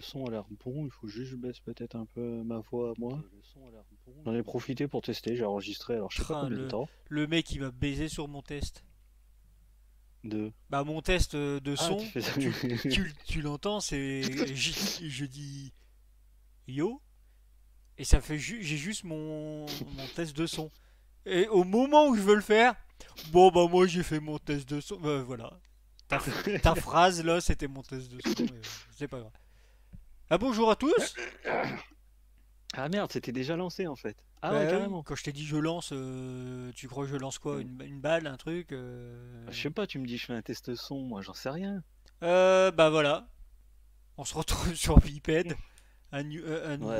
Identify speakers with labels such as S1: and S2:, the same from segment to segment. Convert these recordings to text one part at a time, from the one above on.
S1: Le son a l'air bon, il faut juste que je baisse peut-être un peu ma voix à moi. J'en ai profité pour tester, j'ai enregistré alors je sais pas
S2: Ah,
S1: combien
S2: le-
S1: de temps.
S2: Le mec il va baiser sur mon test.
S1: De...
S2: Bah mon test euh, de
S1: Ah,
S2: son,
S1: tu fais ça.
S2: tu, tu l'entends, c'est je, je dis yo et ça fait ju- j'ai juste mon, mon test de son. Et au moment où je veux le faire, bon bah moi j'ai fait mon test de son. Bah, voilà. Ta, ta phrase là, c'était mon test de son. c'est pas grave. Ah bonjour à tous.
S1: Ah merde, c'était déjà lancé en fait. Ah
S2: Bah
S1: ouais, carrément.
S2: Quand je t'ai dit je lance, euh, tu crois que je lance quoi une, une balle, un truc euh,
S1: Je sais pas, tu me dis je fais un test son, moi j'en sais rien.
S2: Euh, bah voilà. On se retrouve sur Biped. Un, nu- euh, nouveau.
S1: Ouais,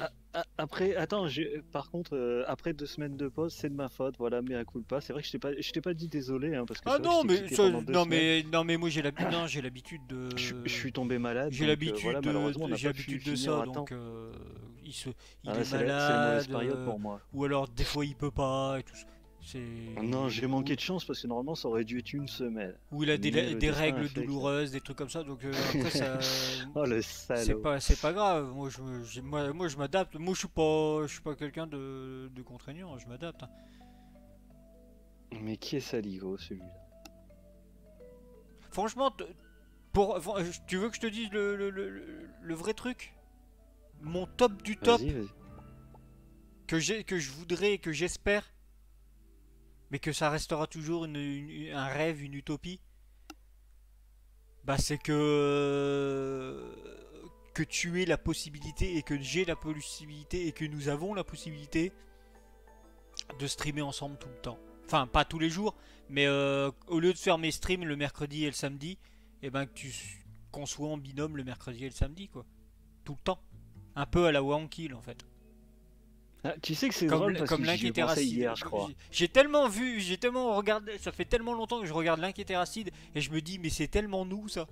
S1: euh, après, attends, par contre, euh, après deux semaines de pause, c'est de ma faute, voilà, mais à coup pas. C'est vrai que je t'ai pas, je t'ai pas dit désolé, hein, parce que
S2: Ah
S1: vrai
S2: non mais ça- non
S1: semaines.
S2: mais non mais moi j'ai l'habitude non j'ai l'habitude de
S1: Je, je suis tombé malade.
S2: j'ai l'habitude
S1: voilà,
S2: de- de j'ai l'habitude de ça
S1: à
S2: donc euh, il se il
S1: Ah,
S2: est
S1: la- la
S2: malade
S1: mauvaise période pour moi.
S2: ou alors des fois il peut pas et tout ça.
S1: Non, j'ai manqué de chance parce que normalement ça aurait dû être une semaine.
S2: ou il a des, règles douloureuses des trucs comme ça donc euh, après ça
S1: Oh le
S2: c'est pas c'est pas grave. Moi je moi, moi je m'adapte. Moi je suis pas je suis pas quelqu'un de, de contraignant je m'adapte hein.
S1: Mais qui est Saligo celui-là?
S2: Franchement, pour, tu veux que je te dise le, le- le- vrai truc? Mon top du top que j'ai, que je voudrais, que j'espère, mais que ça restera toujours un rêve, une utopie? Bah c'est que que tu aies la possibilité et que j'ai la possibilité et que nous avons la possibilité de streamer ensemble tout le temps. Enfin, pas tous les jours, mais euh, au lieu de faire mes streams le mercredi et le samedi, et ben que tu qu'on soit en binôme le mercredi et le samedi quoi. Tout le temps. Un peu à la Wankill en fait.
S1: Ah, tu sais que c'est
S2: Comme,
S1: drôle parce
S2: comme
S1: que pensé
S2: l'inquiétéracide.
S1: hier, je crois.
S2: J'ai- tellement vu, j'ai tellement regardé, ça fait tellement longtemps que je regarde l'inquiétéracide et je me dis mais c'est tellement nous ça.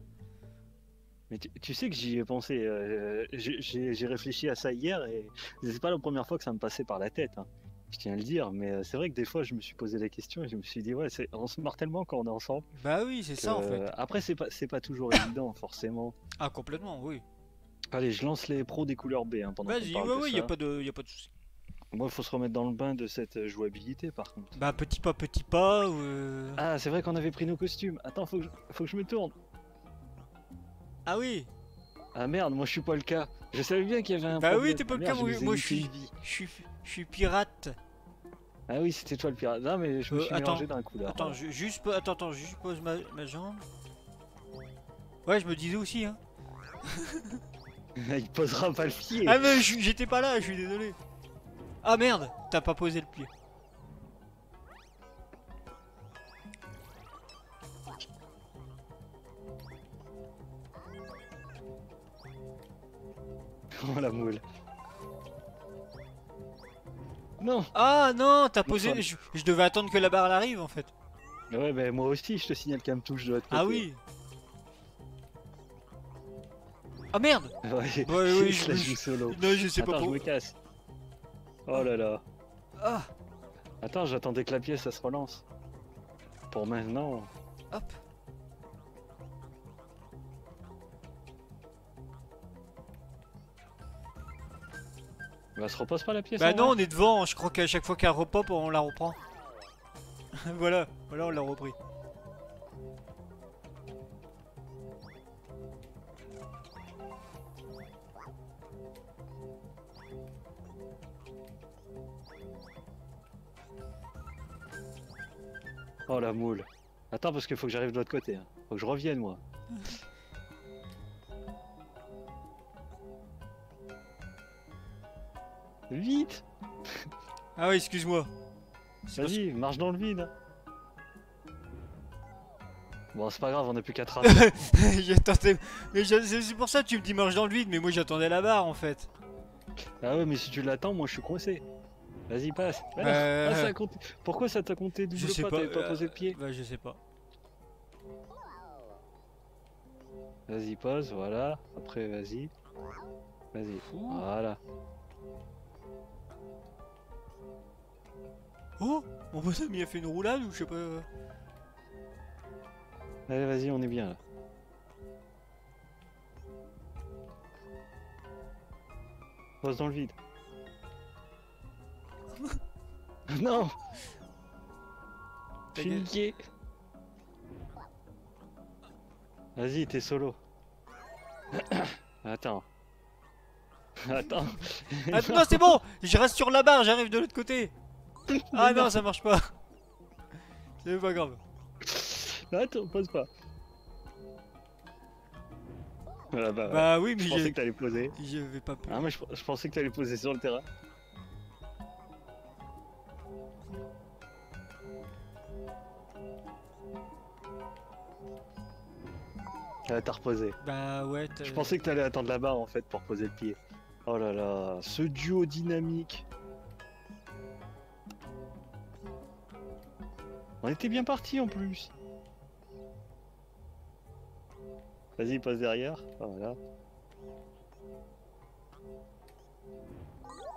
S1: Mais tu, tu sais que j'y ai pensé, euh, j'ai- j'ai réfléchi à ça hier et c'est pas la première fois que ça me passait par la tête. hein. Je tiens à le dire, mais euh, c'est vrai que des fois je me suis posé la question et je me suis dit ouais, c'est- on se marre tellement quand on est ensemble.
S2: Bah oui, c'est ça en fait.
S1: Après c'est pas c'est pas toujours évident forcément.
S2: Ah complètement, oui.
S1: Allez, je lance les pros des couleurs B hein, pendant
S2: Vas-y, ouais
S1: de
S2: ouais, y a pas de y a pas de souci.
S1: Moi, il faut se remettre dans le bain de cette euh, jouabilité par contre.
S2: Bah petit pas petit pas euh...
S1: Ah, c'est vrai qu'on avait pris nos costumes. Attends, faut que je, faut que je me tourne.
S2: Ah oui.
S1: Ah merde, moi je suis pas le cas. Je savais bien qu'il y avait un
S2: Bah
S1: problème.
S2: oui, t'es pas le cas, moi, je suis je suis je suis pirate.
S1: Ah oui, c'était toi le pirate. Non, mais je me
S2: Euh,
S1: suis mélangé d'un coup là.
S2: Attends, je- juste attends attends, juste pose ma, ma jambe. Ouais, je me disais aussi hein.
S1: Il posera pas le pied.
S2: Ah mais je- j'étais pas là, je suis désolé. Ah merde, t'as pas posé le pied.
S1: Oh la moule. Non
S2: Ah non, t'as posé. Je, je devais attendre que la barre arrive en fait.
S1: Ouais, bah moi aussi, je te signale qu'elle me touche de l'autre côté.
S2: Ah oui. Ah merde.
S1: Ouais,
S2: Ouais,
S1: je
S2: je
S1: joue solo.
S2: Non, je sais
S1: Attends,
S2: pas
S1: je
S2: pour.
S1: me casse. Oh là là.
S2: Ah,
S1: Attends, j'attendais que la pièce, ça se relance. Pour maintenant.
S2: hop.
S1: Bah, elle se repose pas la pièce
S2: Bah
S1: en
S2: non,
S1: vrai
S2: on est devant. Je crois qu'à chaque fois qu'elle repop, on la reprend. voilà, voilà, on l'a repris.
S1: Oh la moule. Attends, parce qu'il faut que j'arrive de l'autre côté. hein. Faut que je revienne, moi. Vite
S2: Ah oui, excuse-moi. Parce-
S1: Vas-y, marche dans le vide. Bon, c'est pas grave, on a plus qu'à tracer.
S2: J'ai tenté. Mais c'est pour ça que tu me dis marche dans le vide, mais moi j'attendais la barre en fait.
S1: ah ouais, mais si tu l'attends, moi je suis coincé. Vas-y, passe.
S2: Bah,
S1: ah, ça a compté- Pourquoi ça t'a compté double
S2: Je sais
S1: pas
S2: pas.
S1: T'avais pas
S2: euh,
S1: posé le pied
S2: Bah je sais pas.
S1: Vas-y, pose, voilà. Après, vas-y. Vas-y, voilà.
S2: Oh Mon bon ami a fait une roulade ou je sais pas.
S1: Allez, vas-y, on est bien là. Pose dans le vide. non
S2: gueule.
S1: niqué. Vas-y, t'es solo. Attends. Attends.
S2: Ah non, c'est bon Je reste sur la barre, j'arrive de l'autre côté Ah non, ça marche pas C'est pas grave.
S1: Attends, pose pas. Voilà, bah.
S2: Bah oui, mais
S1: je pensais que t'allais poser.
S2: je vais pas...
S1: Ah, mais je, je pensais que t'allais poser sur le terrain. T'as reposé.
S2: Bah ouais,
S1: Je pensais que t'allais attendre la barre en fait pour poser le pied. Oh là là, ce duo dynamique. On était bien parti en plus. Vas-y, passe derrière. Ah, Voilà.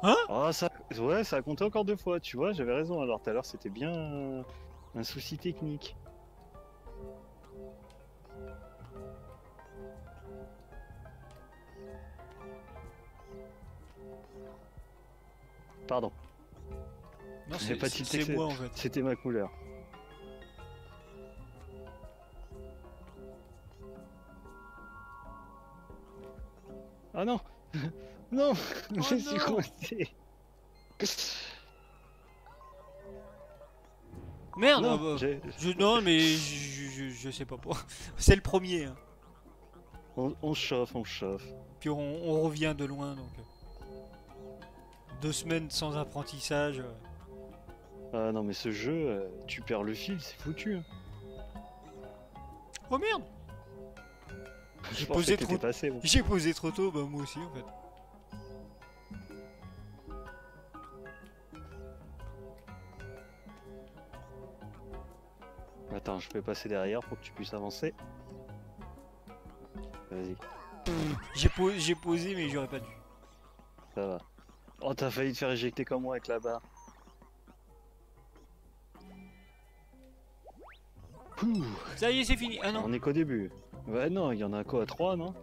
S2: Hein?
S1: Ah, ça... Ouais, ça a compté encore deux fois, tu vois, j'avais raison. Alors tout à l'heure, c'était bien un souci technique. Pardon,
S2: Non, c'est
S1: pas tilté
S2: c'est moi en fait.
S1: c'était ma couleur. Ah non Non Je suis coincé
S2: Merde
S1: Non,
S2: ah bah, je, Non, mais je, je, je sais pas pour... C'est le premier. hein.
S1: on, on chauffe, on chauffe.
S2: Puis on, on revient de loin, donc... Deux semaines sans apprentissage.
S1: Ah non mais ce jeu, euh, tu perds le fil, c'est foutu. hein.
S2: Oh merde J'ai posé trop...
S1: passé. bon.
S2: J'ai posé trop tôt, bah moi aussi en fait.
S1: Attends, je vais passer derrière pour que tu puisses avancer. Vas-y,
S2: J'ai po- j'ai posé mais j'aurais pas dû.
S1: ça va. Oh, t'as failli te faire éjecter comme moi avec la barre. Ouh,
S2: Ça y est, c'est fini. Ah non.
S1: on est qu'au début. Ouais, non, il y en a quoi, 3, non?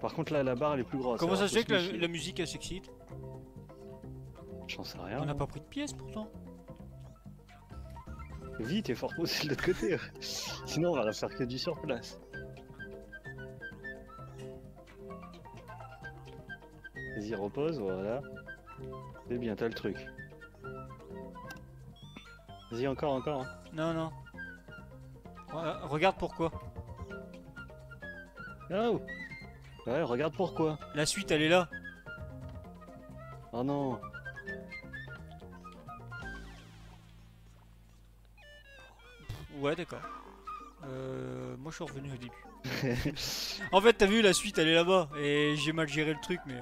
S1: Par contre, là, la barre, elle est plus grosse.
S2: Comment ça se fait que la, la musique elle s'excite?
S1: J'en sais rien.
S2: On n'a pas pris de pièces pourtant.
S1: Vite et fort posé de l'autre côté. Sinon, on va faire que du sur place. Vas-y, repose, voilà. C'est bien, t'as le truc. Vas-y, encore, encore. hein.
S2: Non, non. Re- Regarde pourquoi.
S1: Oh Ouais, regarde pourquoi.
S2: La suite elle est là.
S1: Oh non.
S2: Ouais, d'accord. Euh, moi je suis revenu au début. En fait, t'as vu, la suite elle est là-bas. Et j'ai mal géré le truc, mais.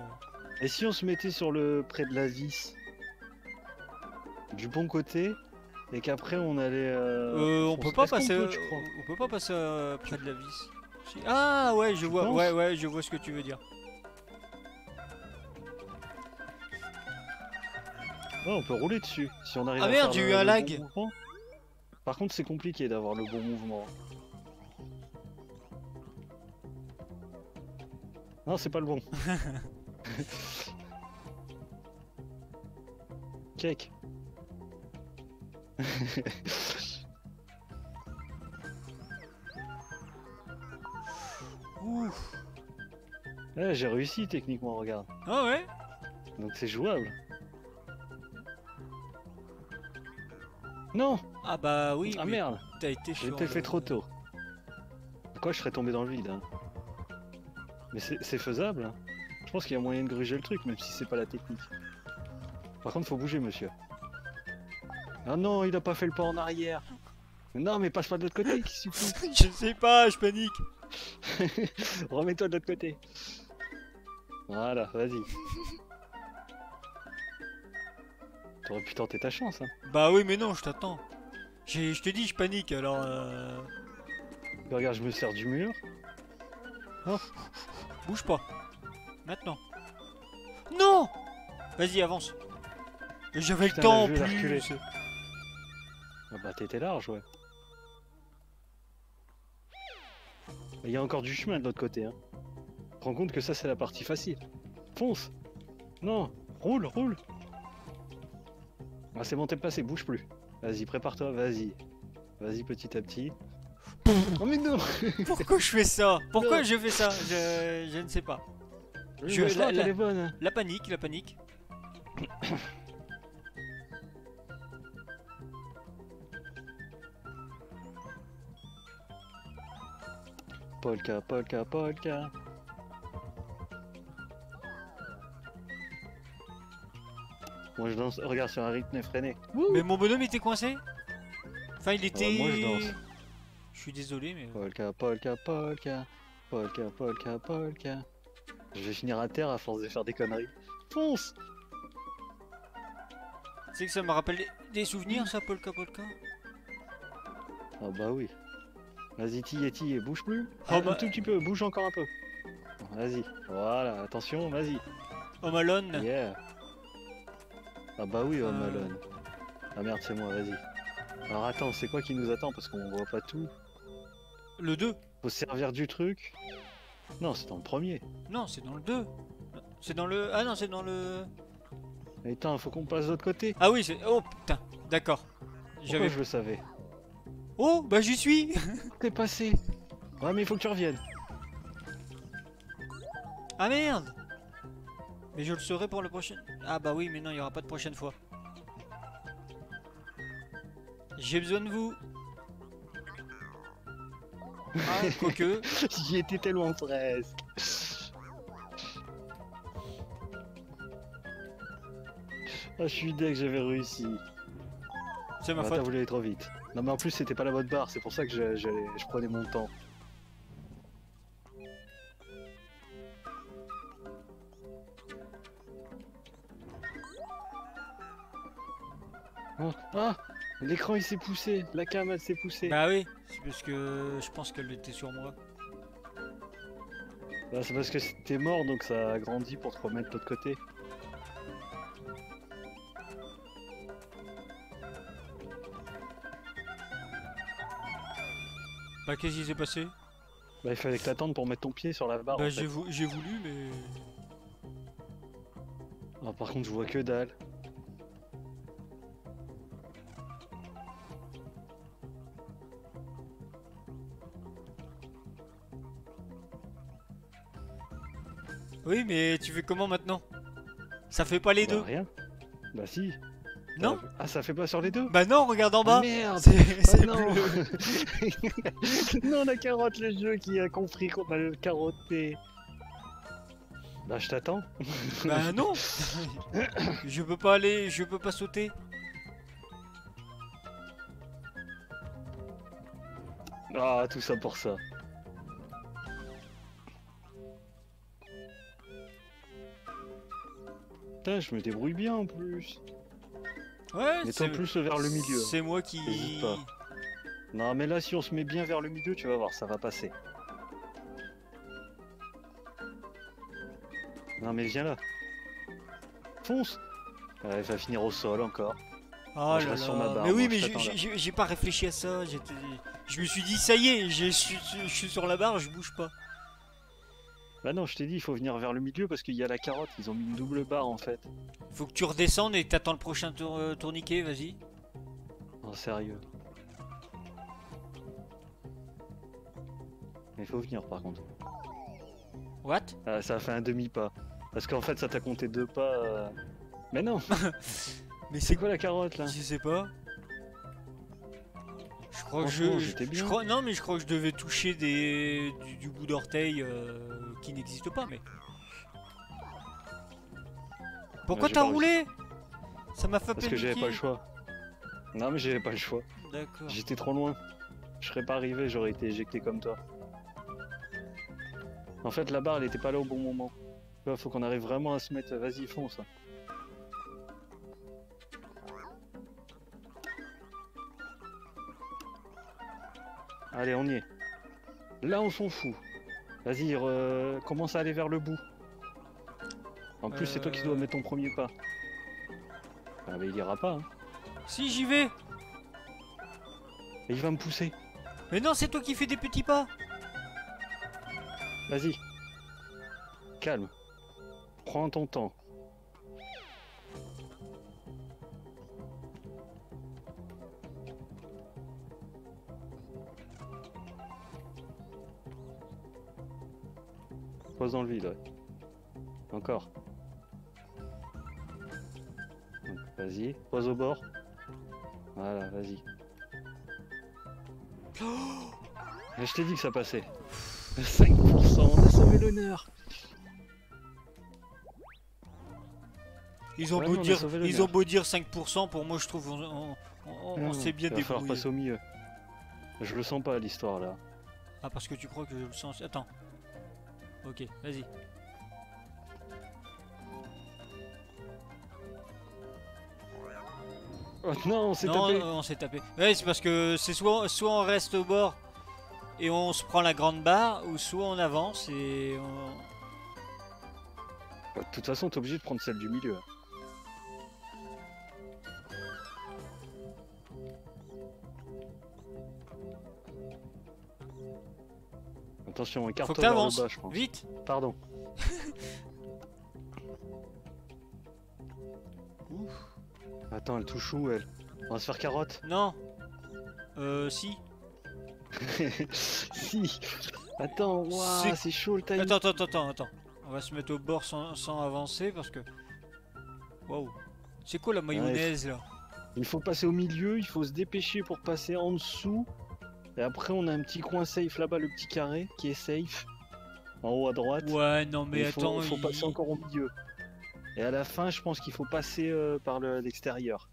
S1: Et si on se mettait sur le près de la vis Du bon côté et qu'après on allait. euh,
S2: Euh, on peut pas passer.
S1: peut, je crois
S2: on peut pas passer euh, près de la vis. Si- Ah ouais, je vois. Ouais, ouais, je vois ce que tu veux dire.
S1: Ouais, on peut rouler dessus si on arrive
S2: Ah
S1: à
S2: merde,
S1: faire
S2: j'ai eu un lag.
S1: bon. Par contre, c'est compliqué d'avoir le bon mouvement. Non, c'est pas le bon. Cake.
S2: Ouf.
S1: Ouais, j'ai réussi techniquement, regarde.
S2: Ah ouais?
S1: Donc c'est jouable. Non
S2: Ah bah oui.
S1: Ah merde
S2: T'as été
S1: J'ai peut-être fait trop tôt. Quoi, je serais tombé dans le vide. hein. Mais c'est c'est faisable. hein. Je pense qu'il y a moyen de gruger le truc, même si c'est pas la technique. Par contre, faut bouger, monsieur. Ah non, il a pas fait le pas en arrière. Non, mais passe pas de l'autre côté, qui.
S2: Je sais pas, je panique.
S1: Remets-toi de l'autre côté. Voilà, vas-y. T'aurais pu tenter ta chance, hein.
S2: Bah oui, mais non, je t'attends. Je te dis, je panique alors. Euh...
S1: Regarde, je me sers du mur.
S2: Bouge pas. Maintenant. Non Vas-y, avance. J'avais le temps en plus.
S1: Ah bah t'étais large, ouais. Il y a encore du chemin de l'autre côté, hein. te rends compte que ça, c'est la partie facile. Fonce Non Roule, roule Ah, c'est bon, t'es passé, bouge plus. Vas-y, prépare-toi, vas-y. Vas-y, petit à petit. Oh, mais non
S2: Pourquoi je fais ça? Pourquoi
S1: Non.
S2: je fais ça? Je, je ne sais pas.
S1: Oui,
S2: Je- la- la-
S1: bonne.
S2: La panique, la panique.
S1: Polka, polka, polka. Moi je danse, regarde sur un rythme effréné.
S2: Mais mon bonhomme était coincé Enfin, il était.
S1: moi, je danse.
S2: Je suis désolé, mais.
S1: Polka, polka, polka. Polka, polka, polka. Je vais finir à terre à force de faire des conneries. Fonce
S2: C'est que ça me rappelle des- souvenirs, ça, Polka Polka?
S1: Ah bah oui. Vas-y, tille, tille, bouge plus.
S2: Oh
S1: Ah,
S2: bah-
S1: Un tout petit peu, bouge encore un peu. Vas-y, voilà, attention, vas-y.
S2: Home Alone
S1: Yeah. Ah bah oui, Home
S2: Euh.
S1: Alone. Ah merde, c'est moi, vas-y. Alors attends, c'est quoi qui nous attend? Parce qu'on voit pas tout
S2: Le 2
S1: Faut se servir du truc. Non, c'est dans le premier.
S2: Non, c'est dans le 2. C'est dans le. Ah non, c'est dans le.
S1: Mais Attends, faut qu'on passe de l'autre côté.
S2: Ah oui, c'est. Oh putain, d'accord. J'avais.
S1: je le savais
S2: Oh, bah j'y suis
S1: T'es passé. Ouais, mais il faut que tu reviennes.
S2: Ah merde Mais je le saurai pour le prochain. Ah bah oui, mais non, il y aura pas de prochaine fois. J'ai besoin de vous. Ah, quoique.
S1: J'y étais tellement presque. Ah, je suis dès que j'avais réussi.
S2: C'est ma
S1: Ah, t'as
S2: faute.
S1: voulu aller trop vite. Non, mais en plus, c'était pas la bonne barre, c'est pour ça que je, je prenais mon temps. Oh, ah L'écran il s'est poussé, la cam elle s'est poussée.
S2: Bah oui, c'est parce que je pense qu'elle était sur moi.
S1: Bah, c'est parce que t'es mort donc ça a grandi pour te remettre de l'autre côté.
S2: Bah qu'est-ce qui s'est passé?
S1: Bah il fallait que t'attendes pour mettre ton pied sur la barre.
S2: Bah
S1: en fait.
S2: j'ai voulu, mais.
S1: Ah, par contre je vois que dalle.
S2: Oui, mais tu fais comment maintenant? Ça fait pas les
S1: Bah,
S2: deux
S1: rien. Bah si.
S2: Non?
S1: Ah ça fait pas sur les deux?
S2: Bah non, regarde en bas
S1: Merde
S2: C'est
S1: Ah non
S2: bleu.
S1: Non la carotte le jeu qui a compris qu'on va le carotter. Bah je t'attends.
S2: Bah non Je peux pas aller, je peux pas sauter.
S1: Ah tout ça pour ça. Putain je me débrouille bien en plus.
S2: Ouais, c'est
S1: plus vers le milieu.
S2: c'est moi qui.
S1: Pas. Non mais là si on se met bien vers le milieu tu vas voir ça va passer. Non mais viens là. Fonce il va finir au sol encore.
S2: Ah
S1: je
S2: là là.
S1: barre,
S2: Mais oui,
S1: moi,
S2: mais j'ai- pas réfléchi à ça. Je me suis dit, ça y est, je suis sur la barre, je bouge pas.
S1: Bah non je t'ai dit il faut venir vers le milieu parce qu'il y a la carotte, ils ont mis une double barre en fait.
S2: Faut que tu redescendes et t'attends le prochain tour, euh, tourniquet, vas-y.
S1: En sérieux. Mais il faut venir par contre.
S2: What?
S1: Ah, ça a fait un demi-pas. Parce qu'en fait ça t'a compté deux pas. euh. Mais non
S2: Mais
S1: C'est quoi la carotte là?
S2: Je sais pas. Je crois que je, crois non mais je crois que je devais toucher des du, du bout d'orteil euh, qui n'existe pas mais. Pourquoi t'as roulé Ça m'a fait
S1: Parce que j'avais pas le choix. Non mais j'avais pas le choix.
S2: D'accord.
S1: J'étais trop loin. Je serais pas arrivé, j'aurais été éjecté comme toi. En fait, la barre, elle était pas là au bon moment. Faut qu'on arrive vraiment à se mettre. Vas-y, fonce. Allez, on y est. Là, on s'en fout. Vas-y, re- commence à aller vers le bout. En plus, c'est toi qui dois
S2: Euh.
S1: mettre ton premier pas. Ah, bah, il ira pas. Hein.
S2: Si j'y vais.
S1: Et il va me pousser.
S2: Mais non c'est toi qui fais des petits pas.
S1: Vas-y. calme. Prends ton temps. Pose dans le vide, ouais. Encore. Vas-y, pose au bord. Voilà, vas-y. Mais je t'ai dit que ça passait. 5%, on a sauvé l'honneur.
S2: Ils ont
S1: Ouais,
S2: beau
S1: non,
S2: dire, ils ont beau dire 5%, pour moi je trouve on, on- on- s'est bien
S1: il va falloir
S2: débrouillé.
S1: passer au milieu. Je le sens pas l'histoire là.
S2: Ah parce que tu crois que je le sens. Attends. Ok, vas-y.
S1: Oh non, on s'est
S2: Non,
S1: tapé.
S2: euh, on s'est tapé. Ouais, c'est parce que c'est soit, soit on reste au bord et on se prend la grande barre, ou soit on avance et on...
S1: De toute façon, t'es obligé de prendre celle du milieu. Attention, écarte
S2: Faut que t'avances. Vite
S1: Pardon. Ouf. Attends, elle touche où elle? On va se faire carotte?
S2: Non Euh, si.
S1: Si Attends,
S2: C'est-
S1: c'est chaud le timing.
S2: Attends, attends, attends, attends. On va se mettre au bord sans, sans avancer parce que... Waouh. C'est quoi la mayonnaise là?
S1: Il faut passer au milieu, il faut se dépêcher pour passer en dessous. Et après, on a un petit coin safe là-bas, le petit carré qui est safe. En haut à droite.
S2: Ouais, non mais
S1: il faut,
S2: attends,
S1: faut
S2: il-
S1: passer encore au milieu. Et à la fin, je pense qu'il faut passer euh, par le- l'extérieur.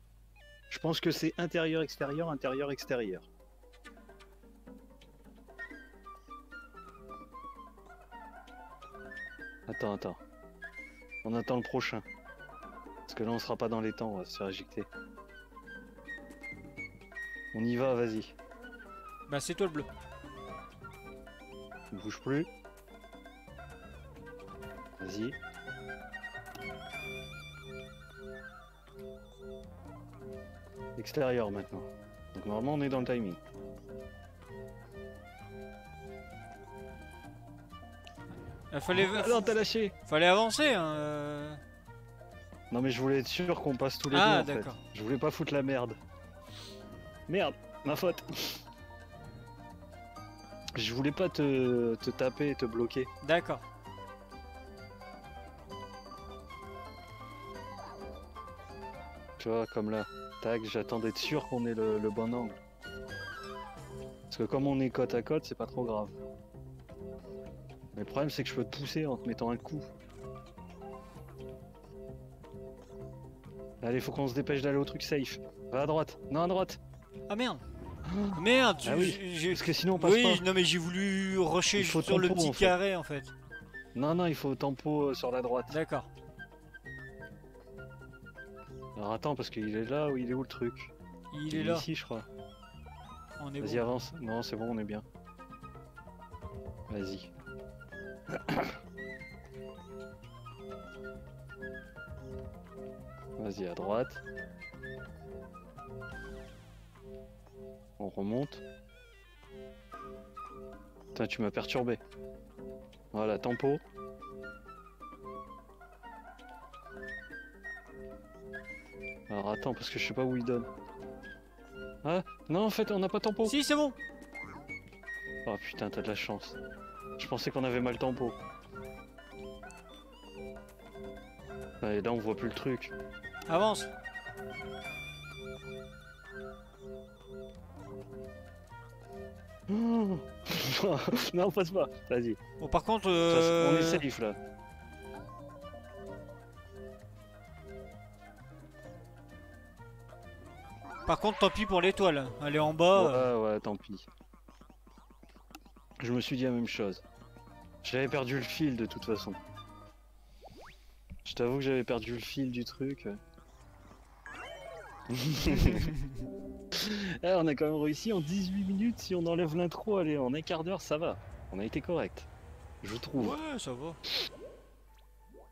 S1: Je pense que c'est intérieur-extérieur, intérieur-extérieur. Attends, attends. On attend le prochain. Parce que là, on sera pas dans les temps, on va se faire éjecter. On y va, vas-y.
S2: Bah c'est toi le bleu.
S1: Ne bouge plus. Vas-y. Extérieur maintenant. Donc normalement on est dans le timing.
S2: Il fallait,
S1: Ah non t'as lâché
S2: fallait avancer hein. euh.
S1: Non mais je voulais être sûr qu'on passe tous les
S2: Ah,
S1: deux en fait.
S2: d'accord.
S1: Je voulais pas foutre la merde. Merde, ma faute. Je voulais pas te, te taper et te bloquer.
S2: D'accord.
S1: Tu vois, comme là. Tac, j'attends d'être sûr qu'on ait le, le bon angle. Parce que comme on est côte à côte, c'est pas trop grave. Mais le problème, c'est que je peux te pousser en te mettant un coup. Allez, faut qu'on se dépêche d'aller au truc safe. Va à droite. Non, à droite.
S2: Ah merde Merde
S1: Ah oui, Parce que sinon, on passe
S2: Oui,
S1: pas.
S2: non mais j'ai voulu rusher
S1: Il
S2: sur le petit
S1: en fait.
S2: carré en fait.
S1: Non, non, il faut tempo euh, sur la droite.
S2: D'accord.
S1: Alors attends, parce qu'il est là ou il est où le truc?
S2: Il est là.
S1: ici, je crois.
S2: On est
S1: Vas-y,
S2: bon.
S1: avance. Non, c'est bon, on est bien. Vas-y. Vas-y, à droite. On remonte. Putain, tu m'as perturbé. Voilà, tempo. Alors attends, parce que je sais pas où il donne. Ah, non, en fait, on n'a pas tempo.
S2: Si, c'est bon.
S1: Oh putain, t'as de la chance. Je pensais qu'on avait mal tempo. Ah, Et là, on voit plus le truc.
S2: Avance.
S1: Oh non, passe pas. Vas-y.
S2: Bon, par contre,
S1: c'est- On
S2: euh...
S1: est safe là.
S2: par contre, tant pis pour l'étoile. Elle est en bas. euh,
S1: Ouais, ouais, tant pis. Je me suis dit la même chose. J'avais perdu le fil de toute façon. Je t'avoue que j'avais perdu le fil du truc. Eh, on a quand même réussi en 18 minutes. Si on enlève l'intro, allez, en un quart d'heure, ça va. On a été correct. Je trouve.
S2: Ouais, ça va.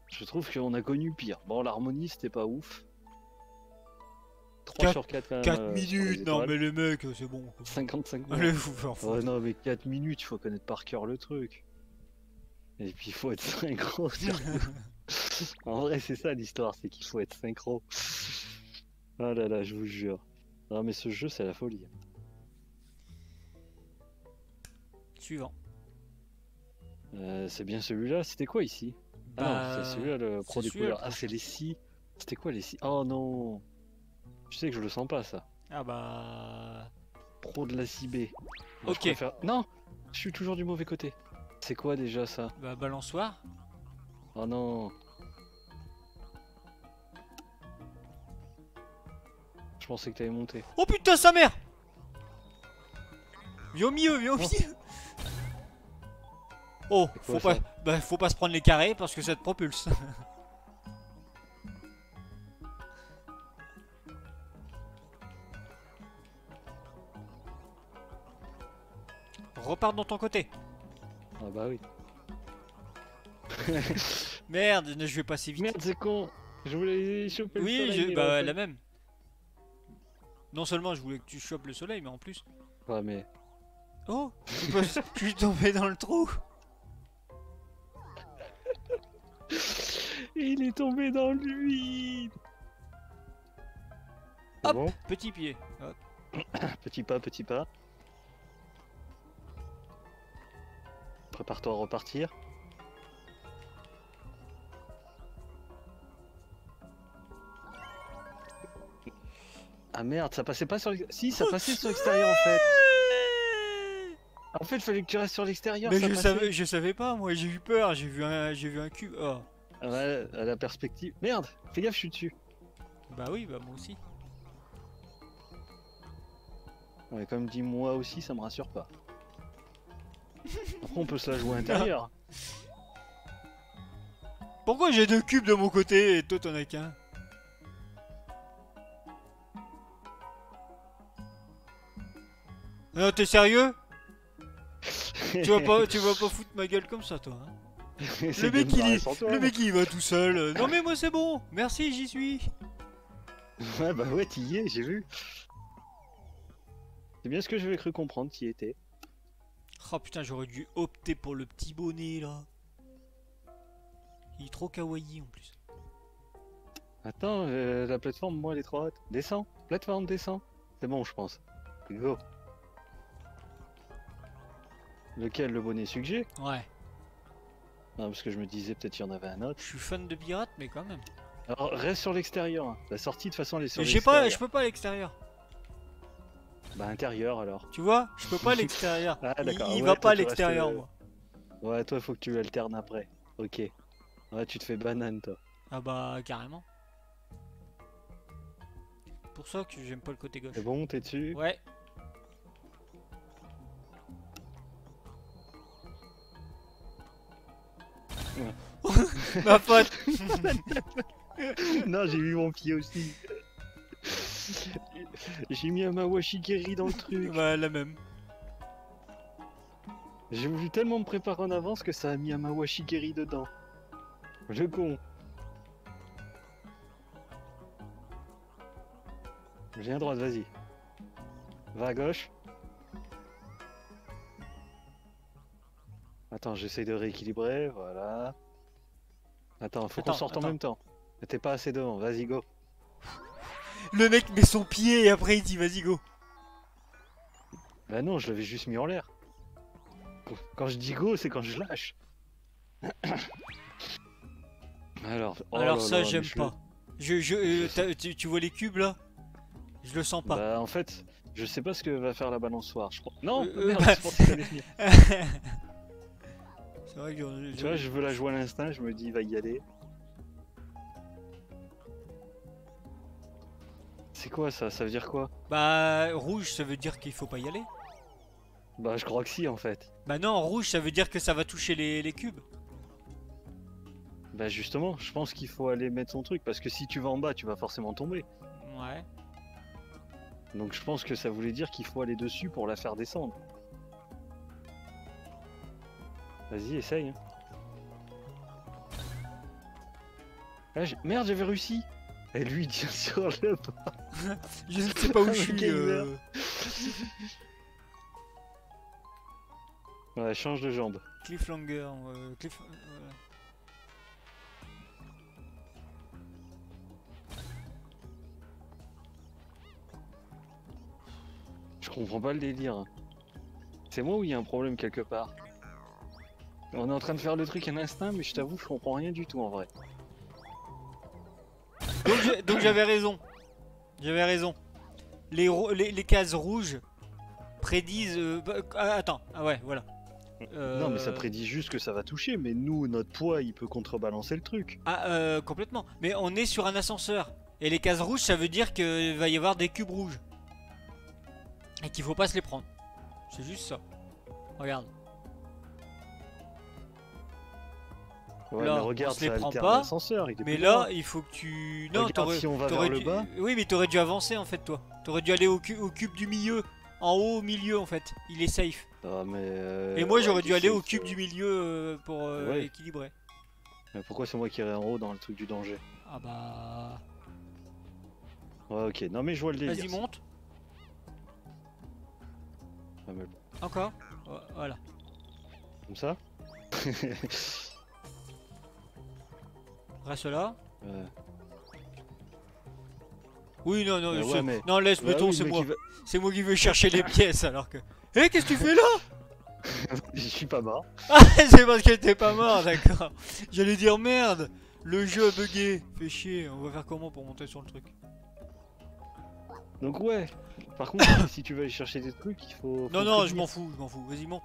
S1: Je trouve qu'on a connu pire. Bon, l'harmonie, c'était pas ouf. 3
S2: Quatre-
S1: sur 4 quand même.
S2: 4
S1: euh,
S2: minutes. Non, mais les mecs, c'est bon. quoi.
S1: 55
S2: Allez vous faire foutre.
S1: Ouais, non, mais 4 minutes, il faut connaître par cœur le truc. Et puis il faut être synchro. en vrai, c'est ça l'histoire, c'est qu'il faut être synchro. Oh là là, je vous jure. Non, mais ce jeu, c'est la folie.
S2: Suivant.
S1: Euh, c'est bien celui-là. C'était quoi ici? Ah
S2: Bah,
S1: non, c'est celui-là le pro des couleurs. Ah, c'est les scies. C'était quoi les scies Oh non Je sais que je le sens pas ça.
S2: Ah bah.
S1: Pro de la CB.
S2: Ok.
S1: Non Je suis toujours du mauvais côté. C'est quoi déjà ça?
S2: Bah, balançoire.
S1: Oh non Je pensais que t'avais monté.
S2: Oh putain, sa mère Viens au milieu, viens au
S1: Oh.
S2: milieu Oh, faut pas, bah, faut pas se prendre les carrés parce que ça te propulse. Repars dans ton côté.
S1: Ah bah oui.
S2: Merde, je vais passer vite.
S1: Merde, c'est con Je voulais choper le
S2: oui,
S1: soleil,
S2: je- bah la même. Non seulement je voulais que tu chopes le soleil, mais en plus.
S1: Ouais, mais...
S2: Oh, je suis- tombé dans le trou.
S1: Il est tombé dans lui
S2: Hop.
S1: bon
S2: Petit pied. Hop.
S1: Petit pas, petit pas. Prépare-toi à repartir. Ah merde, ça passait pas sur l'extérieur. Si, ça passait sur l'extérieur en fait. En fait, il fallait que tu restes sur l'extérieur.
S2: Mais
S1: ça
S2: je
S1: passait.
S2: savais, je savais pas, moi j'ai eu peur, j'ai vu un, j'ai vu un cube. Oh.
S1: Ah Ouais, à la perspective. Merde, fais gaffe, je suis dessus.
S2: Bah oui, bah moi aussi.
S1: Ouais, comme dit moi aussi, ça me rassure pas. Après, on peut se la jouer intérieur.
S2: Pourquoi j'ai deux cubes de mon côté et toi t'en as qu'un? Non, t'es sérieux? Tu, vas pas, tu vas pas foutre ma gueule comme ça, toi. hein le, mec, il y- le mec il va tout seul. Non, mais moi c'est bon. Merci, j'y suis.
S1: Ouais, bah ouais, t'y es, j'ai vu. C'est bien ce que j'avais cru comprendre, t'y étais.
S2: Oh putain, j'aurais dû opter pour le petit bonnet là. Il est trop kawaii en plus.
S1: Attends, euh, la plateforme, moi, elle est trop haute. Descends, plateforme, descends. C'est bon, je pense. Go. Lequel, le bonnet suggé
S2: Ouais,
S1: Non, parce que je me disais peut-être qu'il y en avait un autre.
S2: je suis fan de pirates, mais quand même.
S1: Alors, reste sur l'extérieur. hein. La sortie, de toute façon, elle est sur
S2: Mais je peux pas à l'extérieur.
S1: Bah, intérieur, alors.
S2: Tu vois, je peux pas à l'extérieur.
S1: Ah,
S2: il
S1: d'accord.
S2: il
S1: Ouais,
S2: va
S1: toi,
S2: pas à
S1: restes,
S2: l'extérieur,
S1: euh,
S2: moi.
S1: Ouais, toi, faut que tu alternes après. Ok. Ouais, tu te fais banane, toi.
S2: Ah bah carrément. Pour ça que j'aime pas le côté gauche.
S1: C'est bon, t'es dessus?
S2: Ouais. Ma faute.
S1: Non, j'ai vu mon pied aussi. J'ai mis un Mawashigiri dans le truc.
S2: Bah la même.
S1: J'ai voulu tellement me préparer en avance que ça a mis un Mawashigiri dedans. Le con. Viens à droite, vas-y. Va à gauche. Attends, j'essaye de rééquilibrer, voilà. Attends, faut qu'on
S2: Attends,
S1: sorte en même temps. Mais T'es pas assez devant, vas-y, go.
S2: Le mec met son pied et après il dit vas-y go.
S1: Bah non, je l'avais juste mis en l'air. Quand je dis go, c'est quand je lâche. Alors, oh
S2: Alors
S1: là
S2: ça
S1: là,
S2: j'aime pas. Je, je, euh, tu, tu vois les cubes là? Je le sens pas.
S1: Bah en fait, je sais pas ce que va faire la balançoire. Je crois. Non,
S2: Euh,
S1: merde,
S2: bah-
S1: je pensais que.
S2: C'est vrai que je-
S1: Tu vois, je veux la jouer à l'instinct, je me dis, il va y aller. C'est quoi ça? Ça veut dire quoi?
S2: Bah rouge ça veut dire qu'il faut pas y aller.
S1: Bah je crois que si en fait.
S2: Bah non rouge ça veut dire que ça va toucher les, les cubes.
S1: Bah justement, je pense qu'il faut aller mettre son truc parce que si tu vas en bas, tu vas forcément tomber.
S2: Ouais.
S1: Donc je pense que ça voulait dire qu'il faut aller dessus pour la faire descendre. Vas-y, essaye. Ah, Merde, j'avais réussi Et lui, il tire sur le bas.
S2: Je sais pas où je suis. euh.
S1: Ouais, change de jambe.
S2: Cliffhanger. euh, cliff... euh, voilà.
S1: Je comprends pas le délire. C'est moi ou il y a un problème quelque part On est en train de faire le truc un instinct, mais je t'avoue, je comprends rien du tout en vrai.
S2: Donc j'avais raison. J'avais raison. Les, rou- les, les cases rouges prédisent. euh, bah, ah, attends, ah ouais, voilà.
S1: Non, mais ça
S2: Euh,
S1: prédit juste que ça va toucher, mais nous, notre poids, il peut contrebalancer le truc.
S2: Ah, euh, complètement. Mais on est sur un ascenseur. Et les cases rouges, ça veut dire qu'il va y avoir des cubes rouges. Et qu'il faut pas se les prendre. C'est juste ça. Regarde.
S1: Ouais,
S2: Là,
S1: mais
S2: on
S1: regarde,
S2: se les prend pas, Mais là, il faut que tu. Non, t'aurais
S1: si on
S2: dû-
S1: bas.
S2: Oui, mais t'aurais dû avancer en fait, toi. T'aurais dû aller au, cu- au cube du milieu. En haut, au milieu en fait. Il est safe.
S1: Ah, mais euh,
S2: Et moi, j'aurais dû aller au cube du milieu euh, pour euh,
S1: Ouais.
S2: équilibrer.
S1: Mais pourquoi c'est moi qui irai en haut dans le truc du danger
S2: Ah bah.
S1: Ouais, ok. Non, mais je vois le délire.
S2: Vas-y, monte.
S1: Ah, mais
S2: Encore. Voilà.
S1: Comme ça?
S2: Reste là.
S1: Ouais.
S2: Oui, non, non,
S1: Bah
S2: c'est-
S1: ouais, mais-
S2: non laisse,
S1: Bah
S2: mettons,
S1: oui,
S2: c'est moi.
S1: va-
S2: C'est moi qui veux chercher les pièces alors que. Eh, qu'est-ce que tu fais là
S1: Je suis pas mort.
S2: Ah, c'est parce que t'es pas mort, d'accord. J'allais dire merde, le jeu a bugué. Fais chier, on va faire comment pour monter sur le truc?
S1: Donc, ouais. Par contre, si tu veux aller chercher des trucs, il faut. faut
S2: Non, non, je m'en fous, je m'en fous. Vas-y, monte.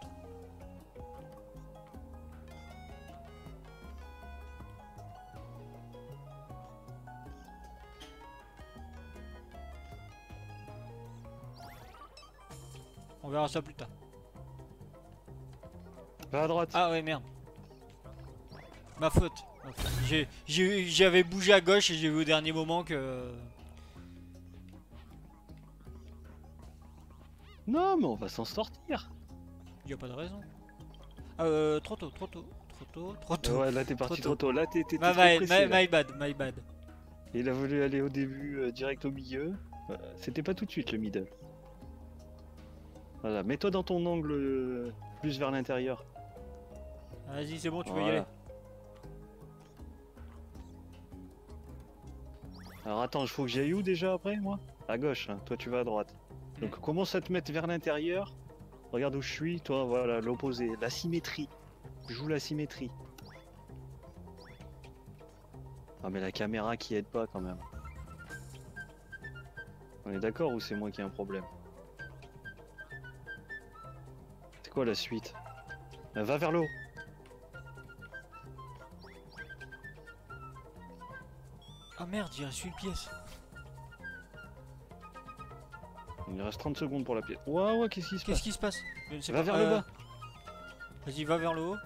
S2: On verra ça plus tard.
S1: Va à droite.
S2: Ah ouais, merde. Ma faute. ma J'avais bougé à gauche et j'ai vu au dernier moment que...
S1: Non, mais on va s'en sortir.
S2: Y a pas de raison. Euh, trop tôt, trop tôt, trop tôt, trop tôt.
S1: Ouais, là t'es parti
S2: Trop
S1: tôt. Là t'es
S2: My,
S1: trop
S2: my- my bad, my bad.
S1: Il a voulu aller au début, euh, direct au milieu. Euh, C'était pas tout de suite le middle. Voilà, mets-toi dans ton angle euh, plus vers l'intérieur.
S2: Vas-y, c'est bon, tu peux y
S1: Voilà.
S2: aller.
S1: Alors attends, il faut que j'aille où déjà après moi? À gauche, hein. toi tu vas à droite. Donc commence à te mettre vers l'intérieur. Regarde où je suis, toi voilà, l'opposé, la symétrie. Joue la symétrie. Ah mais la caméra qui aide pas quand même. On est d'accord ou c'est moi qui ai un problème? Quoi la suite? Euh, Va vers le haut.
S2: Ah merde, j'ai reçu une pièce.
S1: Il reste 30 secondes pour la pièce. Ouah ouah, qu'est-ce qui se
S2: Qu'est-ce
S1: passe?
S2: qui se passe? Je ne sais
S1: Va
S2: pas.
S1: vers le
S2: Euh,
S1: bas.
S2: Vas-y, va vers le haut.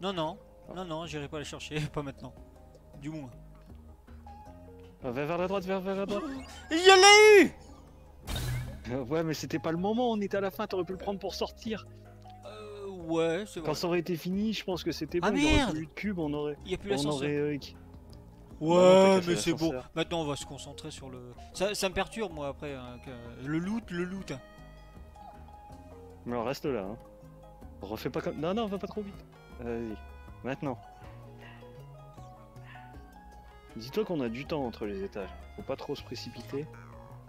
S2: Non, non, non, non, j'irai pas la chercher, pas maintenant. Du moins.
S1: Ah, Va vers la droite, vers, vers la droite.
S2: Je l'ai eu
S1: Euh, Ouais, mais c'était pas le moment, on était à la fin, t'aurais pu le prendre pour sortir.
S2: euh, Ouais, c'est vrai.
S1: Quand ça aurait été fini, je pense que c'était bon,
S2: Ah,
S1: il y aurait
S2: merde
S1: plus de cube, on aurait.
S2: Il y a plus l'ascenseur.
S1: aurait.
S2: Ouais,
S1: cassé
S2: mais c'est bon. Maintenant, on va se concentrer sur le. Ça, ça me perturbe, moi, après. hein, que- Le loot, le loot. hein.
S1: Mais on reste là. Hein. Refais pas comme. Non, non, va pas trop vite. Vas-y, maintenant. Dis-toi qu'on a du temps entre les étages. Faut pas trop se précipiter.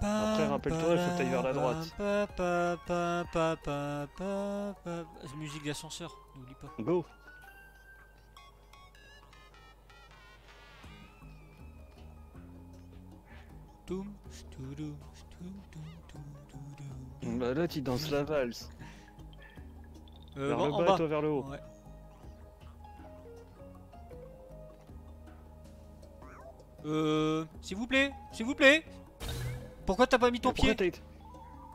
S1: Après, rappelle-toi, il faut que t'ailles vers la droite.
S2: Musique d'ascenseur, n'oublie pas.
S1: Go. Bah là, tu danses la valse.
S2: Euh,
S1: vers
S2: bon,
S1: le bas,
S2: bas.
S1: toi vers le haut.
S2: Ouais. Euh, s'il vous plaît, s'il vous plaît. Pourquoi t'as pas mis ton pied
S1: été-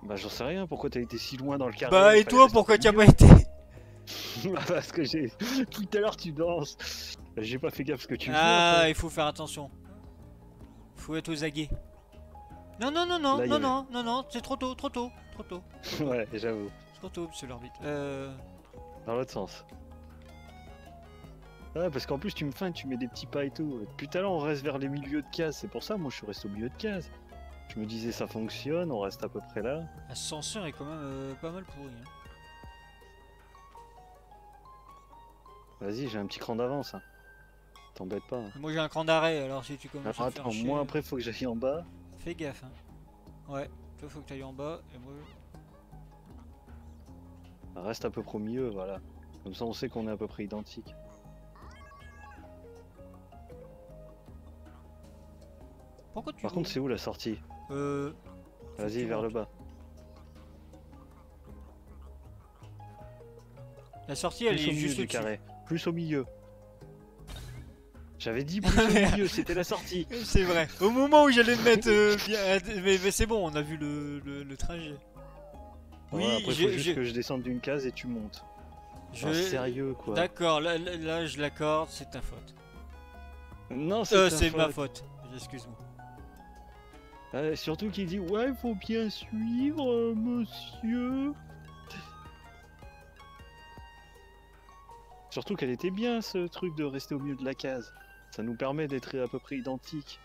S1: Bah j'en sais rien, pourquoi t'as été si loin dans le carré
S2: Bah et toi, pourquoi t'as pas été
S1: Bah, Parce que j'ai. Tout à l'heure tu danses. J'ai pas fait gaffe ce que tu
S2: Ah,
S1: fais.
S2: il faut faire attention. Faut être aux aguets. Non, non, non, non,
S1: Là,
S2: non, non, non, non, c'est trop tôt, trop tôt, trop tôt.
S1: ouais, j'avoue.
S2: Trop tôt, c'est l'orbite. Euh...
S1: Dans l'autre sens. Ouais, parce qu'en plus tu me feintes, tu mets des petits pas et tout. Depuis tout à l'heure on reste vers les milieux de cases, c'est pour ça moi je suis resté au milieu de cases. Je me disais ça fonctionne, on reste à peu près là.
S2: L'ascenseur est quand même euh, pas mal pourri. hein.
S1: Vas-y, j'ai un petit cran d'avance. hein. T'embête pas. hein.
S2: Moi j'ai un cran d'arrêt, alors si tu commences à te faire
S1: attends,
S2: chier,
S1: moi après faut que j'aille en bas.
S2: Fais gaffe. Hein. Ouais, toi faut que tu ailles en bas et moi.
S1: Reste à peu près au milieu, voilà. Comme ça on sait qu'on est à peu près identiques.
S2: Pourquoi tu.
S1: Par contre, c'est où la sortie?
S2: Euh.
S1: Vas-y, vers le bas.
S2: La sortie elle
S1: Plus au
S2: est juste
S1: du carré. Plus au milieu. J'avais dit plus au milieu, c'était la sortie.
S2: C'est vrai. Au moment où j'allais me mettre euh, bien. Mais, mais c'est bon, on a vu le, le, le trajet. Oui,
S1: Ouais, après faut juste que je descende d'une case et tu montes.
S2: Je...
S1: Ah, sérieux quoi.
S2: D'accord, là, là, là, je l'accorde, c'est ta faute.
S1: Non, c'est
S2: Euh, c'est ma
S1: faute.
S2: faute. Excuse-moi.
S1: Euh, surtout qu'il dit ouais, faut bien suivre, euh, monsieur. Surtout qu'elle était bien ce truc de rester au milieu de la case. Ça nous permet d'être à peu près identiques.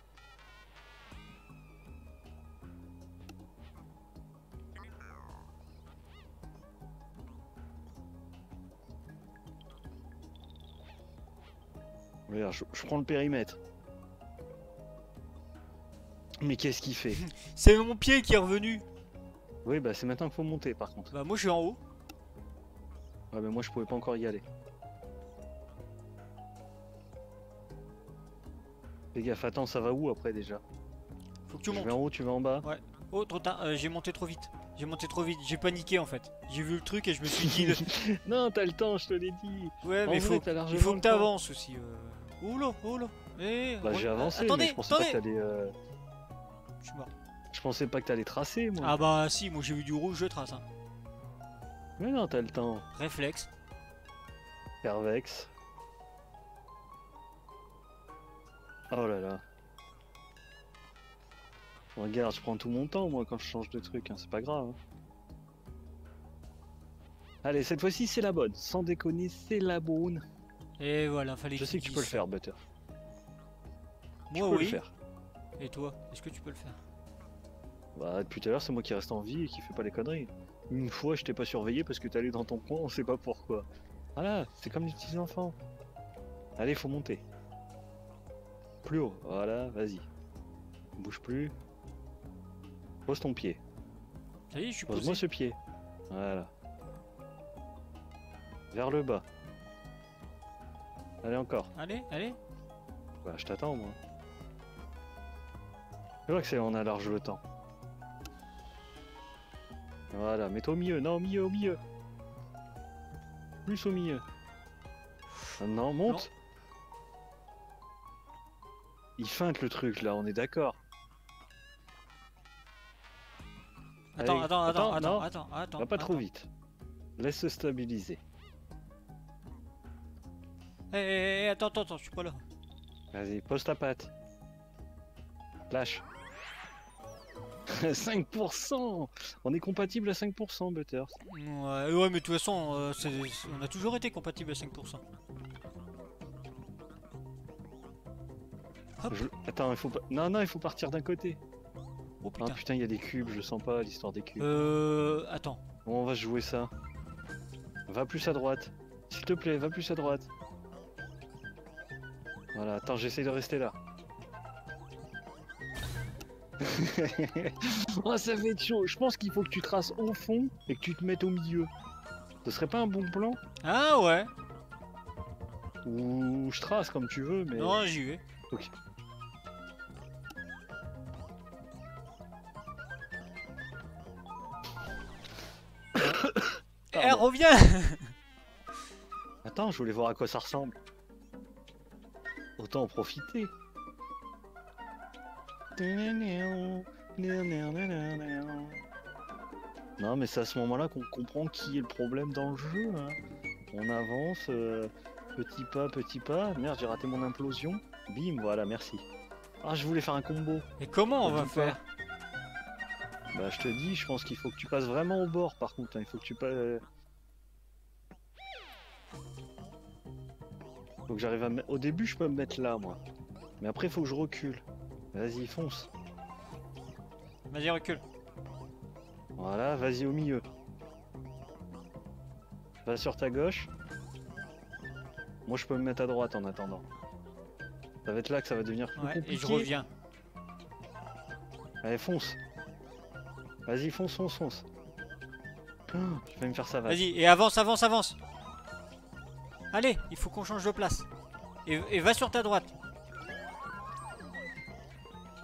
S1: Regarde, je prends le périmètre. Mais qu'est-ce qu'il fait?
S2: C'est mon pied qui est revenu.
S1: Oui, bah c'est maintenant qu'il faut monter par contre.
S2: Bah, moi je suis en haut.
S1: Ouais, mais moi je pouvais pas encore y aller. Fais gaffe, attends, ça va où après déjà?
S2: Faut que tu
S1: Je
S2: montes.
S1: vais en haut, tu vas en bas
S2: Oh, trop tard, euh, j'ai monté trop vite. J'ai monté trop vite. J'ai paniqué en fait. J'ai vu le truc et je me suis dit. le-
S1: Non, t'as le temps, je te l'ai dit
S2: Ouais,
S1: En
S2: mais
S1: vrai,
S2: faut, il faut que t'avances aussi. Euh... Oula, oula. Eh,
S1: Bah j'ai avancé,
S2: attendez,
S1: mais je pensais
S2: attendez.
S1: pas que t'allais... euh,
S2: Je suis mort.
S1: Je pensais pas que t'allais tracer, moi
S2: Ah bah si, moi j'ai vu du rouge, je trace. Hein.
S1: Mais non, t'as le temps.
S2: Réflexe.
S1: Pervex. Oh là là. Regarde, je prends tout mon temps, moi, quand je change de truc, hein, c'est pas grave. hein. Allez, cette fois-ci, c'est la bonne. Sans déconner, c'est la bonne.
S2: Et voilà, fallait
S1: Je sais que tu peux le faire, Butter. Tu
S2: Moi
S1: peux
S2: oui.
S1: le faire.
S2: Et toi, est-ce que tu peux le faire?
S1: Bah, depuis tout à l'heure, c'est moi qui reste en vie et qui fait pas les conneries. Une fois, je t'ai pas surveillé parce que t'es allé dans ton coin, on sait pas pourquoi. Voilà, c'est comme les petits enfants. Allez, faut monter. Plus haut, voilà, vas-y. Bouge plus. Pose ton pied.
S2: Ça y est, je suis posé.
S1: Pose-moi ce pied. Voilà. Vers le bas. Allez, encore.
S2: Allez, allez.
S1: Bah, je t'attends, moi. C'est vrai que c'est on a large le temps. Voilà, mets-toi au milieu. Non, au milieu, au milieu. Plus au milieu. Non, monte. Il feinte le truc, là, on est d'accord.
S2: Attends, attends, attends,
S1: attends,
S2: attends, attends.
S1: Va pas trop vite. Laisse se stabiliser.
S2: Eh, eh, eh, attends, attends, attends, je suis pas là.
S1: Vas-y, pose ta patte. Lâche. 5% On est compatible à 5%, Butters.
S2: Ouais, ouais, mais de toute façon, euh, on a toujours été compatible à 5%. Hop.
S1: Je- Attends, il faut pas... Non, non, il faut partir d'un côté.
S2: Oh
S1: Ah
S2: putain.
S1: putain, il y a des cubes, je sens pas l'histoire des cubes.
S2: Euh. Attends.
S1: Bon, on va jouer ça. Va plus à droite. S'il te plaît, va plus à droite. Voilà, attends, j'essaye de rester là. oh, ça va être chaud. Je pense qu'il faut que tu traces au fond et que tu te mettes au milieu. Ce serait pas un bon plan
S2: Ah ouais.
S1: Ou je trace comme tu veux, mais.
S2: Non, j'y vais.
S1: Ok.
S2: Eh, reviens
S1: Attends, je voulais voir à quoi ça ressemble. Autant en profiter. Non, mais c'est à ce moment-là qu'on comprend qui est le problème dans le jeu. hein. On avance, euh, petit pas, petit pas. Merde, j'ai raté mon implosion. Bim, voilà, merci. Ah, je voulais faire un combo.
S2: Et comment on va faire?
S1: Bah, je te dis, je pense qu'il faut que tu passes vraiment au bord, par contre. hein. Il faut que tu passes. Faut que j'arrive à. Au début, je peux me mettre là, moi. Mais après, il faut que je recule. Vas-y, fonce.
S2: Vas-y, recule.
S1: Voilà, vas-y au milieu. Va sur ta gauche. Moi, je peux me mettre à droite en attendant. Ça va être là que ça va devenir plus
S2: Ouais,
S1: compliqué.
S2: et je reviens.
S1: Allez, fonce. Vas-y, fonce, fonce, fonce. Oh, je vais me faire ça va.
S2: Vas-y, et avance, avance, avance. Allez, il faut qu'on change de place. Et, et va sur ta droite.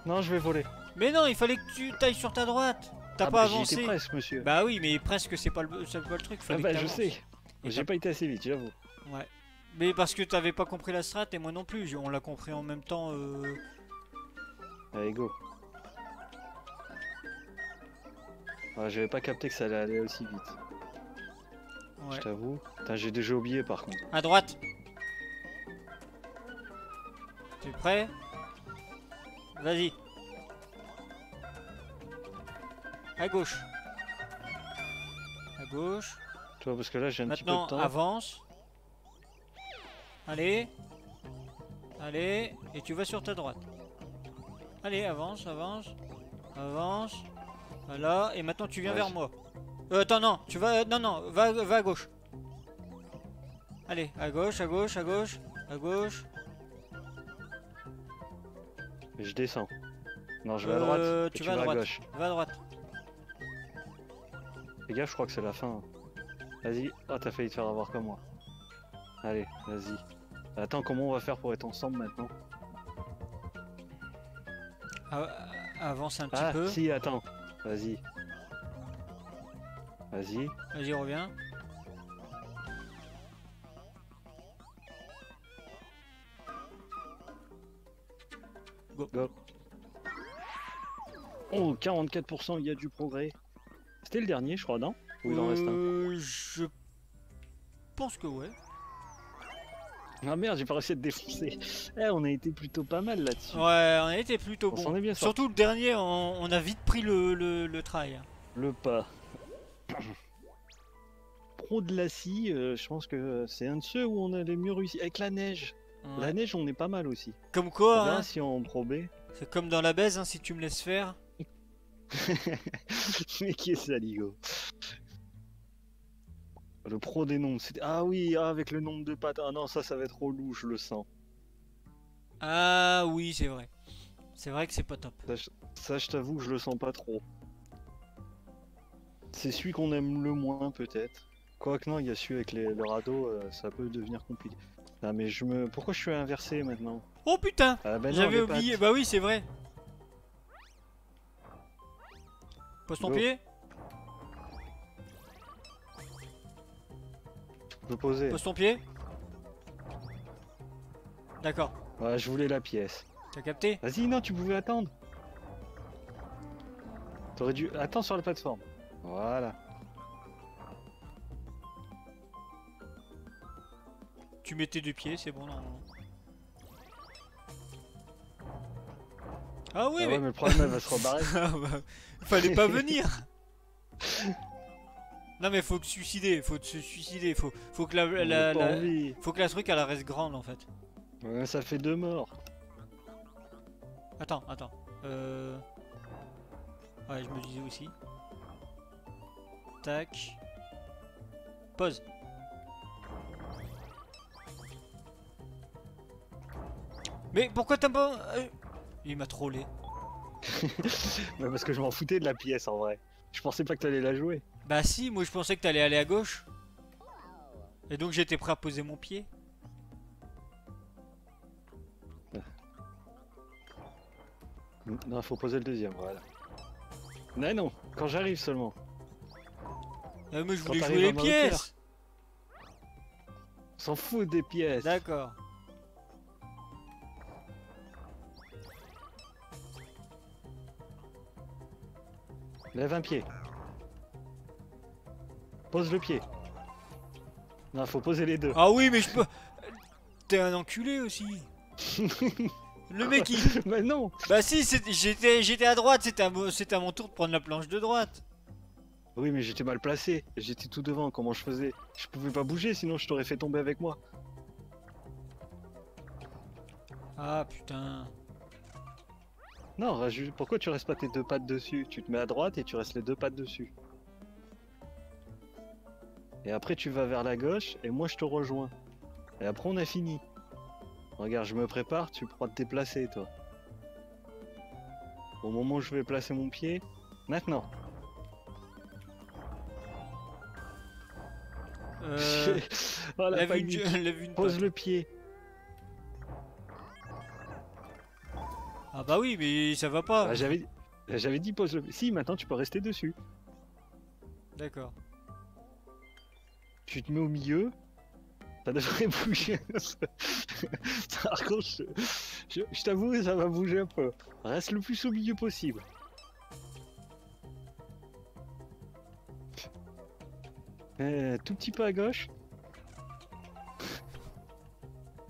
S1: Non, je vais voler.
S2: Mais non, il fallait que tu t'ailles sur ta droite. T'as
S1: Ah
S2: pas
S1: bah,
S2: avancé.
S1: étais presque, monsieur.
S2: Bah oui, mais presque c'est pas le, c'est pas le truc.
S1: Ah bah, je sais. J'ai pas été assez vite, j'avoue.
S2: Ouais. Mais parce que t'avais pas compris la strat et moi non plus. On l'a compris en même temps. euh,
S1: Allez, go. Ah, J'avais pas capté que ça allait aller aussi vite,
S2: Ouais.
S1: je t'avoue. J'ai déjà oublié par contre.
S2: À droite. T'es prêt? Vas-y. À gauche. À gauche.
S1: Tu vois, parce que là, j'ai un petit peu
S2: Maintenant,
S1: de temps.
S2: avance. Allez. Allez. Et tu vas sur ta droite. Allez, avance, avance. Avance. Voilà. Et maintenant, tu viens
S1: Ouais,
S2: vers moi. Euh, attends, non. Tu vas... Non, non. Va, va à gauche. Allez, à gauche, à gauche, à gauche. À gauche.
S1: Je descends. Non, je vais à
S2: Euh,
S1: droite. et
S2: tu vas à droite.
S1: gauche.
S2: Va à droite.
S1: Les gars, je crois que c'est la fin. Vas-y. Ah, t'as failli te faire avoir comme moi. Allez, vas-y. Attends, comment on va faire pour être ensemble maintenant
S2: Avance un petit
S1: Ah,
S2: peu.
S1: si, attends. Vas-y. Vas-y.
S2: Vas-y, reviens.
S1: Go. Oh, 44%, il y a du progrès. C'était le dernier, je crois, non Ou il en reste un
S2: Euh, Je pense que ouais.
S1: Ah merde, j'ai pas réussi à te défoncer. Eh, on a été plutôt pas mal là-dessus.
S2: Ouais, on a été plutôt
S1: On
S2: bon.
S1: s'en est bien sorti.
S2: Surtout le dernier, on, on a vite pris le, le, le trail.
S1: Le pas. Pro de la scie, euh, je pense que c'est un de ceux où on a les mieux réussi. Avec la neige. La neige, on est pas mal aussi.
S2: Comme quoi,
S1: verra
S2: hein,
S1: si on Pro B.
S2: c'est comme dans la baise, hein, si tu me laisses faire.
S1: Mais qui est ça, Ligo? Le pro des nombres. Ah oui, ah, avec le nombre de pattes. Ah non, ça, ça va être relou, je le sens.
S2: Ah oui, c'est vrai. C'est vrai que c'est pas top.
S1: Ça, je- ça, je t'avoue, je le sens pas trop. C'est celui qu'on aime le moins, peut-être. Quoique non, il y a celui avec les, le radeau, euh, ça peut devenir compliqué. Ah, mais je me. Pourquoi je suis inversé maintenant
S2: Oh putain
S1: Ah, bah
S2: J'avais oublié.
S1: pattes.
S2: Bah oui, c'est vrai. Pose ton
S1: Go.
S2: pied.
S1: Je peux poser.
S2: Pose ton pied. D'accord.
S1: Ouais, je voulais la pièce.
S2: T'as capté
S1: Vas-y, non, tu pouvais attendre. T'aurais dû. Attends sur la plateforme. Voilà.
S2: Tu mets tes deux pieds, c'est bon normalement. Ah oui,
S1: Ah
S2: mais...
S1: ouais, mais le problème, elle va se rebarrer.
S2: Ah bah, fallait pas venir. Non mais faut te suicider, faut te suicider, faut, faut que la, la- la- faut que la truc elle reste grande en fait.
S1: Ouais, ça fait deux morts.
S2: Attends, attends. Euh... Ouais, je me disais aussi. Tac. Pause. Mais pourquoi t'as pas... euh, Il m'a trollé.
S1: Ouais, parce que je m'en foutais de la pièce en vrai. Je pensais pas que t'allais la jouer.
S2: Bah si, moi je pensais que t'allais aller à gauche. Et donc j'étais prêt à poser mon pied.
S1: Non, faut poser le deuxième, voilà. Non, non, quand j'arrive seulement.
S2: Euh, mais je voulais jouer les pièces.
S1: On s'en fout des pièces.
S2: D'accord.
S1: Lève un pied. Pose le pied. Non, faut poser les deux.
S2: Ah oui, mais je peux... T'es un enculé aussi. Le mec il...
S1: Mais non
S2: Bah si, j'étais à droite, c'était à, à mon tour de prendre la planche de droite.
S1: Oui, mais j'étais mal placé. J'étais tout devant. Comment je faisais? Je pouvais pas bouger, sinon je t'aurais fait tomber avec moi.
S2: Ah putain.
S1: Non, pourquoi tu restes pas tes deux pattes dessus? Tu te mets à droite et tu restes les deux pattes dessus. Et après tu vas vers la gauche et moi je te rejoins. Et après on a fini. Regarde, je me prépare, tu pourras te déplacer toi. Au moment où je vais placer mon pied, maintenant.
S2: Euh,
S1: la Pose le pied.
S2: Ah bah oui, mais ça va pas.
S1: J'avais j'avais dit pose le. Si, maintenant tu peux rester dessus.
S2: D'accord.
S1: Tu te mets au milieu. Ça devrait bouger. Par contre, je, je- je t'avoue, ça va bouger un peu. Reste le plus au milieu possible. Euh, tout petit peu à gauche.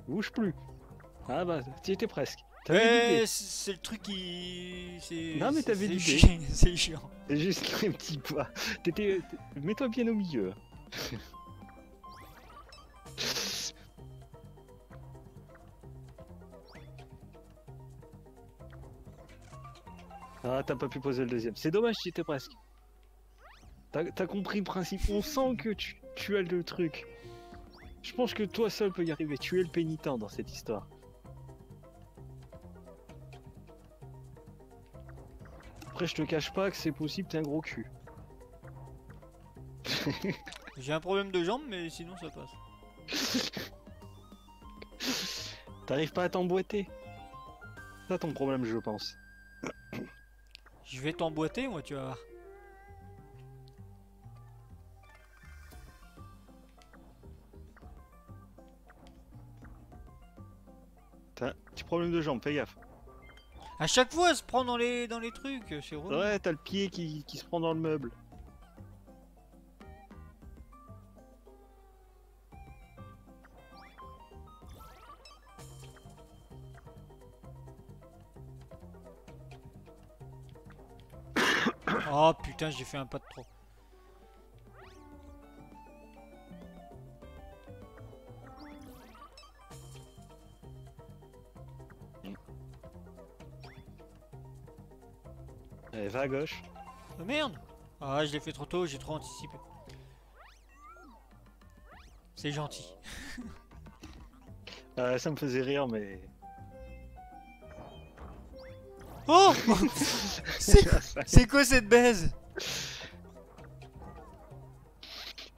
S1: Bouge plus. Ah bah, tu étais presque.
S2: Ouais,
S1: l'idée.
S2: c'est le truc qui.
S1: Non, mais t'avais
S2: chiant, C'est chiant.
S1: C'est juste un petit pas. T'étais- Mets-toi bien au milieu. Ah, t'as pas pu poser le deuxième. C'est dommage, tu étais presque. T'as t'as compris le principe. On sent que tu, tu as le truc. Je pense que toi seul peux y arriver. Tu es le pénitent dans cette histoire. Après, je te cache pas que c'est possible, t'es un gros cul.
S2: J'ai un problème de jambe, mais sinon ça passe.
S1: T'arrives pas à t'emboîter. C'est ça ton problème, je pense.
S2: Je vais t'emboîter, moi, tu vas voir.
S1: T'as un petit problème de jambe, fais gaffe.
S2: À chaque fois, elle se prend dans les, dans les trucs, c'est relou.
S1: Ouais, t'as le pied qui, qui se prend dans le meuble.
S2: Oh putain, j'ai fait un pas de trop.
S1: Allez, va à gauche.
S2: Oh merde Ah, je l'ai fait trop tôt, j'ai trop anticipé. C'est gentil.
S1: Euh, ça me faisait rire, mais.
S2: Oh C'est quoi cette baise?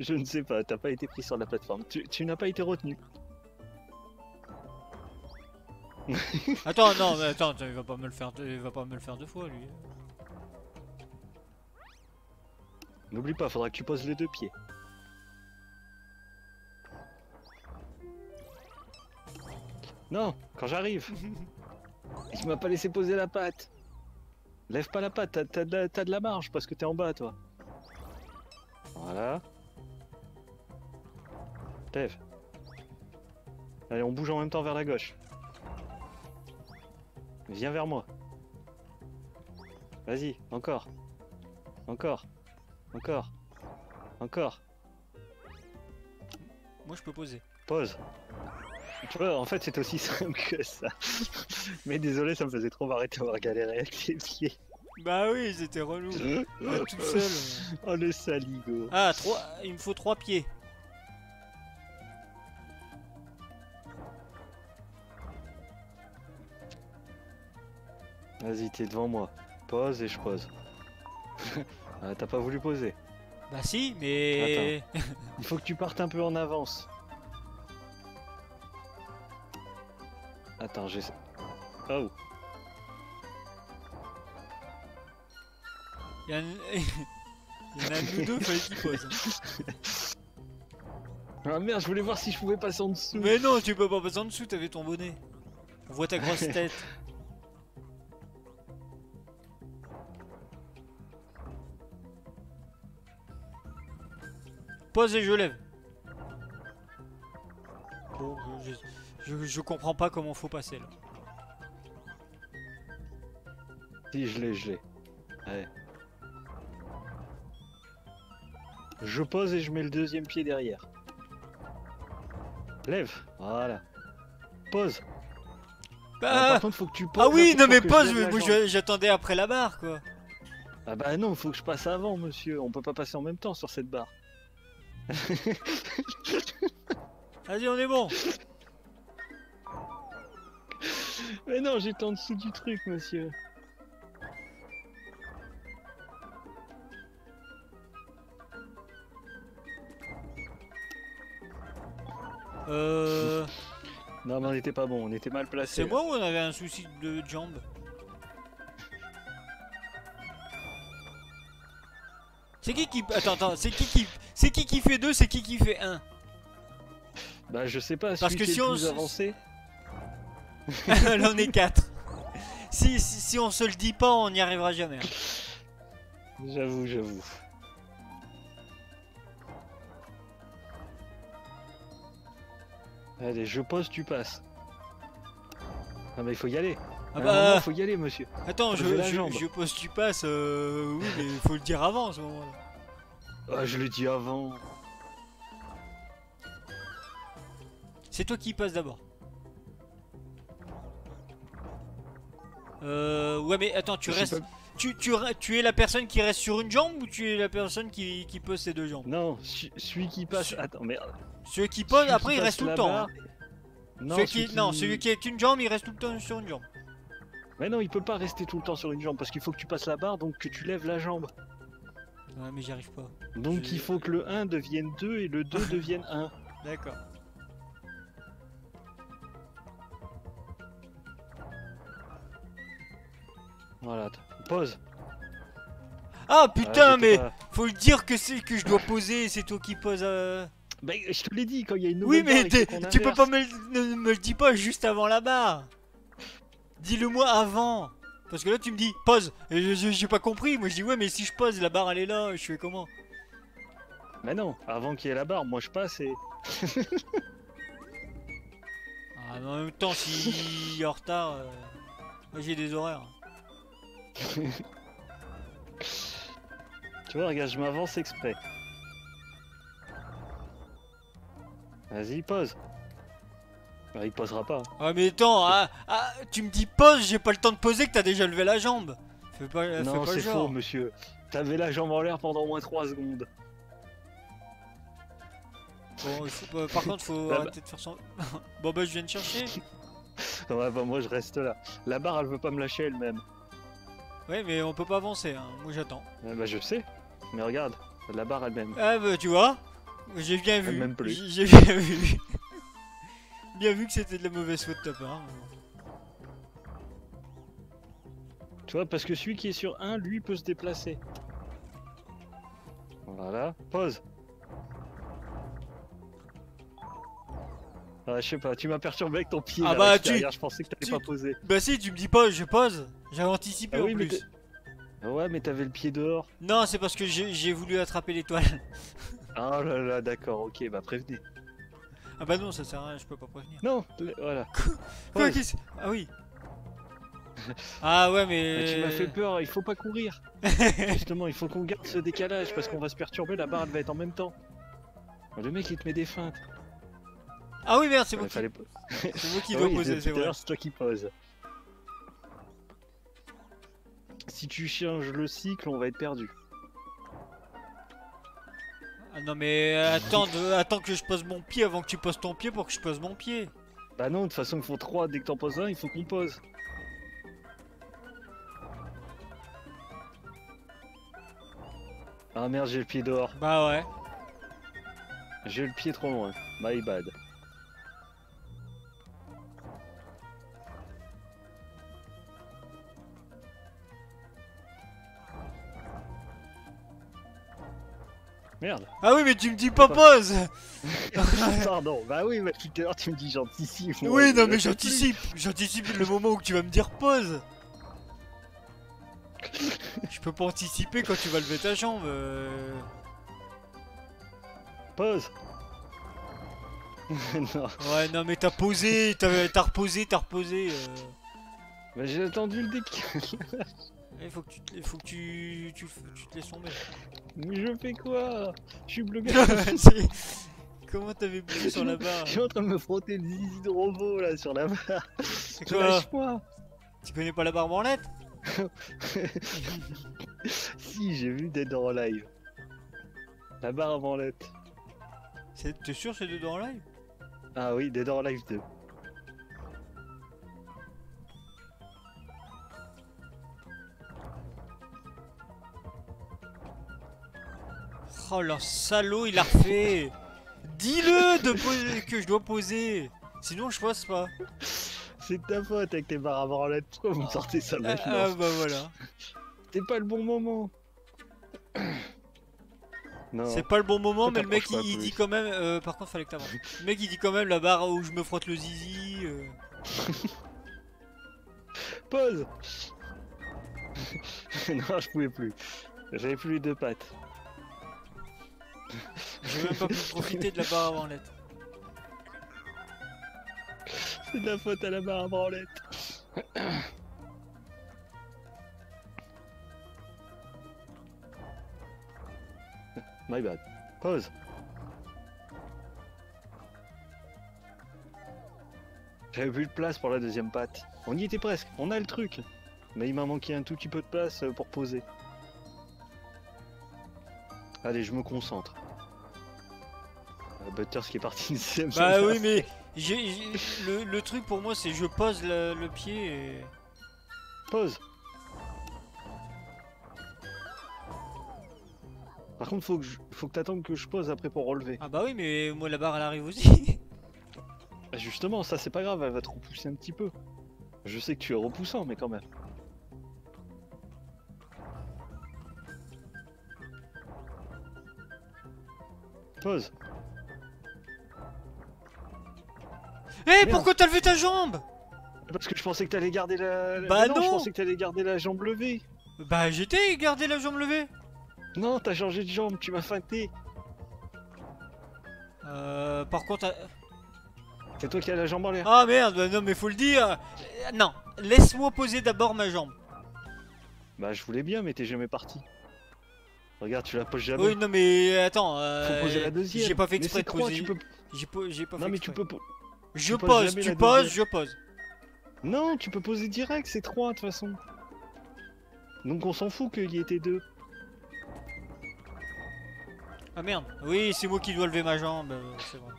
S1: Je ne sais pas, t'as pas été pris sur la plateforme. Tu, tu n'as pas été retenu.
S2: Attends, non, mais attends, il va pas me le faire, il va pas me le faire deux fois lui.
S1: N'oublie pas, faudra que tu poses les deux pieds. Non, quand j'arrive. Il m'a pas laissé poser la patte. Lève pas la patte, t'as- de, de la marge parce que t'es en bas, toi. Voilà. Lève. Allez, on bouge en même temps vers la gauche. Viens vers moi. Vas-y, encore. Encore. Encore. Encore.
S2: Moi je peux poser.
S1: Pause. Tu vois, en fait, c'est aussi simple que ça. Mais désolé, ça me faisait trop marrer de t'avoir galéré avec les pieds.
S2: Bah oui, c'était relou. Ouais, Toute seule.
S1: Oh, le saligo.
S2: Ah, trois, il me faut trois pieds.
S1: Vas-y, t'es devant moi. Pose et je pose. Ah, T'as pas voulu poser.
S2: Bah si, mais...
S1: Il faut que tu partes un peu en avance. Attends, j'ai... Oh,
S2: Il y, en a- il y en a nous deux, fallait qu'il pose.
S1: ah merde, je voulais voir si je pouvais passer en dessous.
S2: Mais non, tu peux pas passer en dessous, t'avais ton bonnet. On voit ta grosse tête. Pose et je lève. Bon, je, je, je comprends pas comment faut passer là.
S1: Si, je l'ai, je l'ai. Ouais. Je pose et je mets le deuxième pied derrière. Lève, voilà. Pose. Ah,
S2: Bah,
S1: par contre, faut que tu poses.
S2: ah oui,
S1: un
S2: non mais pause,
S1: je-
S2: j'attendais après la barre quoi.
S1: Ah bah non, faut que je passe avant, monsieur. On peut pas passer en même temps sur cette barre.
S2: Vas-y, on est bon.
S1: Mais non, j'étais en dessous du truc, monsieur.
S2: Euh.
S1: Non, mais on était pas bon, on était mal placé.
S2: C'est moi ou on avait un souci de jambe? C'est qui qui. Attends, attends, c'est qui qui. C'est qui qui fait 2, c'est qui qui fait 1
S1: Bah, je sais pas,
S2: Parce que si on
S1: plus avancé.
S2: Là on est 4. Si, si, si on se le dit pas, on n'y arrivera jamais. hein.
S1: J'avoue, j'avoue. Allez, je pose, tu passes. Ah bah il faut y aller.
S2: Ah bah.
S1: moment, faut y aller, monsieur.
S2: Attends, je, pose, tu passes. Euh, oui, mais faut le dire avant à ce moment-là.
S1: Ah, je l'ai dit avant.
S2: C'est toi qui passes d'abord. Euh. Ouais, mais attends, tu
S1: Je
S2: restes.
S1: pas-
S2: Tu, tu, es la personne qui reste sur une jambe ou tu es la personne qui, qui pose ses deux jambes?
S1: Non, celui qui passe. Attends, merde.
S2: Celui qui pose,
S1: Celui
S2: après
S1: qui
S2: il
S1: passe
S2: reste tout le temps. hein.
S1: Non,
S2: celui
S1: celui
S2: qui... non, celui qui est une jambe, il reste tout le temps sur une jambe.
S1: Mais non, il peut pas rester tout le temps sur une jambe parce qu'il faut que tu passes la barre donc que tu lèves la jambe.
S2: Ouais, mais j'y arrive pas.
S1: Donc il faut que le 1 devienne 2 et le 2 devienne 1.
S2: D'accord.
S1: Voilà, pause.
S2: Ah putain, mais
S1: pas-
S2: faut le dire que c'est que je dois poser, c'est toi qui poses. euh.
S1: Bah, je te l'ai dit, quand il y a une
S2: Oui,
S1: nouvelle barre,
S2: mais tu peux pas me, le- ne me le dis pas juste avant la barre. Dis-le moi avant. Parce que là tu me dis pause. J'ai pas compris. Moi je dis ouais, mais si je pose, la barre elle est là. Je fais comment?
S1: Mais non, avant qu'il y ait la barre, moi je passe et.
S2: Ah, mais en même temps, si est en retard, euh, moi j'ai des horaires.
S1: Tu vois, regarde, je m'avance exprès. Vas-y, pose. Bah, il posera pas.
S2: Ah, mais attends, ah, ah, tu me dis pause, j'ai pas le temps de poser que t'as déjà levé la jambe. Fais pas,
S1: non, c'est faux, monsieur. T'avais la jambe en l'air pendant au moins 3 secondes.
S2: Bon, faut pas- par contre, faut
S1: Bah, bah.
S2: arrêter de faire son. bon, bah, je viens de chercher.
S1: Ouais, bah, moi je reste là. La barre, elle veut pas me lâcher elle-même.
S2: Ouais, mais on peut pas avancer, hein. moi j'attends.
S1: Euh, bah, je sais. Mais regarde, la barre elle-même.
S2: Ah, bah, tu vois, j'ai bien vu.
S1: Même plus.
S2: J'ai j'ai bien vu. Bien vu que c'était de la mauvaise faute de ta part.
S1: Tu vois, parce que celui qui est sur 1, lui, peut se déplacer. Voilà, pause. Ah, je sais pas, tu m'as perturbé avec ton pied.
S2: Ah
S1: là,
S2: bah,
S1: extérieur, Je pensais que t'allais
S2: tu-
S1: pas poser.
S2: Bah, si, tu me dis pas, je pose. J'avais anticipé
S1: Ah
S2: en
S1: oui,
S2: plus.
S1: Ah Ouais, mais t'avais le pied dehors.
S2: Non, c'est parce que j'ai j'ai voulu attraper l'étoile.
S1: Ah là là, d'accord, ok, bah prévenez.
S2: Ah, bah, non, ça sert à rien, je peux pas prévenir.
S1: Non, voilà.
S2: Quoi,
S1: Pause.
S2: qu'est-ce- Ah oui. Ah ouais mais...
S1: Mais tu m'as fait peur, il faut pas courir. Justement, il faut qu'on garde ce décalage parce qu'on va se perturber, la barre elle va être en même temps. Le mec il te met des feintes.
S2: Ah oui merde c'est moi,
S1: Ouais,
S2: qui...
S1: fallait
S2: c'est moi qui
S1: Ah
S2: dois
S1: oui,
S2: poser c'est vrai.
S1: c'est toi qui poses. Si tu changes le cycle, on va être perdu.
S2: Ah non mais attends, de- attends que je pose mon pied avant que tu poses ton pied pour que je pose mon pied.
S1: Bah non, de toute façon, il faut 3 dès que t'en poses un, il faut qu'on pose. Ah merde, j'ai le pied dehors.
S2: Bah ouais.
S1: J'ai le pied trop loin. My bad. Merde.
S2: Ah oui mais tu me dis pas pose
S1: Pardon. Bah oui, mais tout à l'heure tu me dis j'anticipe.
S2: Oui non mais j'anticipe J'anticipe le moment où tu vas me dire pause Je peux pas anticiper quand tu vas lever ta jambe. euh.
S1: Pause. non.
S2: Ouais non mais t'as posé, t'as t'as reposé, t'as reposé. euh.
S1: Bah j'ai attendu le décalage.
S2: Il faut que tu te, faut que tu, tu, tu te laisses tomber.
S1: Mais je fais quoi Je suis bloqué.
S2: Comment t'avais bougé sur la barre
S1: Je suis en train de me frotter le zizi de robot là sur la barre.
S2: C'est quoi
S1: Lâche-moi
S2: Tu connais pas la barre branlette
S1: Si, j'ai vu Dead or Alive. La barre branlette.
S2: T'es sûr c'est dedans en live
S1: Ah oui, Dead or Alive 2.
S2: Oh le salaud, il a refait Dis-le de poser- que je dois poser Sinon je pose pas.
S1: C'est de ta faute avec tes barres à branlette. Pourquoi vous me sortez ça
S2: Ah,
S1: maintenant
S2: ah, bah voilà.
S1: C'était pas le bon moment. Non.
S2: C'est pas le bon moment, mais le mec il, dit quand même. euh, par contre, fallait que t'avances. Le mec il dit quand même la barre où je me frotte le zizi. euh.
S1: Pause Non, je pouvais plus. J'avais plus les deux pattes.
S2: J'ai même pas pu profiter de la barre avant lettre.
S1: C'est de la faute à la barre à branlette. My bad. Pause. J'avais plus de place pour la deuxième patte. On y était presque. On a le truc. Mais il m'a manqué un tout petit peu de place euh, pour poser. Allez, je me concentre. Euh, Butters qui est parti
S2: Bah oui, mais j'ai j'ai- le, le truc pour moi c'est je pose le, le pied et.
S1: Pause. Par contre, faut que je- faut que t'attendes que je pose après pour relever.
S2: Ah bah oui, mais moi la barre elle arrive aussi.
S1: Bah, Justement, ça c'est pas grave, elle va te repousser un petit peu. Je sais que tu es repoussant, mais quand même. Pause.
S2: Eh,
S1: Merde.
S2: pourquoi t'as levé ta jambe?
S1: Parce que je pensais que t'allais garder la.
S2: Bah
S1: Mais Je
S2: non.
S1: pensais que t'allais garder la jambe levée.
S2: Bah j'étais gardé la jambe levée.
S1: Non, t'as changé de jambe, tu m'as feinté.
S2: Euh, par contre. euh,
S1: C'est toi qui as la jambe en l'air.
S2: Ah merde, bah non mais faut le dire. Euh, Non, laisse-moi poser d'abord ma jambe.
S1: Bah, je voulais bien, mais t'es jamais parti. Regarde, tu la poses jamais.
S2: Oui, non mais attends. euh,
S1: Faut poser la deuxième.
S2: J'ai pas fait exprès de poser.
S1: peux...
S2: J'ai pas,
S1: Non, mais tu peux. po-
S2: Je
S1: tu
S2: pose, tu poses, je pose.
S1: Non, tu peux poser direct, c'est 3 de toute façon. Donc on s'en fout qu'il y ait été deux.
S2: Ah merde. Oui, c'est moi qui dois lever ma jambe. euh, c'est vrai.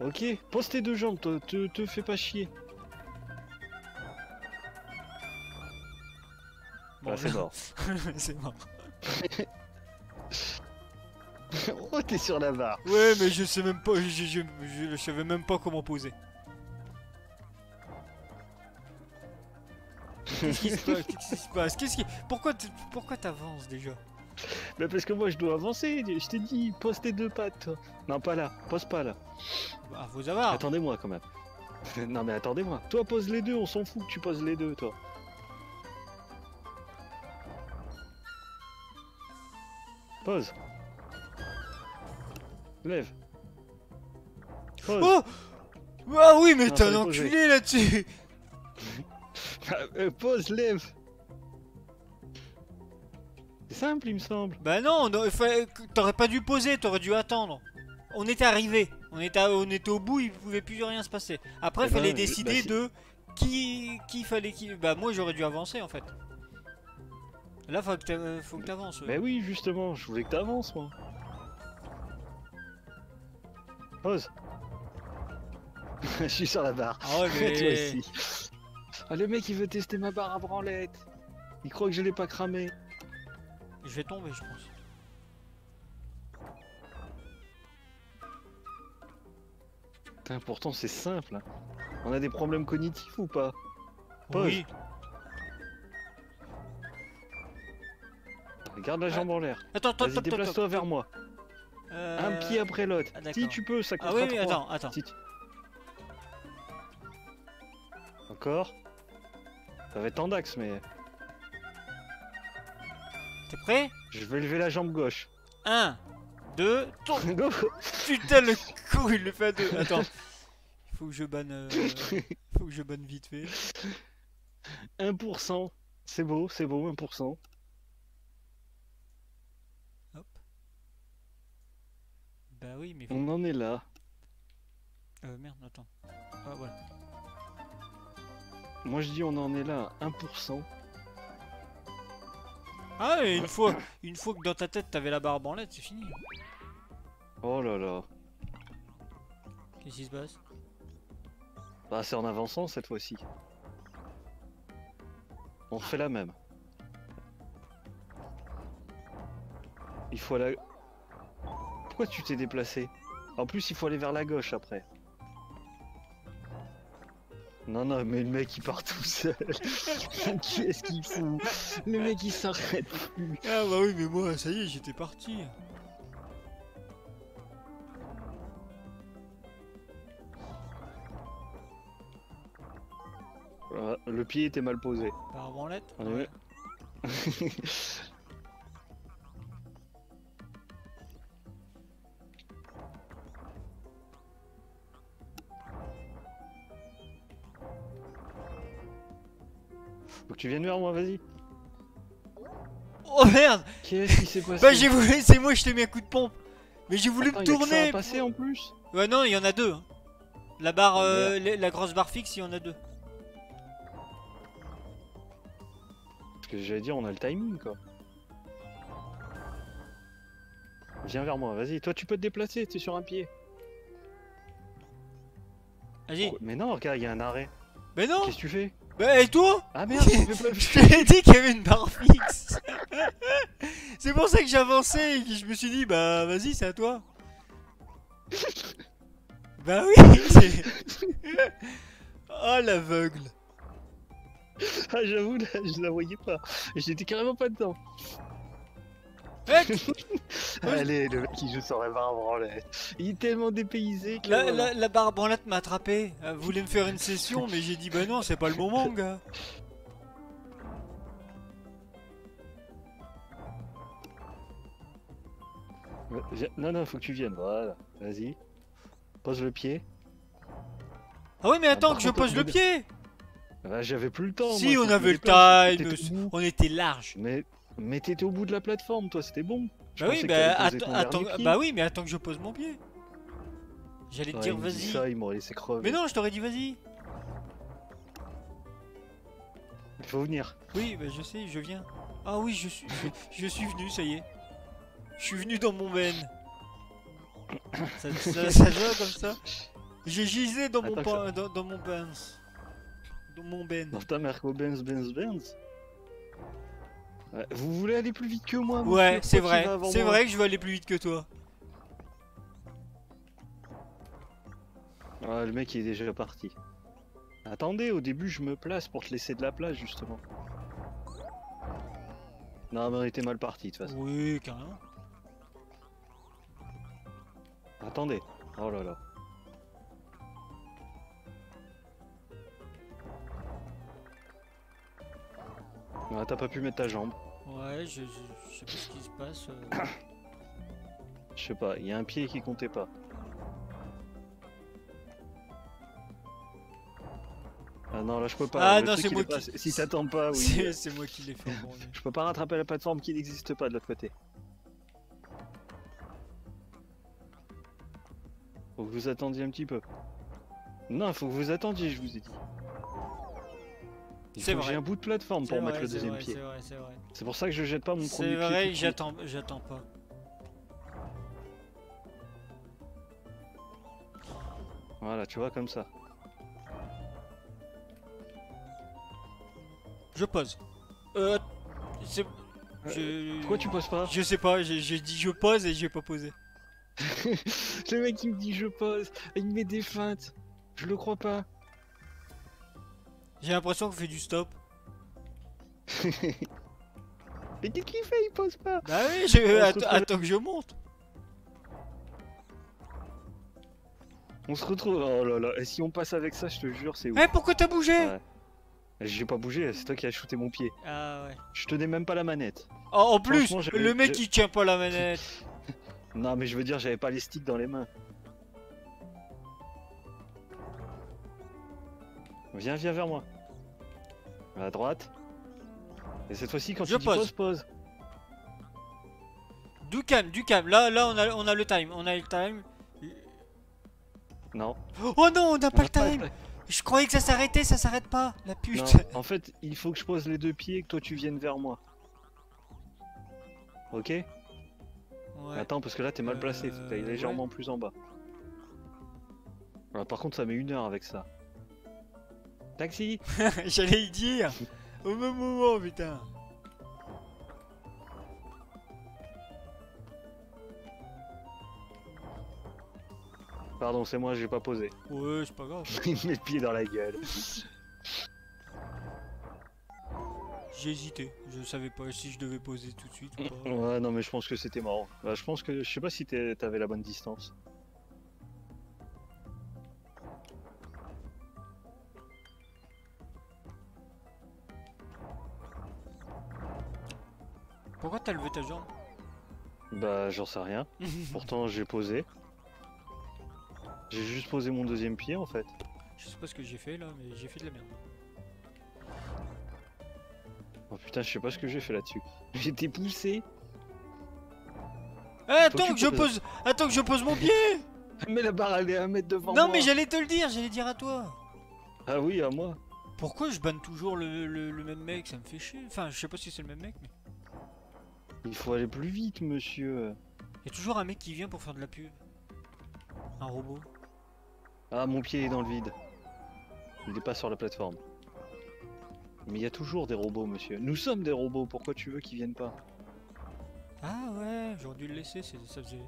S1: Ok, pose tes deux jambes, te, te fais pas chier.
S2: Bon,
S1: Ah, c'est mort.
S2: c'est mort.
S1: oh, t'es sur la barre.
S2: Ouais, mais je sais même pas, je, je, je- je savais même pas comment poser. Qu'est-ce qui se passe? Qu'est-ce qui se passe? Qu'est-ce qui... Pourquoi pourquoi t'avances déjà?
S1: Mais parce que moi je dois avancer, je t'ai dit, pose tes deux pattes. toi. Non, pas là, pose pas là.
S2: Bah, faut savoir.
S1: Attendez-moi quand même. non, mais attendez-moi. Toi, pose les deux, on s'en fout que tu poses les deux, toi. Pose. Lève.
S2: Oh Ah oui, mais t'es un enculé là-dessus
S1: euh, pose, lève. C'est simple, il me semble.
S2: Bah non, t'aurais pas dû poser, t'aurais dû attendre. On était arrivé, on était, on était au bout, il pouvait plus rien se passer. Après,
S1: Eh
S2: il fallait
S1: ben,
S2: décider
S1: bah,
S2: de qui, qui fallait qui. Bah moi, j'aurais dû avancer en fait. Là, faut que t'a- faut que t'avances. ouais.
S1: Mais oui, justement, je voulais que t'avances, moi. Pose. je suis sur la barre.
S2: Ah ouais, mais...
S1: Toi aussi. Ah, le mec, il veut tester ma barre à branlette. Il croit que je l'ai pas cramé.
S2: Je vais tomber, je pense.
S1: Putain, pourtant, c'est simple. hein. On a des problèmes cognitifs ou pas? Pose.
S2: Oui.
S1: Garde la jambe en l'air.
S2: Attends, attends, attends,
S1: déplace-toi vers moi.
S2: Euh,
S1: Un pied après l'autre.
S2: ah,
S1: si tu peux, ça
S2: Ah
S1: coûtera
S2: oui, attends, attends.
S1: Si tu- Encore Ça va être en dax, mais
S2: T'es prêt?
S1: Je vais lever la jambe gauche.
S2: 1, 2, tourne
S1: Go
S2: Putain, le coup, il le fait à deux. Attends. Il faut que je banne. euh, faut que je banne vite fait.
S1: 1%. C'est beau, c'est beau, 1%.
S2: Bah oui, mais. faut-
S1: On en est là.
S2: Euh, merde, attends. Ah, voilà.
S1: Moi je dis on en est là à 1%.
S2: Ah, et une fois, une fois que dans ta tête t'avais la barre branlette, c'est fini.
S1: Oh là là.
S2: Qu'est-ce qui se passe?
S1: Bah c'est en avançant cette fois-ci. On refait la même. Il faut aller... Pourquoi tu t'es déplacé En plus il faut aller vers la gauche après. Non non mais le mec il part tout seul. Qu'est-ce qu'il fout Le mec il s'arrête plus.
S2: Ah bah oui, mais moi, ça y est, j'étais parti.
S1: Ah, le pied était mal posé.
S2: Barre branlette
S1: Ouais. Faut que tu viennes vers moi, vas-y.
S2: Oh merde
S1: Qu'est-ce qui s'est passé
S2: Bah j'ai voulu, c'est moi, je t'ai mis un coup de pompe. Mais j'ai voulu
S1: Attends,
S2: me
S1: y a que ça
S2: tourner.
S1: à passer en plus
S2: Ouais, non, il y en a deux. hein. La barre,
S1: Oh,
S2: euh, la la grosse barre fixe, il y en a deux.
S1: Parce que j'allais dire, on a le timing quoi. Viens vers moi, vas-y. Toi, tu peux te déplacer, t'es sur un pied.
S2: Vas-y.
S1: Mais non, regarde, il y a un arrêt.
S2: Mais non
S1: Qu'est-ce que tu fais?
S2: Bah et toi
S1: Ah merde,
S2: Je t'ai dit qu'il y avait une barre fixe. c'est pour ça que j'avançais et que je me suis dit, bah vas-y, c'est à toi. bah oui, oh l'aveugle.
S1: Ah, j'avoue, là, je la voyais pas. J'étais carrément pas dedans.
S2: Mec,
S1: Allez, le mec qui joue sur la barre branlette. Il est tellement dépaysé que.
S2: la, la, la barre branlette m'a attrapé. Elle voulait me faire une session, mais j'ai dit, bah non, c'est pas le moment, gars.
S1: Non, non, faut que tu viennes. Voilà, vas-y. Pose le pied.
S2: Ah oui, mais attends
S1: par
S2: que je pose le pied.
S1: Bah, j'avais plus le temps.
S2: Si,
S1: moi,
S2: on avait le time. On était large.
S1: Mais, mais t'étais au bout de la plateforme, toi, c'était bon. Je
S2: Bah oui, bah attends, bah oui, mais attends que je pose mon pied. J'allais te
S1: Ouais,
S2: dire vas-y.
S1: ça, il m'aurait laissé crever.
S2: Mais non, je t'aurais dit vas-y.
S1: Il faut venir.
S2: Oui, bah je sais, je viens. Ah oui, je suis, je, je suis venu, ça y est. Je suis venu dans mon ben. Ça, ça, ça se voit comme ça. J'ai gisé dans mon,
S1: Attends
S2: pain- dans, dans mon ben. Dans mon ben.
S1: Dans ta mère, Benz, Benz, Benz. Ouais, vous voulez aller plus vite que moi
S2: Ouais, c'est vrai. C'est vrai que je vais aller plus vite que toi.
S1: Ah, le mec il est déjà parti. Attendez, au début je me place pour te laisser de la place justement. Non mais on était mal parti de toute façon.
S2: Oui, carrément.
S1: Attendez. Oh là là. Ah, T'as pas pu mettre ta jambe.
S2: Ouais, je, je, je sais pas ce qui se passe. euh.
S1: Je sais pas, il y a un pied qui comptait pas. Ah non là je peux pas.
S2: Ah
S1: le
S2: non,
S1: truc,
S2: c'est
S1: il
S2: moi
S1: est pas-
S2: qui-
S1: Si t'attends pas, oui.
S2: C'est c'est moi qui l'ai fait.
S1: Je peux pas rattraper la plateforme qui n'existe pas de l'autre côté. Faut que vous attendiez un petit peu. Non, faut que vous attendiez, je vous ai dit. Il
S2: C'est
S1: que j'ai
S2: vrai.
S1: un bout de plateforme
S2: C'est
S1: pour mettre
S2: vrai,
S1: le
S2: c'est
S1: deuxième
S2: vrai,
S1: pied.
S2: C'est vrai, c'est vrai.
S1: C'est pour ça que je jette pas mon premier
S2: C'est
S1: pied.
S2: vrai,
S1: de suite.
S2: j'attends, j'attends pas.
S1: Voilà, tu vois, comme ça.
S2: Je pose. Euh, c'est, je,
S1: Pourquoi tu poses pas?
S2: Je sais pas, j'ai j'ai dit je pose et j'ai pas posé.
S1: Le mec il me dit je pose, il me met des feintes. Je le crois pas.
S2: J'ai l'impression qu'on fait du stop.
S1: Mais qu'est-ce qu'il fait? Il pose pas.
S2: Bah oui, je, att- attends que je monte.
S1: On se retrouve. Oh là là. Et si on passe avec ça, je te jure, c'est ouf.
S2: Eh, pourquoi t'as bougé?
S1: Ouais. J'ai pas bougé, c'est toi qui as shooté mon pied.
S2: Ah ouais.
S1: Je tenais même pas la manette.
S2: Oh, en plus, le mec il tient pas la manette.
S1: Non, mais je veux dire, j'avais pas les sticks dans les mains. Viens, viens vers moi. À droite. Et cette fois-ci, quand
S2: Je
S1: tu dis
S2: pose.
S1: pose.
S2: Du calme, du calme. Là, là, on a, on a le time. On a le time.
S1: Non.
S2: Oh non, on n'a pas le
S1: pas
S2: time. Je croyais que ça s'arrêtait, ça s'arrête pas, la
S1: Non,
S2: pute.
S1: en fait, il faut que je pose les deux pieds et que toi tu viennes vers moi. Ok?
S2: Ouais.
S1: Attends, parce que là t'es mal placé, t'ailles
S2: Euh,
S1: légèrement plus en bas. Par contre, ça met une heure avec ça. Taxi
S2: J'allais y dire au même moment, putain.
S1: Pardon, c'est moi, j'ai pas posé.
S2: Ouais, c'est pas grave.
S1: Il me met le pied dans la gueule.
S2: J'ai hésité. Je savais pas si je devais poser tout de suite ou pas.
S1: Ouais, non, mais je pense que c'était marrant. Bah, je pense que je sais pas si t'avais la bonne distance.
S2: Pourquoi t'as levé ta jambe
S1: Bah, j'en sais rien. Pourtant, j'ai posé. J'ai juste posé mon deuxième pied en fait.
S2: Je sais pas ce que j'ai fait là, mais j'ai fait de la merde.
S1: Oh putain, je sais pas ce que j'ai fait là-dessus. J'ai été poussé.
S2: Eh, attends que je pose, attends que je pose mon pied.
S1: Mais la barre elle est un mètre devant
S2: non
S1: moi.
S2: mais j'allais te le dire, j'allais dire à toi.
S1: Ah oui, à moi.
S2: Pourquoi je banne toujours le, le- le même mec? Ça me fait chier. Enfin, je sais pas si c'est le même mec, mais
S1: Il faut aller plus vite, monsieur.
S2: il y a toujours un mec qui vient pour faire de la pub. Un robot.
S1: Ah, mon pied est dans le vide. Il est pas sur la plateforme. Mais il y a toujours des robots, monsieur. Nous sommes des robots, pourquoi tu veux qu'ils viennent pas?
S2: Ah ouais, j'aurais dû le laisser. Ça faisait,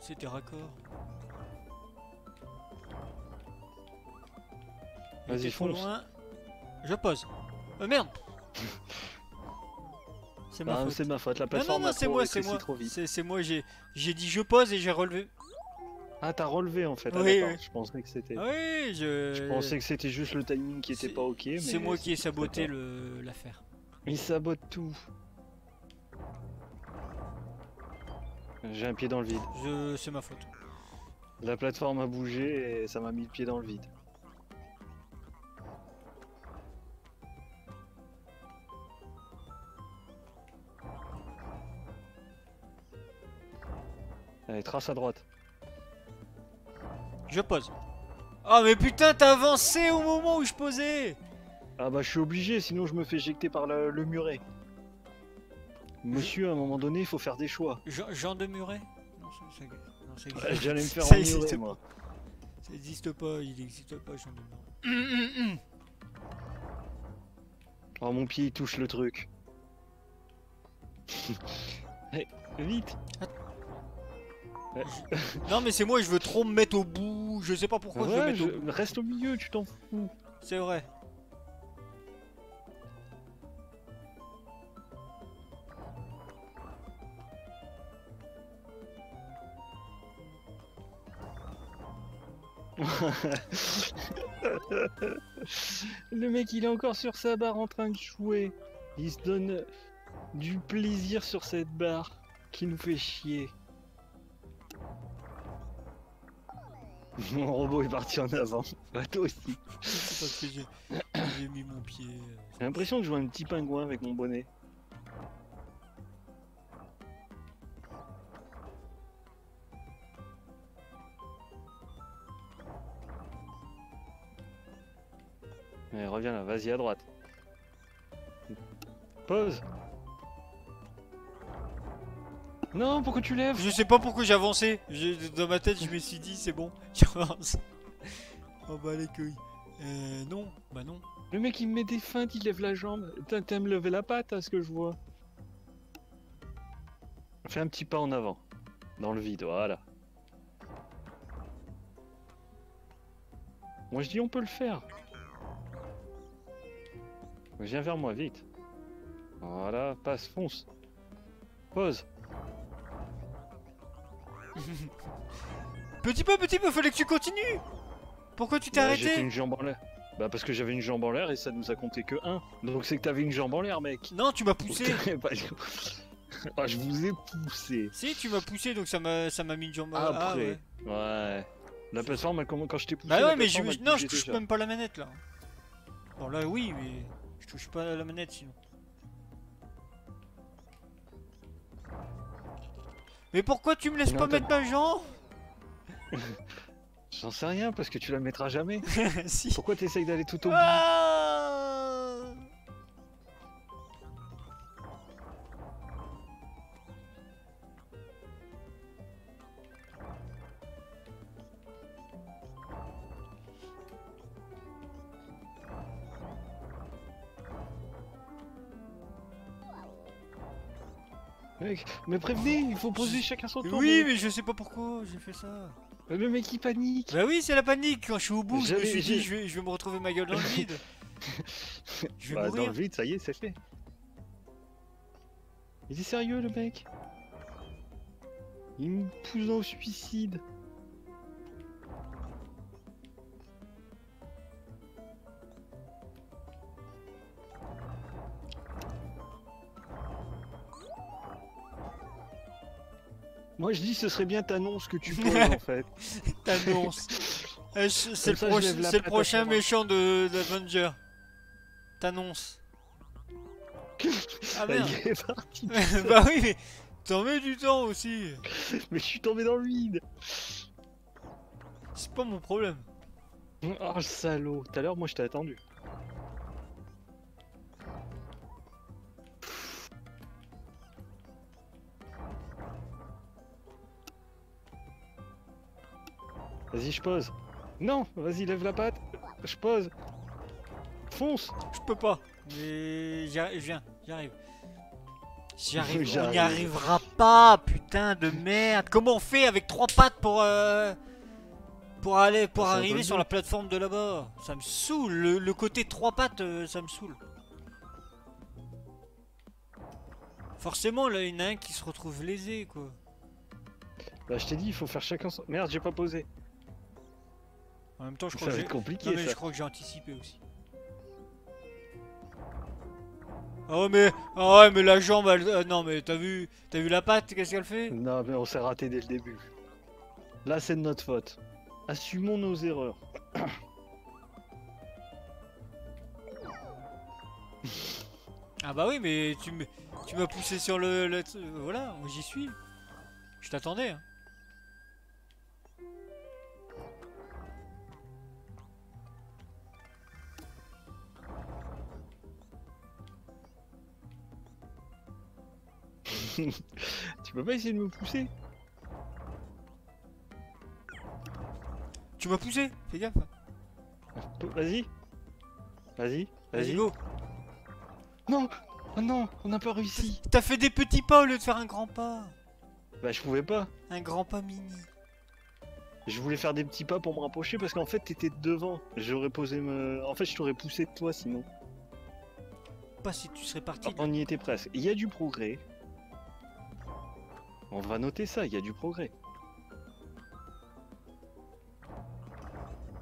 S2: c'était raccord.
S1: Vas-y, fonce.
S2: loin. Je pose. Euh, merde. C'est ma
S1: Ah,
S2: faute.
S1: c'est ma faute, la
S2: Non,
S1: plateforme
S2: non, non,
S1: a
S2: c'est
S1: trop
S2: moi, c'est moi. C'est moi, j'ai dit je pose et j'ai relevé.
S1: Ah, t'as relevé en fait. Ah,
S2: Oui,
S1: d'accord,
S2: oui.
S1: Je pensais que c'était.
S2: Oui, je.
S1: Je pensais que c'était juste le timing qui était pas ok.
S2: C'est moi qui ai saboté le- l'affaire.
S1: Il sabote tout. J'ai un pied dans le vide.
S2: Je... C'est ma faute.
S1: La plateforme a bougé et ça m'a mis le pied dans le vide. Allez, trace à droite.
S2: Je pose. Ah mais putain, t'as avancé au moment où je posais
S1: Ah bah je suis obligé, sinon je me fais éjecter par le, le muret. Monsieur, à un moment donné, il faut faire des choix.
S2: Jean, Jean de Muret Non, ça, ça- non, ça existe-
S1: Ouais, J'allais me faire
S2: ça existe
S1: moi.
S2: Ça existe pas, il existe pas Jean de Muret.
S1: Oh, mon pied, il touche le truc. Allez, vite
S2: non mais c'est moi, je veux trop me mettre au bout, je sais pas pourquoi je veux au bout.
S1: Reste au milieu, tu t'en fous.
S2: C'est vrai.
S1: Le mec, il est encore sur sa barre en train de jouer. Il se donne du plaisir sur cette barre qui nous fait chier. Mon robot est parti en avant. Bah, toi aussi.
S2: Parce que j'ai mis mon pied. euh,
S1: J'ai l'impression de jouer un petit pingouin avec mon bonnet. Allez, reviens là, vas-y à droite. Pause. Non, pourquoi tu lèves
S2: Je sais pas pourquoi j'ai avancé. Dans ma tête, je me suis dit, c'est bon, j'avance. Oh bah les couilles. Euh, non, bah non.
S1: Le mec il me met des feintes, il lève la jambe. T'as- T'aimes lever la patte à ce que je vois. Fais un petit pas en avant. Dans le vide, voilà. Moi je dis on peut le faire. Viens vers moi vite. Voilà, passe, fonce. Pause.
S2: Petit peu, petit peu, fallait que tu continues. Pourquoi tu t'es
S1: Bah,
S2: arrêté
S1: une jambe en l'air. Bah parce que j'avais une jambe en l'air et ça nous a compté que 1. Donc c'est que t'avais une jambe en l'air mec.
S2: Non, tu m'as poussé.
S1: Pas- ah, je vous ai poussé.
S2: si, tu m'as poussé, donc ça m'a ça m'a mis une jambe.
S1: Après.
S2: Ah, ouais.
S1: Ouais. La plateforme, elle comm- quand je t'ai poussé.
S2: Bah ouais, mais je, non, je touche
S1: déjà.
S2: même pas la manette là. Bon là, oui, mais je touche pas la manette sinon. Mais pourquoi tu me laisses pas mettre ma jambe
S1: J'en sais rien parce que tu la mettras jamais.
S2: si.
S1: Pourquoi t'essayes d'aller tout au bout Mec, mais prévenez, il faut poser chacun son tour.
S2: Oui,
S1: mais-
S2: je sais pas pourquoi j'ai fait ça.
S1: Le mec il panique.
S2: Bah oui, c'est la panique. Quand je suis au bout, je me suis dit, je vais, je vais me retrouver ma gueule dans le vide. Je vais
S1: Bah, dans le vide, ça y est, c'est fait. Il est sérieux le mec Il me pousse dans le suicide. Moi je dis ce serait bien t'annonces que tu poses en fait.
S2: T'annonces. Eh, je- C'est le, le prochain méchant de d'Avenger. T'annonces. Ah merde.
S1: Il est parti.
S2: bah oui, mais t'en mets du temps aussi.
S1: Mais je suis tombé dans le vide.
S2: C'est pas mon problème.
S1: Oh salaud. Tout à l'heure moi je t'ai attendu. Vas-y, je pose. Non, vas-y, lève la patte. Je pose. Fonce.
S2: Je peux pas. Mais je viens, j'y arrive. J'y arrive. On
S1: J'arrive.
S2: n'y arrivera pas, putain de merde. Comment on fait avec trois pattes pour euh, pour aller pour arriver sur la plateforme de là-bas? Ça me saoule. Le, le côté trois pattes, euh, ça me saoule. Forcément, là, il y en a un qui se retrouve lésé, quoi.
S1: Bah, je t'ai dit, il faut faire chacun son. Merde, j'ai pas posé.
S2: En même temps, je
S1: Ça
S2: crois
S1: va
S2: que
S1: être
S2: j'ai-
S1: compliqué
S2: Non, mais
S1: ça.
S2: je crois que j'ai anticipé aussi. Oh mais ah ouais mais la jambe elle... euh, non mais t'as vu t'as vu la patte qu'est-ce qu'elle fait?
S1: Non, mais on s'est raté dès le début. Là, c'est de notre faute. Assumons nos erreurs.
S2: Ah bah oui mais tu m'as poussé sur le, le- voilà j'y suis je t'attendais hein.
S1: Tu peux pas essayer de me pousser?
S2: Tu m'as poussé fais gaffe
S1: Vas-y. Vas-y.
S2: vas-y go
S1: Non Oh non, on n'a pas réussi.
S2: t'as fait des petits pas au lieu de faire un grand pas
S1: Bah, je pouvais pas.
S2: un grand pas mini
S1: Je voulais faire des petits pas pour me rapprocher parce qu'en fait, t'étais devant. J'aurais posé me. En fait, je t'aurais poussé de toi sinon.
S2: pas si tu serais parti
S1: On y était presque. Il y a du progrès. On va noter ça, il y a du progrès.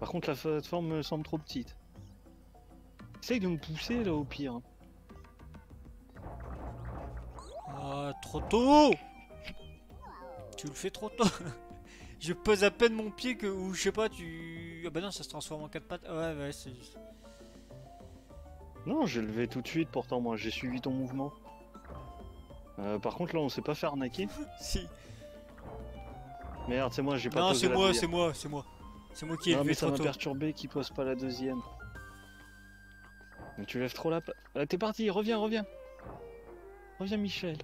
S1: Par contre, la plateforme me semble trop petite. Essaye de me pousser là au pire.
S2: Ah, trop tôt Tu le fais trop tôt Je pose à peine mon pied que... Ou je sais pas, tu... Ah bah non, ça se transforme en quatre pattes. Ah Ouais, ouais, c'est...
S1: Non, j'ai levé tout de suite pourtant, moi j'ai suivi ton mouvement. Euh, par contre, là, on s'est pas fait arnaquer.
S2: Si.
S1: Merde, c'est moi, j'ai pas
S2: Non, c'est moi, c'est moi, c'est moi. C'est moi qui ai
S1: Non,
S2: levé
S1: mais ça m'a perturbé qu'il pose pas la deuxième. Mais tu lèves trop la Ah, T'es parti, reviens, reviens. Reviens, Michel.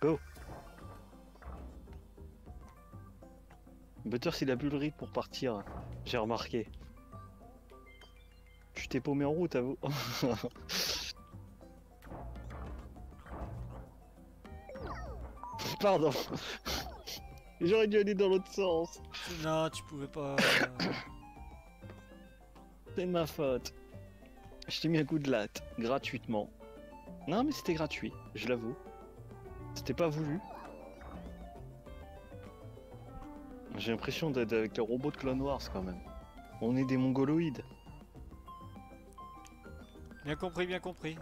S1: Go. Butters, il a plus le rythme pour partir. J'ai remarqué. Tu t'es paumé en route, à vous. Pardon. J'aurais dû aller dans l'autre sens.
S2: Non, tu pouvais pas...
S1: C'est ma faute. Je t'ai mis un coup de latte, gratuitement. Non, mais c'était gratuit, je l'avoue. C'était pas voulu. J'ai l'impression d'être avec les robots de Clone Wars quand même. On est des mongoloïdes.
S2: bien compris, bien compris.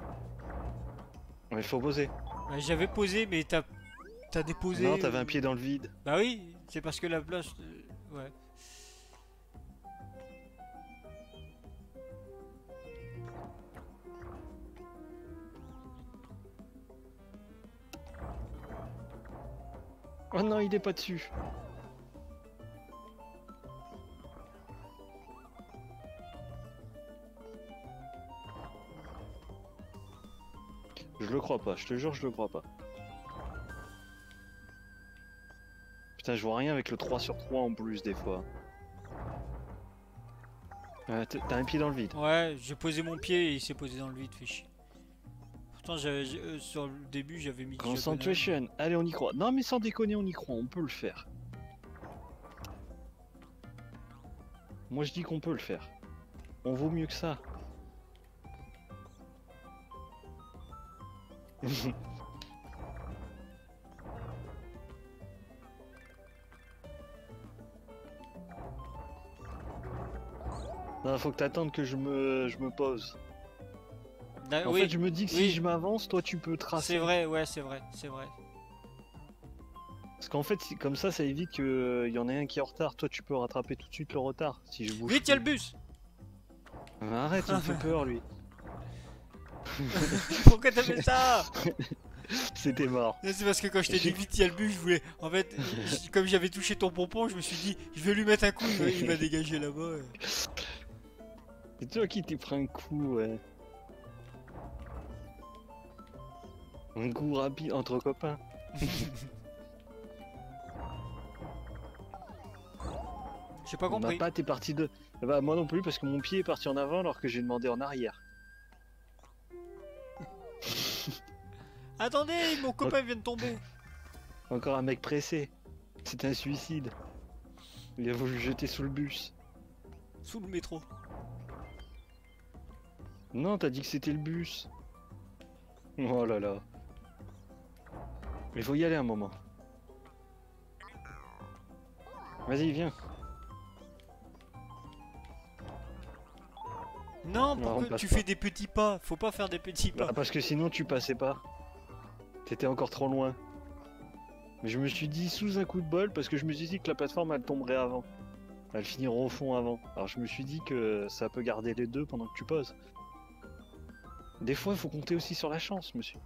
S1: Mais il faut poser.
S2: J'avais posé, mais t'as... T'as déposé.
S1: Non, t'avais
S2: euh,
S1: un pied dans le vide.
S2: Bah oui, c'est parce que la place. Ouais.
S1: Oh non, il est pas dessus. Je le crois pas, je te jure, je le crois pas. Putain, je vois rien avec le 3 sur 3 en plus des fois. Euh, T'as un pied dans le vide.
S2: Ouais, j'ai posé mon pied et il s'est posé dans le vide, chier. Pourtant, j'avais, euh, sur le début, j'avais mis.
S1: Concentration. Allez, on y croit. Non, mais sans déconner, on y croit. On peut le faire. Moi, je dis qu'on peut le faire. On vaut mieux que ça. non, faut que t'attendes que je me, je me pose. En
S2: oui,
S1: fait, je me dis que
S2: oui.
S1: si je m'avance, toi, tu peux tracer.
S2: c'est vrai, ouais, c'est vrai, c'est vrai.
S1: Parce qu'en fait, comme ça, ça évite qu'il y en ait un qui est en retard. Toi, tu peux rattraper tout de suite le retard si je bouge.
S2: Vite, il y a
S1: plus.
S2: le bus
S1: Mais Arrête, il me fait peur, lui.
S2: Pourquoi t'as fait ça?
S1: C'était mort.
S2: C'est parce que quand je t'ai dit vite, il y a le bus, je voulais. En fait, comme j'avais touché ton pompon, je me suis dit, je vais lui mettre un coup, il va, il va dégager là-bas. et-
S1: C'est toi qui t'es pris un coup, ouais. Un coup rapide entre copains.
S2: J'ai pas
S1: Bah,
S2: compris.
S1: pas, t'es parti de. Bah, moi non plus, parce que mon pied est parti en avant alors que j'ai demandé en arrière.
S2: Attendez, mon copain vient de tomber.
S1: Encore un mec pressé. C'est un suicide. Il a voulu le jeter sous le bus.
S2: Sous le métro.
S1: Non, t'as dit que c'était le bus. Oh là là. Mais faut y aller un moment. Vas-y, viens.
S2: Non, pourquoi tu
S1: pas.
S2: fais des petits pas Faut pas faire des petits pas.
S1: Bah, parce que sinon tu passais pas. T'étais encore trop loin. Mais je me suis dit sous un coup de bol parce que je me suis dit que la plateforme elle tomberait avant. Elle finirait au fond avant. Alors je me suis dit que ça peut garder les deux pendant que tu poses. Des fois il faut compter aussi sur la chance, monsieur.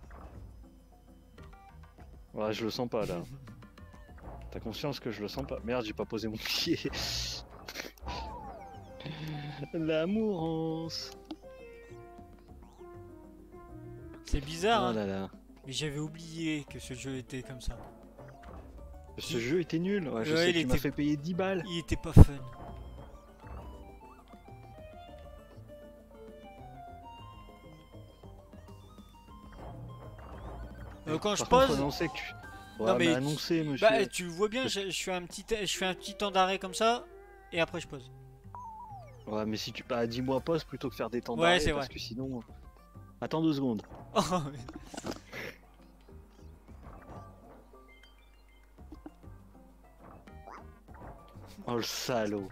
S1: Ouais, je le sens pas là. T'as conscience que je le sens pas Merde, j'ai pas posé mon pied. L'amourance.
S2: C'est bizarre,
S1: Oh
S2: hein,
S1: là
S2: mais j'avais oublié que ce jeu était comme ça.
S1: Ce jeu était nul. Ouais, je
S2: Ouais,
S1: sais,
S2: il
S1: tu
S2: était-
S1: fait payer 10 balles.
S2: Il était pas fun. Euh, quand je pose,
S1: que tu... Ouais,
S2: Non,
S1: mais monsieur.
S2: bah, tu vois bien, je, je fais un petit, je fais un petit temps d'arrêt comme ça, et après je pose.
S1: Ouais, mais si tu... Bah, dis-moi pause plutôt que faire des temps
S2: Ouais,
S1: d'arrêt, parce
S2: vrai.
S1: que sinon... Attends deux secondes.
S2: Oh, mais-
S1: Oh, le salaud.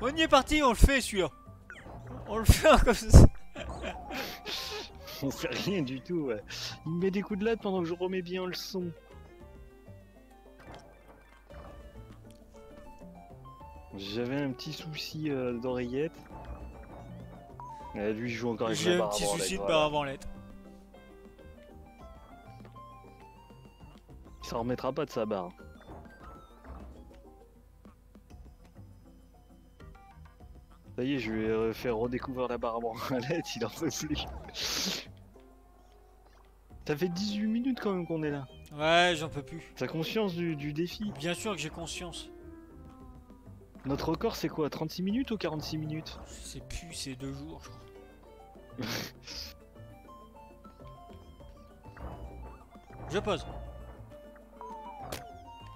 S2: On y est parti, on le fait celui-là. On le fait comme ça.
S1: On fait rien du tout, ouais. Il me met des coups de latte pendant que je remets bien le son. J'avais un petit souci euh, d'oreillette. Euh, lui, il joue encore avec
S2: J'ai un petit souci de barre avant lettre.
S1: Il s'en remettra pas de sa barre. Ça y est, je euh, fait redécouvrir la barre à branlette, il en peut plus. Ça fait 18 minutes quand même qu'on est là.
S2: Ouais, j'en peux plus.
S1: T'as conscience du, du défi
S2: Bien sûr que j'ai conscience.
S1: Notre record c'est quoi? 36 minutes ou 46 minutes?
S2: Je sais plus, c'est deux jours, je crois. Je pose.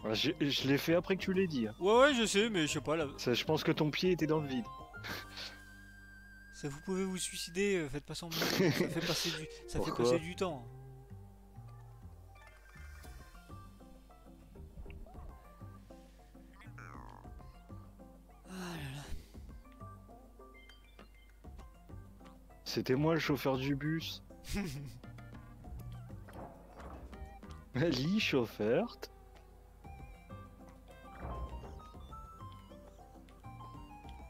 S1: Ah, Je, je l'ai fait après que tu l'aies dit. hein.
S2: Ouais, ouais, je sais, mais je sais pas là.
S1: Ça, je pense que ton pied était dans le vide.
S2: Ça, vous pouvez vous suicider, euh, faites pas semblant. ça fait passer du, ça fait
S1: Pourquoi?
S2: passer du temps.
S1: C'était moi le chauffeur du bus. Lee chauffeur.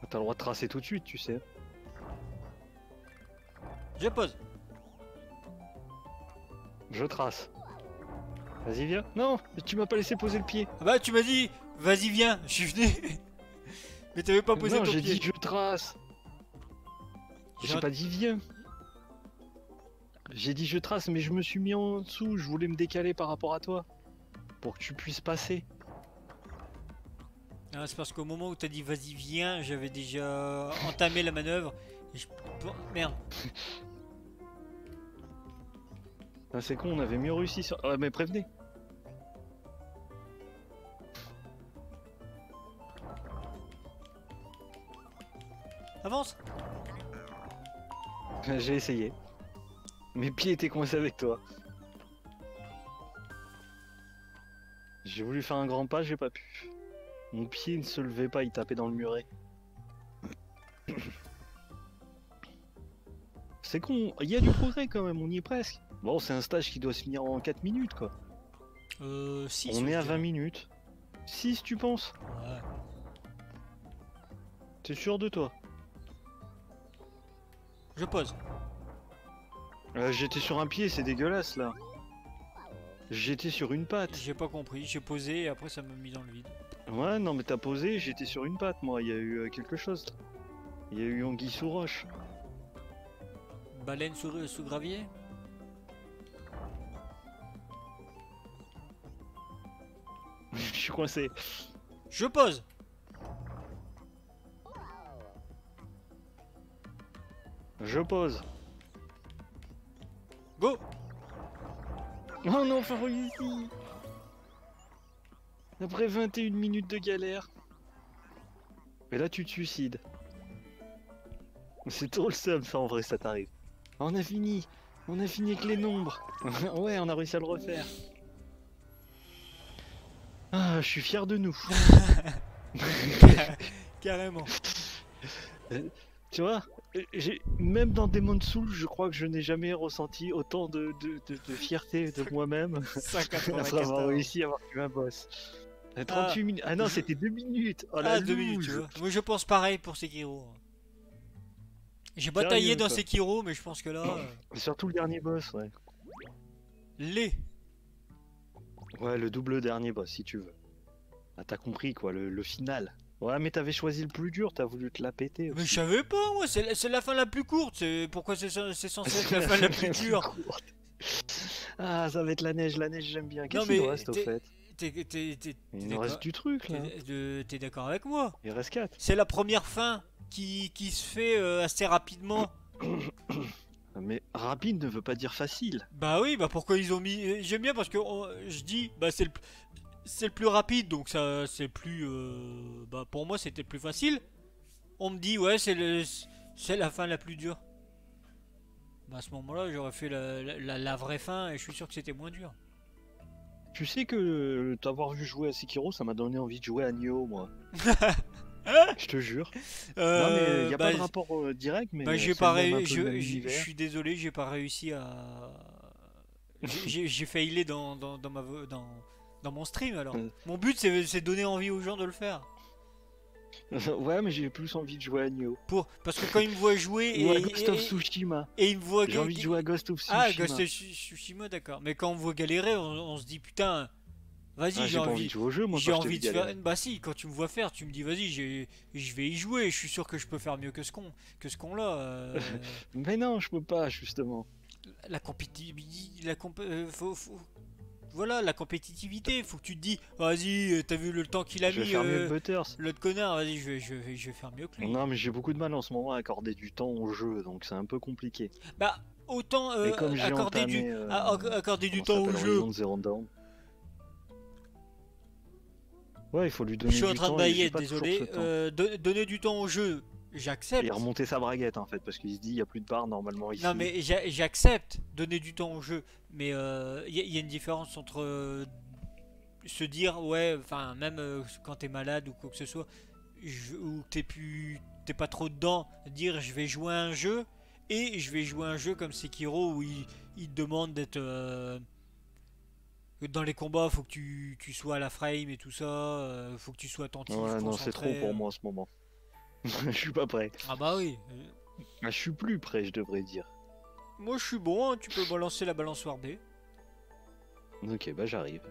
S1: T'as le droit de tracer tout de suite, tu sais.
S2: Je pose.
S1: Je trace. Vas-y, viens. Non, tu m'as pas laissé poser le pied.
S2: Ah bah, tu m'as dit, vas-y, viens, je suis venu. mais t'avais pas posé
S1: non,
S2: ton
S1: j'ai
S2: pied.
S1: dit je trace.
S2: J'ai
S1: pas dit viens. J'ai dit je trace, mais je me suis mis en dessous. Je voulais me décaler par rapport à toi. Pour que tu puisses passer.
S2: Ah, c'est parce qu'au moment où t'as dit vas-y viens, j'avais déjà entamé la manœuvre. Et je... bon, Merde.
S1: Ah, c'est con, on avait mieux réussi sur. Ouais, mais prévenez.
S2: Avance
S1: J'ai essayé. Mes pieds étaient coincés avec toi. J'ai voulu faire un grand pas, j'ai pas pu. Mon pied ne se levait pas, il tapait dans le muret. C'est con, il y a du progrès quand même, on y est presque. Bon, c'est un stage qui doit se finir en 4 minutes quoi.
S2: Euh, 6.
S1: on est à 20 minutes. 6 tu penses?
S2: Ouais.
S1: T'es sûr de toi?
S2: Je pose.
S1: Euh, J'étais sur un pied, c'est dégueulasse là. J'étais sur une patte.
S2: J'ai pas compris, j'ai posé et après ça m'a mis dans le vide.
S1: Ouais, non mais t'as posé, j'étais sur une patte moi, il y a eu euh, quelque chose. Il y a eu anguille sous roche.
S2: Baleine sous, sous gravier?
S1: Je suis coincé.
S2: Je pose
S1: Je pose.
S2: Go
S1: Oh non, enfin réussi Après 21 minutes de galère. Mais là tu te suicides. C'est trop le seum ça en vrai ça t'arrive. On a fini On a fini avec les nombres Ouais on a réussi à le refaire. Ah je suis fier de nous.
S2: Carrément.
S1: Tu vois, même dans Demon Souls, je crois que je n'ai jamais ressenti autant de, de, de- de fierté de moi-même
S2: 180
S1: après avoir réussi à avoir tué un boss. Euh, 38 minutes. Ah non, c'était 2 minutes. Oh la
S2: Ah, deux minutes. Moi je pense pareil pour Sekiro. J'ai bataillé dans
S1: quoi.
S2: Sekiro, mais je pense que là. euh,
S1: Surtout le dernier boss, ouais.
S2: les.
S1: Ouais, le double dernier boss, si tu veux. Ah, t'as compris quoi, le, le final. Ouais, mais t'avais choisi le plus dur, t'as voulu te la péter.
S2: Mais je savais pas, moi, c'est la, fin la plus courte. c'est- Pourquoi c'est censé être la fin la plus dure?
S1: Ah, ça va être la neige, la neige j'aime bien. Qu'est-ce qu'il reste au fait? Il nous reste du truc là.
S2: t'es- d'accord avec moi?
S1: Il reste 4.
S2: C'est la première fin qui, qui se fait euh, assez rapidement.
S1: Mais rapide ne veut pas dire facile.
S2: Bah oui, bah pourquoi ils ont mis. J'aime bien parce que on- je dis, bah c'est le, c'est le plus rapide, donc ça c'est plus. euh, bah pour moi c'était le plus facile. On me dit, ouais, c'est c'est la fin la plus dure. Bah à ce moment-là, j'aurais fait la, la- vraie fin et je suis sûr que c'était moins dur.
S1: Tu sais que euh, t'avoir vu jouer à Sekiro, ça m'a donné envie de jouer à Nioh, moi. Je te jure. non, mais il y a
S2: bah,
S1: pas de rapport euh, direct, mais.
S2: Bah j'ai pas
S1: le
S2: je, suis désolé, j'ai pas réussi à. J'ai- failé dans, dans, dans ma dans, dans mon stream alors.
S1: Euh.
S2: Mon but c'est c'est donner envie aux gens de le faire.
S1: ouais, mais j'ai plus envie de jouer à Nioh.
S2: Pour, parce que quand ils me voient jouer et,
S1: Ou à Ghost
S2: et-
S1: of Tsushima.
S2: et ils me voient
S1: J'ai envie de jouer à Ghost of Tsushima.
S2: Ah, Ghost of Tsu- Tsushima, d'accord. Mais quand on me voit galérer, on, on se dit putain, vas-y,
S1: Ah,
S2: j'ai
S1: envie
S2: envie.
S1: de jouer au jeu, moi.
S2: J'ai envie de faire. Bah si, quand tu me vois faire, tu me dis vas-y, je vais y jouer. Je suis sûr que je peux faire mieux que ce con, que ce con là.
S1: Mais non, je peux pas, justement.
S2: la compétitivité, la comp- euh, faut, faut- voilà, la compétitivité. Faut que tu te dis, vas-y, euh, t'as vu le temps qu'il a
S1: Je vais
S2: mis,
S1: faire mieux
S2: euh,
S1: que Butters.
S2: l'autre connard. Vas-y, je vais, je vais, je vais faire mieux que lui.
S1: Non, mais j'ai beaucoup de mal en ce moment à accorder du temps au jeu, donc c'est un peu compliqué.
S2: Bah autant euh,
S1: comme j'ai
S2: accorder
S1: entamé,
S2: du,
S1: euh,
S2: accorder du temps au jeu.
S1: Ouais, il faut lui donner
S2: Je suis en
S1: du
S2: train de
S1: temps
S2: bailler, désolé.
S1: temps.
S2: Euh, donner du temps au jeu, j'accepte.
S1: Et remonter sa braguette en fait, parce qu'il se dit il y a plus de barre normalement ici.
S2: Non mais j'a- j'accepte donner du temps au jeu, mais il y, a- y a une différence entre euh, se dire ouais, enfin même euh, quand t'es malade ou quoi que ce soit, je- ou t'es plus, t'es pas trop dedans, dire je vais jouer à un jeu et je vais jouer à un jeu comme Sekiro où il, il te demande d'être euh, dans les combats, faut que tu, tu sois à la frame et tout ça, euh, faut que tu sois attentif.
S1: Ouais, non, c'est trop pour moi en ce moment. je suis pas prêt.
S2: Ah bah oui.
S1: Ah, je suis plus prêt, je devrais dire.
S2: Moi je suis bon, hein, tu peux balancer la balançoire B.
S1: Ok, bah j'arrive.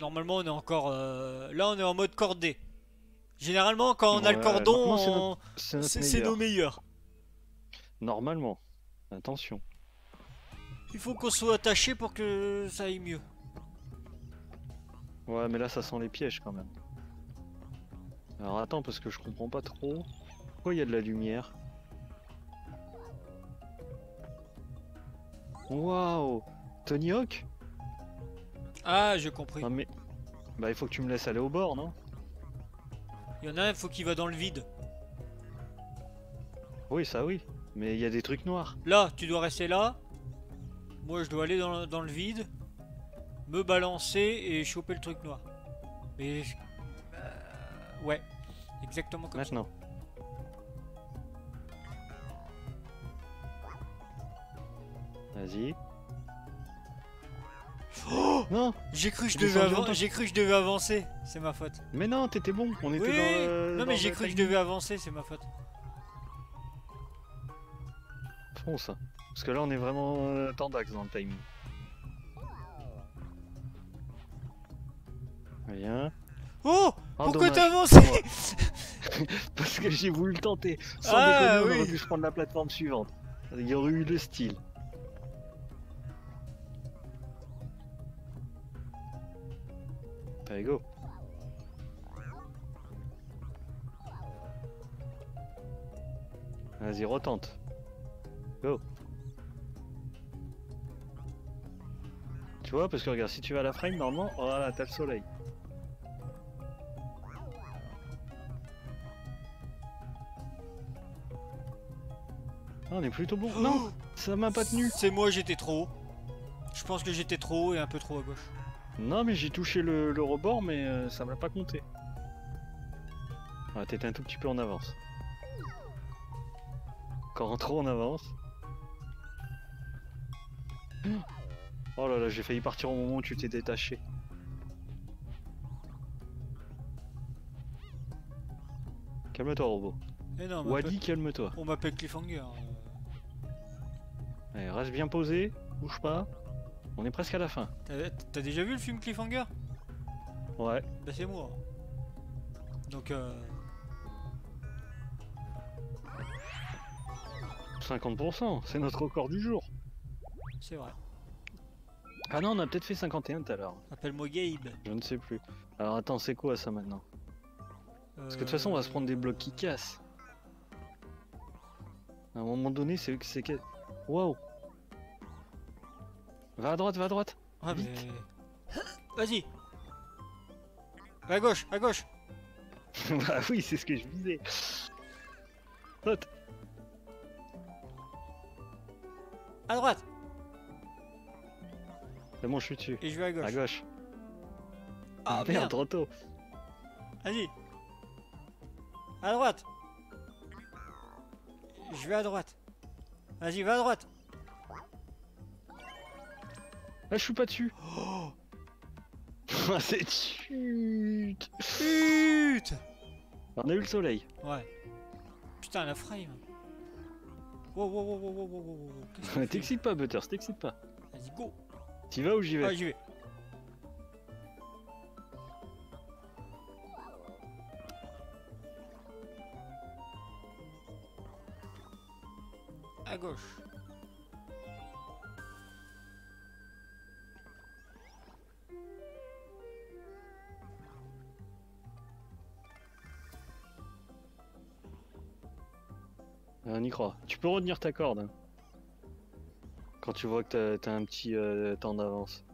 S2: Normalement, on est encore. euh, Là, on est en mode cordé. Généralement, quand on a le cordon,
S1: c'est
S2: on-
S1: notre meilleur.
S2: nos meilleurs.
S1: Normalement. Attention.
S2: Il faut qu'on soit attaché pour que ça aille mieux.
S1: Ouais, mais là, ça sent les pièges quand même. Alors attends, parce que je comprends pas trop. Pourquoi il y a de la lumière Waouh Tony Hawk
S2: Ah, j'ai compris.
S1: Non mais... Bah il faut que tu me laisses aller au bord, non
S2: Il y en a un, faut qu'il va dans le vide.
S1: Oui, ça oui. Mais il y a des trucs noirs.
S2: Là, tu dois rester là. Moi, je dois aller dans le, dans le vide, me balancer et choper le truc noir. Mais... euh, ouais, exactement comme ça.
S1: Maintenant. Vas-y.
S2: Oh
S1: non
S2: J'ai cru que je devais avan- j'ai cru que je devais avancer, c'est ma faute.
S1: Mais non, t'étais bon. On était
S2: Oui,
S1: dans
S2: non mais j'ai cru que je devais avancer, c'est ma faute.
S1: Fonce. Parce que là, on est vraiment euh, tendax dans le timing. Rien.
S2: Oh, Pourquoi t'as avancé
S1: Parce que j'ai voulu le tenter. Sans
S2: Ah,
S1: déconner, on
S2: oui.
S1: aurait pu se prendre la plateforme suivante. Il y aurait eu le style. Allez, go. Vas-y, retente. Go. Tu vois, parce que regarde, si tu vas à la frame, normalement, voilà, t'as le soleil. Ah, on est plutôt bon. Non, ça m'a pas tenu.
S2: C'est moi, j'étais trop haut. Je pense que j'étais trop haut et un peu trop à gauche.
S1: Non, mais j'ai touché le, le rebord, mais euh, ça m'a pas compté. Ah, t'étais un tout petit peu en avance. Encore un trop en avance. Oh là là, j'ai failli partir au moment où tu t'es détaché. Calme-toi, robot.
S2: Eh non, on m'appelle-
S1: calme-toi.
S2: on m'appelle Cliffhanger. euh.
S1: Allez, reste bien posé, bouge pas. On est presque à la fin.
S2: T'as déjà vu le film Cliffhanger?
S1: Ouais.
S2: Bah c'est moi. Donc euh...
S1: 50%, c'est notre record du jour.
S2: c'est vrai.
S1: Ah non, on a peut-être fait 51 tout à l'heure.
S2: Appelle-moi Gabe.
S1: Je ne sais plus. Alors attends, c'est quoi ça maintenant? Parce que de toute façon, on va se prendre des blocs qui cassent. À un moment donné, c'est c'est que. Waouh Va à droite, va à droite
S2: Ah mais...
S1: Vite.
S2: Vas-y À gauche, à gauche
S1: Bah oui, c'est ce que je visais. Saute
S2: À droite
S1: C'est bon, je suis dessus.
S2: Et je vais à gauche.
S1: À gauche.
S2: Ah
S1: merde,
S2: merde
S1: trop tôt.
S2: Vas-y À droite Je vais à droite. Vas-y, va à droite
S1: Ah, je suis pas dessus. Ah, c'est chut.
S2: Putain
S1: On a eu le soleil.
S2: Ouais. Putain, la frame. Wow, wow, wow, wow, wow, wow,
S1: T'excites pas, Butters, t'excites pas.
S2: Vas-y, go
S1: T'y vas ou j'y vais
S2: Ah, j'y vais. À gauche.
S1: On y croit. Tu peux retenir ta corde. hein. Quand tu vois que t'as- un petit euh, temps d'avance.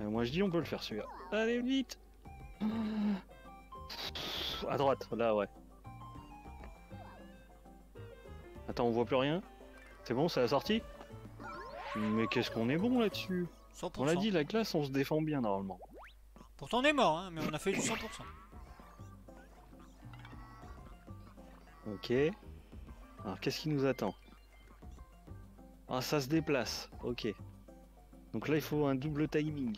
S1: Euh, moi je dis on peut le faire celui-là. Allez vite À droite, là ouais. Attends, on voit plus rien C'est bon, c'est la sortie? Mais qu'est-ce qu'on est bon là-dessus?
S2: 100%.
S1: On l'a dit, la classe, on se défend bien normalement.
S2: Pourtant on est mort, hein, mais on a fait du 100%.
S1: Ok. Alors qu'est-ce qui nous attend? Ah ça se déplace, ok. Donc là il faut un double timing.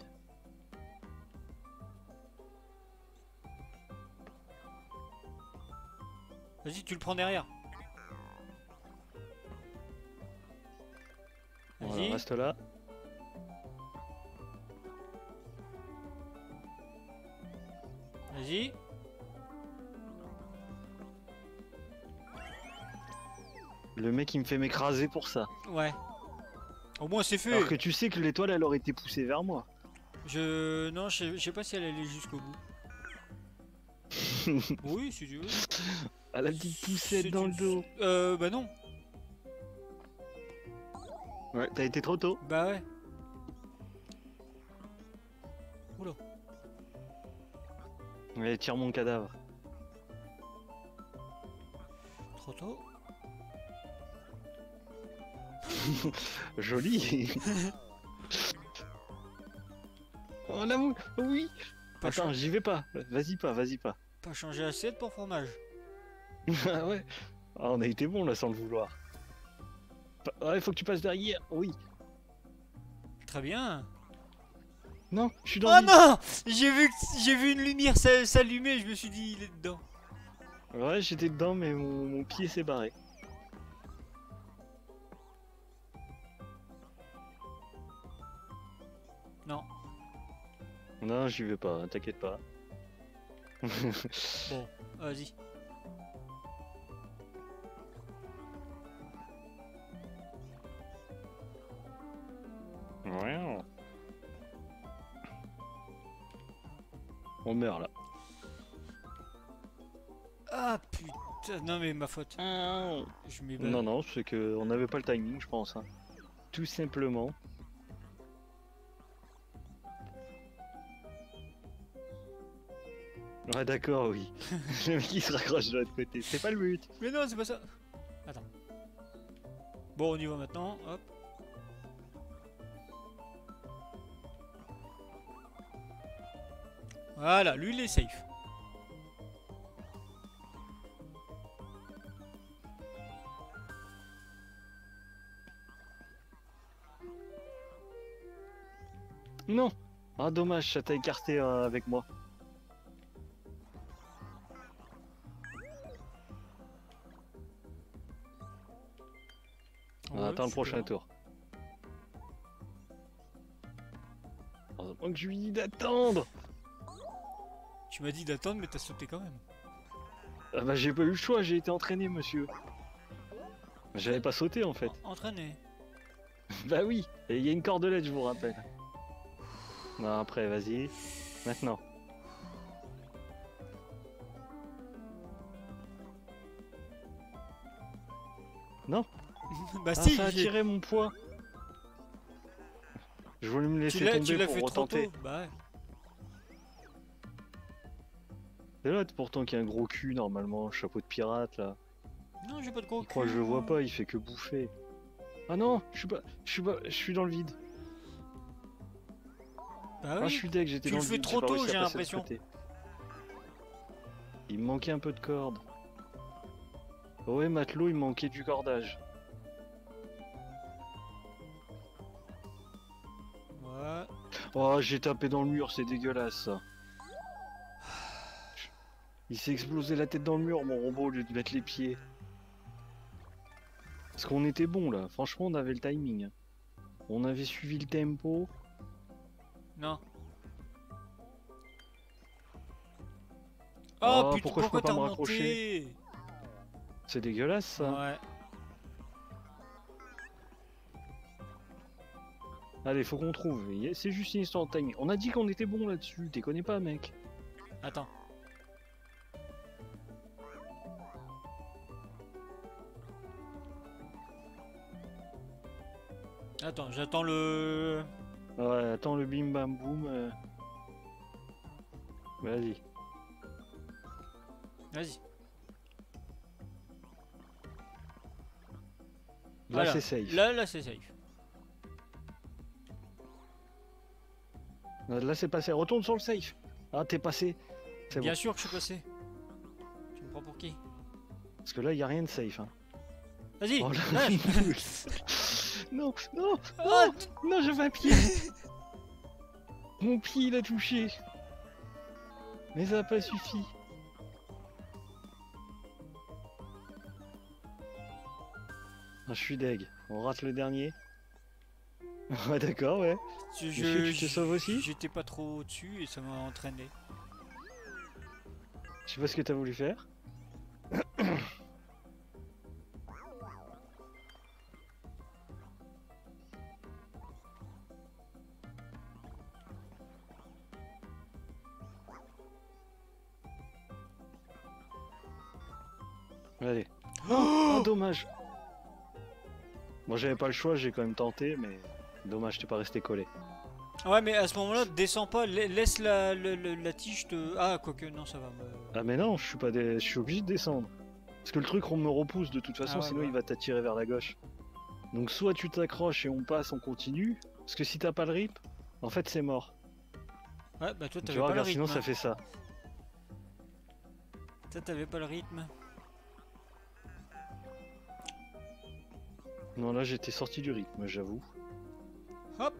S2: Vas-y, tu le prends derrière.
S1: Voilà,
S2: Vas-y.
S1: reste là.
S2: Vas-y.
S1: Le mec il me fait m'écraser pour ça.
S2: Ouais. Au moins c'est fait.
S1: Alors que tu sais que l'étoile elle aurait été poussée vers moi.
S2: Je. Non, je sais- pas si elle allait jusqu'au bout. oui, si tu veux.
S1: À la petite poussette dans le
S2: une-
S1: dos.
S2: Euh, bah non.
S1: Ouais, t'as été trop tôt.
S2: Bah ouais. Oula.
S1: Ouais, tire mon cadavre.
S2: Trop tôt.
S1: Joli. oh l'amour, oui.
S2: Pas,
S1: Attends, j'y vais pas. Vas-y pas, vas-y pas.
S2: pas changer assiette pour fromage.
S1: ah ouais. Ah, on a été bon là sans le vouloir. Pa- Ouais, faut que tu passes derrière. Oui.
S2: Très bien.
S1: Non, je suis dans
S2: Oh
S1: le
S2: non J'ai vu, j'ai vu une lumière s'a- s'allumer, je me suis dit il est dedans.
S1: Ouais, j'étais dedans, mais mon, mon pied s'est barré.
S2: Non.
S1: Non, j'y vais pas, hein, t'inquiète pas.
S2: Bon, vas-y.
S1: Ouais. On meurt là.
S2: Ah putain, non mais ma faute. Je m'y
S1: Non, non, c'est que on n'avait pas le timing, je pense. hein. Tout simplement. Ouais, d'accord, oui. le mec il se raccroche de l'autre côté. C'est pas le but.
S2: Mais non, c'est pas ça. Attends. Bon, on y va maintenant. Hop. Voilà, lui il est safe.
S1: Non. Ah, dommage, ça t'a écarté euh, avec moi. Attend le prochain tour. Heureusement que je lui dis d'attendre.
S2: Tu m'as dit d'attendre, mais t'as sauté quand même.
S1: Ah bah j'ai pas eu le choix, j'ai été entraîné, monsieur. J'avais pas sauté en fait.
S2: Entraîné.
S1: Bah oui, et il y a une cordelette, je vous rappelle. Non, après, vas-y. Maintenant.
S2: bah
S1: Ah,
S2: si,
S1: ça a tiré mon poids. Je voulais me
S2: tu
S1: laisser
S2: tu
S1: tomber pour
S2: fait
S1: retenter.
S2: Bah ouais.
S1: C'est là pourtant qu'il y a un gros cul normalement, chapeau de pirate là.
S2: Non, j'ai pas de gros
S1: Il
S2: cul,
S1: je le vois pas, il fait que bouffer. Ah non, je suis pas, je suis pas, je suis dans le vide.
S2: Bah
S1: Ah,
S2: oui.
S1: je suis deg, j'étais
S2: Tu
S1: dans
S2: le
S1: le
S2: fais
S1: vide,
S2: trop tôt, j'ai l'impression.
S1: Il me manquait un peu de corde. Ouais, matelot, il me manquait du cordage. Oh, j'ai tapé dans le mur, c'est dégueulasse ça. Il s'est explosé la tête dans le mur, mon robot, au lieu de mettre les pieds. Parce qu'on était bon là, franchement, on avait le timing. On avait suivi le tempo.
S2: Non.
S1: Oh,
S2: Oh, putain,
S1: pourquoi je peux
S2: pourquoi
S1: pas me
S2: remonté
S1: C'est dégueulasse ça.
S2: Ouais.
S1: Allez, faut qu'on trouve. C'est juste une histoire de timing. On a dit qu'on était bon là-dessus, t'es connais pas, mec.
S2: Attends. Attends, j'attends le...
S1: Ouais, attends le bim bam boum. euh. Vas-y.
S2: Vas-y.
S1: Là,
S2: Voilà.
S1: c'est safe.
S2: Là, là, c'est safe.
S1: Là, c'est passé. Retourne sur le safe. Ah, t'es passé. C'est
S2: Bien
S1: bon.
S2: sûr que je suis passé. Tu me prends pour qui?
S1: Parce que là, il y a rien de safe. Hein.
S2: Vas-y
S1: Oh, non, non,
S2: Ah,
S1: non, j'avais un pied. Mon pied, il a touché. Mais ça n'a pas suffi. Ah, je suis deg. On rate le dernier. Ouais, d'accord, ouais.
S2: Je,
S1: tu te sauves aussi
S2: J'étais pas trop au-dessus et ça m'a entraîné.
S1: Je sais pas ce que t'as voulu faire. Allez. Oh, oh dommage. Bon, j'avais pas le choix, j'ai quand même tenté, mais dommage, t'es pas resté collé.
S2: Ouais, mais à ce moment-là, descends pas, la- laisse la, le- le- la tige te. Ah, quoique, non, ça va.
S1: Ah, mais non, je suis pas, je suis obligé de descendre. Parce que le truc, on me repousse de toute façon,
S2: Ah ouais,
S1: sinon
S2: bah.
S1: il va t'attirer vers la gauche. Donc, soit tu t'accroches et on passe, on continue. Parce que si t'as pas le rip, en fait, c'est mort.
S2: Ouais, bah toi, t'avais pas le
S1: regarde,
S2: rythme.
S1: sinon ça
S2: hein.
S1: fait ça.
S2: Toi, t'avais pas le rythme.
S1: Non, là, j'étais sorti du rythme, j'avoue.
S2: Hop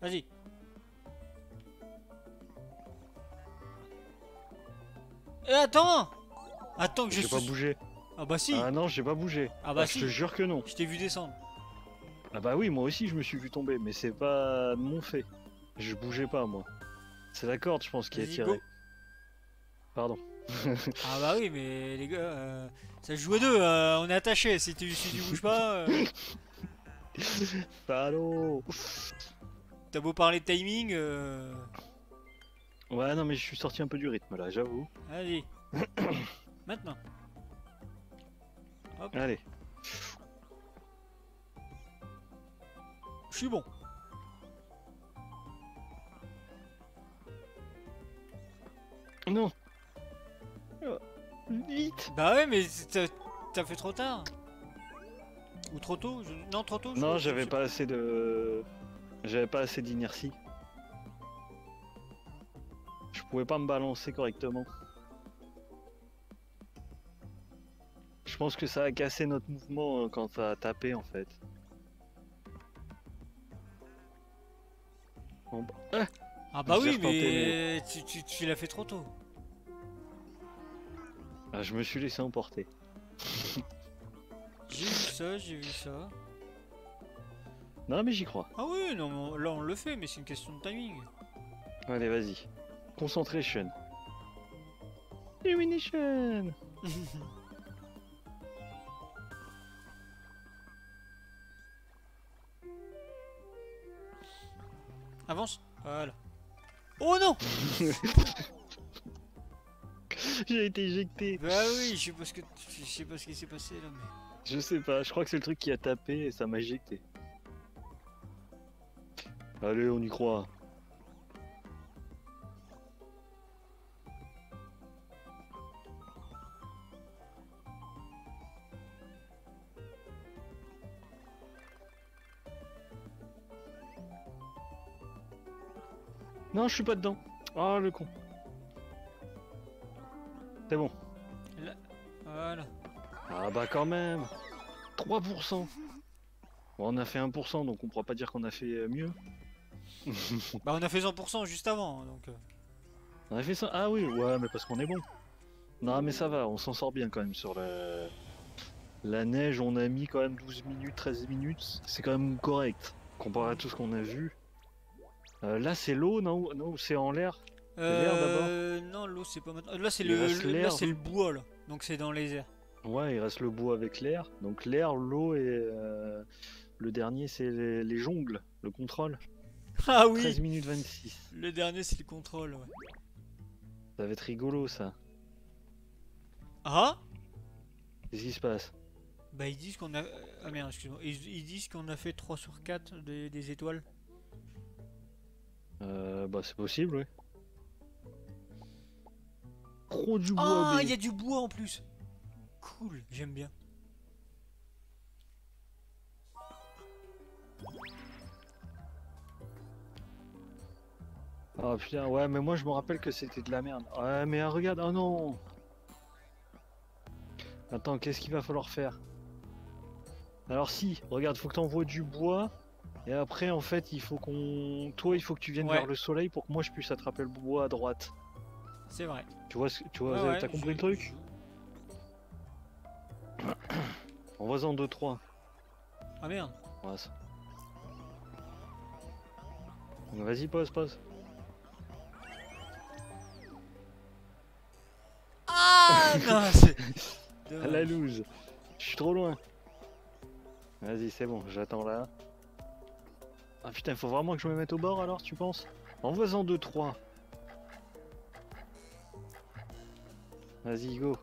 S2: Vas-y. Et attends Attends que je
S1: J'ai pas bougé.
S2: Ah bah si
S1: Ah non, j'ai pas bougé.
S2: Ah bah
S1: Ah,
S2: si
S1: Je te jure que non.
S2: Je t'ai vu descendre.
S1: Ah bah oui, moi aussi je me suis vu tomber, mais c'est pas mon fait. Je bougeais pas moi. C'est la corde, je pense, qui a tiré.
S2: go.
S1: Pardon.
S2: Ah bah oui, mais les gars, euh, ça joue à deux, euh, on est attachés. Si tu, si tu bouges pas, euh,
S1: Pardon.
S2: t'as beau parler de timing, euh,
S1: Ouais, non, mais je suis sorti un peu du rythme là, j'avoue.
S2: Vas-y. Maintenant.
S1: Allez.
S2: Je suis bon.
S1: Non. Oh, Vite.
S2: Bah ouais, mais t'as fait trop tard. Ou trop tôt je- Non, trop tôt je
S1: Non, j'avais pas assez de. J'avais pas assez d'inertie. Je pouvais pas me balancer correctement. Je pense que ça a cassé notre mouvement euh, quand t'as tapé en fait. Bon, bah- Ah
S2: Ah bah oui, mais tu, tu, tu l'as fait trop tôt.
S1: Ah, je me suis laissé emporter.
S2: J'ai vu ça, j'ai vu ça.
S1: Non, mais j'y crois.
S2: Ah oui, non, mais on- là on le fait, mais c'est une question de timing.
S1: Allez, vas-y. Concentration. Illumination.
S2: Avance. Voilà. Oh non
S1: J'ai été éjecté.
S2: Bah oui, je sais pas ce que je sais pas ce qui s'est passé là, mais.
S1: Je sais pas, je crois que c'est le truc qui a tapé et ça m'a éjecté. Allez, on y croit. Non, je suis pas dedans. Ah, le con. C'est bon.
S2: Voilà.
S1: Ah bah quand même 3% Bon, on a fait 1%, donc on pourra pas dire qu'on a fait euh, mieux.
S2: Bah on a fait 100% juste avant, donc. euh.
S1: On a fait ça Ah oui, ouais, mais parce qu'on est bon. Non, mais ça va, on s'en sort bien quand même sur la... La neige, on a mis quand même 12 minutes, 13 minutes. C'est quand même correct, comparé à tout ce qu'on a vu. Euh, là, c'est l'eau, non Non, c'est en l'air? L'air,
S2: Euh, non, l'eau c'est pas maintenant. Là c'est le, là le bois là, donc c'est dans les airs.
S1: Ouais, il reste le bois avec l'air. Donc l'air, l'eau et... euh, Le dernier, c'est les, les jongles, le contrôle.
S2: Ah
S1: 13
S2: oui.
S1: minutes 26.
S2: Le dernier c'est le contrôle. Ouais.
S1: Ça va être rigolo, ça.
S2: Ah?
S1: Qu'est-ce qui se passe?
S2: Bah ils disent qu'on a. Ah merde, excuse-moi. Ils, ils disent qu'on a fait 3 sur 4 des, des étoiles.
S1: Euh, bah c'est possible, oui. Trop du bois.
S2: Ah, il y a du bois en plus. Cool, j'aime bien.
S1: Ah putain, ouais, mais moi je me rappelle que c'était de la merde. Ouais, mais ah, regarde, oh non Attends, qu'est-ce qu'il va falloir faire? Alors si, regarde, faut que t'envoies du bois. Et après, en fait, il faut qu'on... Toi, il faut que tu viennes
S2: Ouais.
S1: vers le soleil pour que moi je puisse attraper le bois à droite.
S2: C'est vrai.
S1: Tu vois, tu vois,
S2: Ouais, ouais,
S1: t'as compris
S2: je-
S1: le truc? Envoie-en 2-3.
S2: Ah merde.
S1: Ouais, ça. Donc, Vas-y, pose, pose.
S2: Ah non, c'est.
S1: À la loose. Je suis trop loin. Vas-y, c'est bon, j'attends là. Ah putain, faut vraiment que je me mette au bord alors, tu penses? Envoie-en 2-3. Vas-y, go.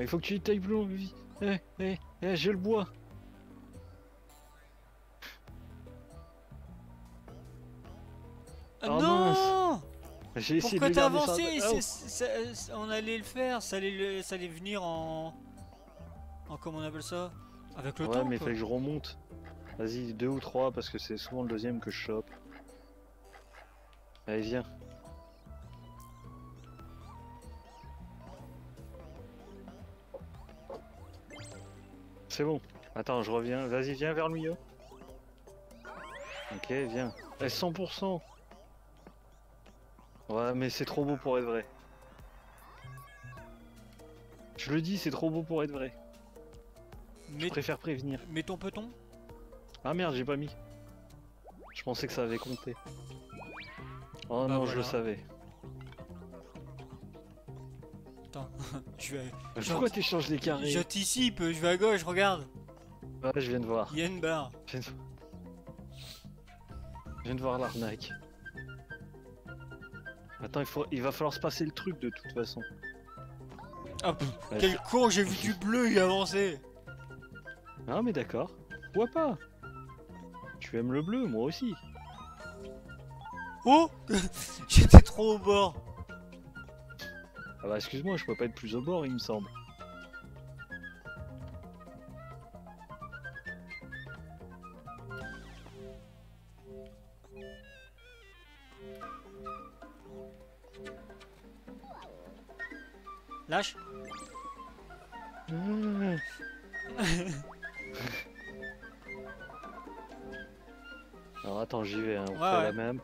S1: Il faut que tu tailles plus long, Vivi. Eh, eh, eh, j'ai le bois.
S2: Ah
S1: Oh,
S2: non
S1: J'ai essayé
S2: Pourquoi
S1: de
S2: t'as
S1: ça-
S2: avancé
S1: Ah,
S2: c'est- On allait le faire, ça allait, le- ça allait venir en... En comment on appelle ça Avec le
S1: ouais,
S2: temps
S1: mais il
S2: quoi.
S1: fallait que je remonte. Vas-y, deux ou trois, parce que c'est souvent le deuxième que je chope. Allez, viens. C'est bon. Attends, je reviens. Vas-y, viens vers le milieu. Ok, viens. Eh, 100% Ouais, mais c'est trop beau pour être vrai. Je le dis, c'est trop beau pour être vrai. Je
S2: Mets,
S1: préfère prévenir.
S2: mets ton peton?
S1: Ah merde, j'ai pas mis. Je pensais que ça avait compté. Oh
S2: Bah
S1: non, je le savais.
S2: Attends, je vais...
S1: Pourquoi t'échanges les carrés
S2: J'anticipe, je vais à gauche, regarde
S1: Ouais, je viens de voir.
S2: Il y a une barre.
S1: Je viens de, je viens de voir l'arnaque. Attends, il, faut... il va falloir se passer le truc de toute façon.
S2: Ah, pff,
S1: Ouais,
S2: quel con, j'ai vu du bleu y avancer
S1: Ah mais d'accord. Pourquoi pas? Tu aimes le bleu, moi aussi.
S2: Oh J'étais trop au bord
S1: Ah bah excuse-moi, je peux pas être plus au bord, il me semble.
S2: Lâche
S1: Alors attends, j'y vais, hein, on
S2: Ouais,
S1: fait
S2: ouais.
S1: la même.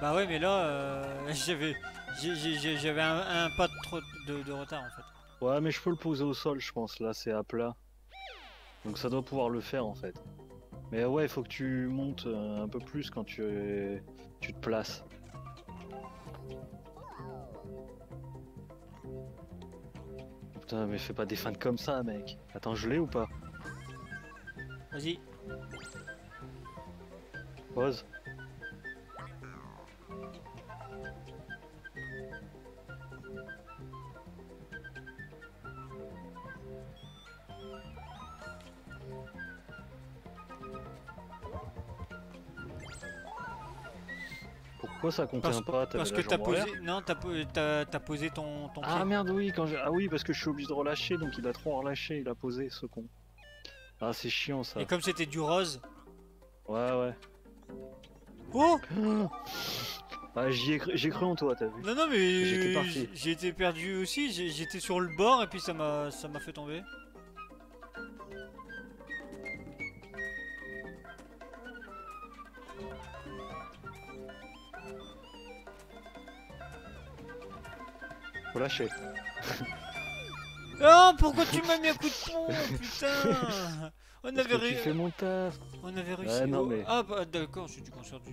S2: Bah ouais, mais là, euh, j'avais j'avais un, un pas de, trop de, de retard en fait.
S1: Ouais, mais je peux le poser au sol, je pense. Là, c'est à plat. Donc ça doit pouvoir le faire en fait. Mais ouais, il faut que tu montes euh, un peu plus quand tu, tu te places. Putain, mais fais pas des feintes comme ça, mec. Attends, je l'ai ou pas?
S2: Vas-y.
S1: Pose. Pourquoi ça contient pas
S2: Parce
S1: la
S2: que t'as posé. Non, t'as po- t'as- t'as posé ton, ton
S1: Ah merde oui quand j'ai- ah oui parce que je suis obligé de relâcher donc il a trop relâché il a posé ce con. Ah c'est chiant ça.
S2: Et comme c'était du rose.
S1: Ouais ouais.
S2: Oh
S1: Ah, j'y ai cru, j'ai cru en toi t'as vu.
S2: Non, non,
S1: J'étais
S2: mais
S1: parti.
S2: j- j'ai été perdu aussi. j'ai- J'étais sur le bord et puis ça m'a ça m'a fait tomber.
S1: Faut lâcher.
S2: Oh, pourquoi tu m'as mis un coup de pont Putain On
S1: Parce
S2: avait,
S1: que tu fais mon taf.
S2: on avait réussi.
S1: Non, mais-
S2: Ah, bah d'accord, si tu considères, tu,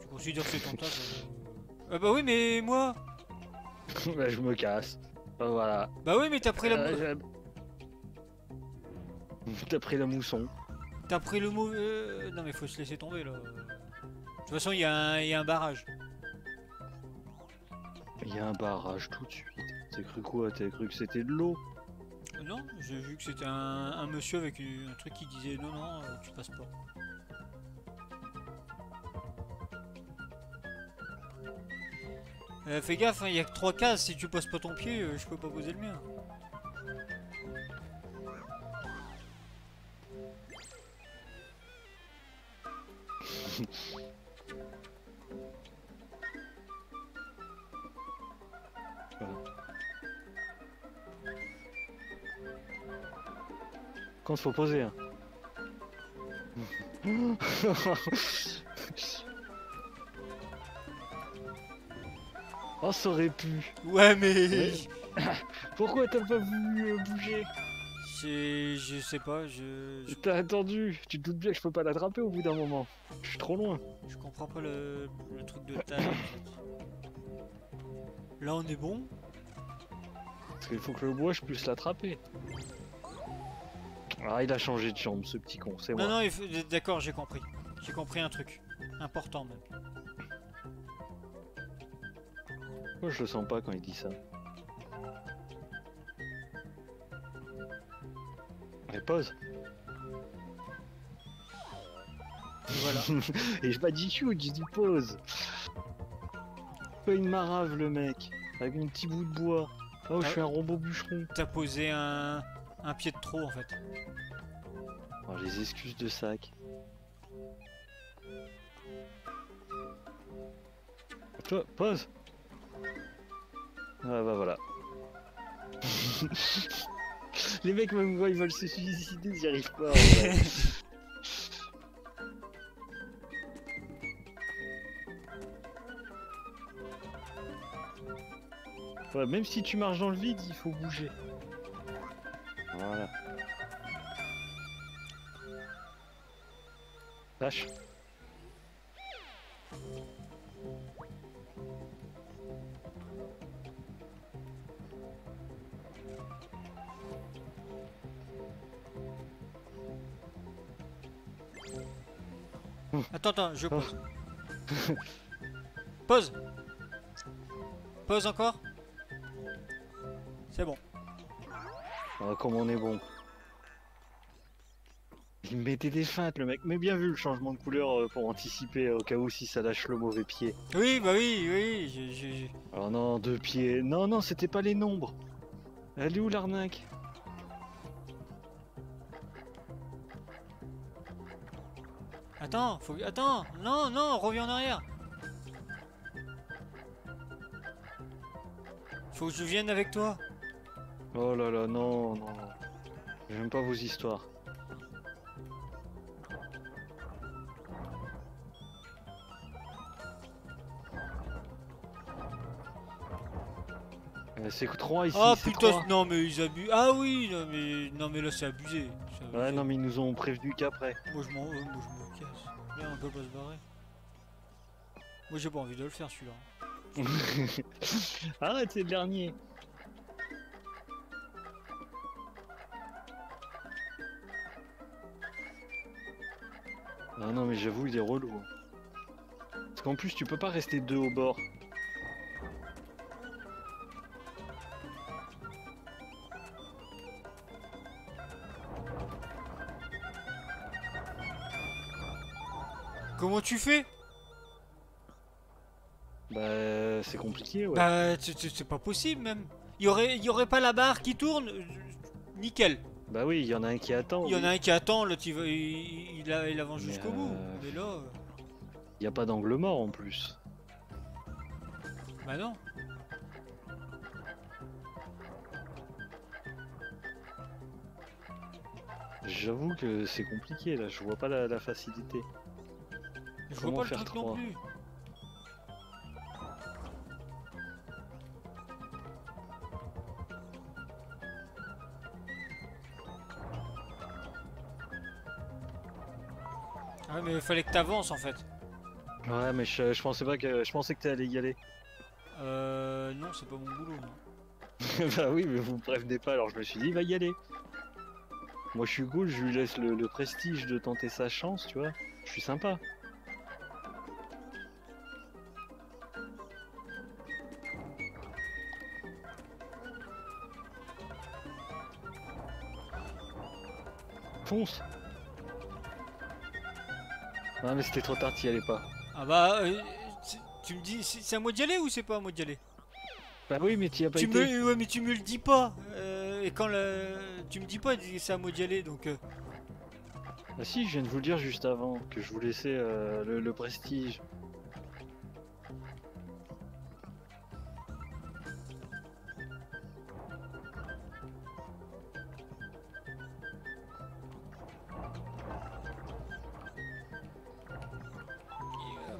S2: tu considères que c'est ton taf. euh. Ah, bah oui, mais moi.
S1: bah, je me casse. Bah, voilà.
S2: Bah oui, mais t'as pris, la...
S1: Euh, T'as pris la mousson.
S2: t'as pris le mot. euh, Non, mais faut se laisser tomber là. De toute façon, il y, un- y a un barrage.
S1: Il y a un barrage tout de suite. T'as cru quoi? T'as cru que c'était de l'eau?
S2: Non, j'ai vu que c'était un, un monsieur avec un truc qui disait non, non, euh, tu passes pas. Euh, fais gaffe, il y a que 3 cases, si tu poses pas ton pied, euh, je peux pas poser le mien.
S1: Quand faut poser. Hein. oh, ça aurait pu.
S2: Ouais, mais.
S1: Pourquoi t'as pas voulu euh, bouger?
S2: C'est. Je sais pas, je. Je,
S1: T'as attendu. Tu te doutes bien que je peux pas l'attraper au bout d'un moment. Je suis trop loin.
S2: je comprends pas le, le truc de taille. en fait. Là, on est bon?
S1: Parce qu'il faut que le bois, je puisse l'attraper. Ah, il a changé de chambre, ce petit con. C'est
S2: Non,
S1: moi.
S2: non, il faut- d'accord, j'ai compris. J'ai compris un truc. Important même.
S1: Moi, je le sens pas quand il dit ça. Allez, pause.
S2: Et voilà.
S1: Et je pas dit shoot, j'ai dit pause. Pas une marave le mec, avec un petit bout de bois. Oh, je
S2: Ah.
S1: suis un robot bûcheron.
S2: T'as posé un, un pied de trop en fait.
S1: Oh, les excuses de sac. Toi, pause. Ah bah voilà. les mecs même quand ils veulent se suicider, ils y arrivent pas. en vrai. Ouais, même si tu marches dans le vide, il faut bouger. Voilà. Lâche.
S2: Attends, attends, je pose. pause Pause encore C'est bon.
S1: Ah, comme on est bon. Il me mettait des feintes, le mec. Mais bien vu le changement de couleur euh, pour anticiper au cas où si ça lâche le mauvais pied.
S2: Oui, bah oui, oui, j'ai-
S1: Oh non, deux pieds. Non, non, c'était pas les nombres. Elle est où l'arnaque?
S2: Attends, faut... Attends, non, non, reviens en arrière. Faut que je vienne avec toi.
S1: Oh là là, non, non, non. J'aime pas vos histoires. Euh, C'est 3 ici.
S2: Ah putain, non mais ils abusent. Ah oui, non mais, non, mais là c'est abusé.
S1: Ouais, non, mais ils nous ont prévenu qu'après.
S2: Moi je m'en moi, je me casse. Viens, on peut pas se barrer. Moi j'ai pas envie de le faire celui-là.
S1: Arrête, c'est le dernier. Non, non, mais j'avoue, il est relou. Parce qu'en plus, tu peux pas rester deux au bord.
S2: Comment tu fais?
S1: Bah, c'est compliqué, ouais.
S2: Bah c'est- pas possible même. Il y aurait, y aurait pas la barre qui tourne? Nickel.
S1: Bah oui, il y en a un qui attend.
S2: Il y en a un qui attend, l'autre il, va- il, il, a- il avance jusqu'au bout.
S1: euh,
S2: Mais là, euh,
S1: Il y a pas d'angle mort en plus.
S2: bah non.
S1: J'avoue que c'est compliqué là, je vois pas la, la facilité.
S2: Je vois
S1: Comment
S2: pas le
S1: faire
S2: truc non plus. Mais il fallait que t'avances en fait.
S1: Ouais, mais je, je pensais pas que je pensais que t'allais y aller.
S2: Euh non c'est pas mon boulot.
S1: bah oui, mais vous me prévenez pas, alors je me suis dit, va y aller. Moi je suis cool, je lui laisse le, le prestige de tenter sa chance, tu vois. Je suis sympa. Fonce Ah mais c'était trop tard, t'y allais pas.
S2: Ah bah euh, tu- me dis c'est à moi d'y aller ou c'est pas à moi d'y aller?
S1: Bah oui, mais t'y as pas
S2: Tu
S1: été.
S2: me ouais mais tu me le dis pas. Euh, et quand le tu me dis pas c'est à moi d'y aller donc euh,
S1: Ah si, je viens de vous le dire juste avant, que je vous laissais euh, le, le prestige.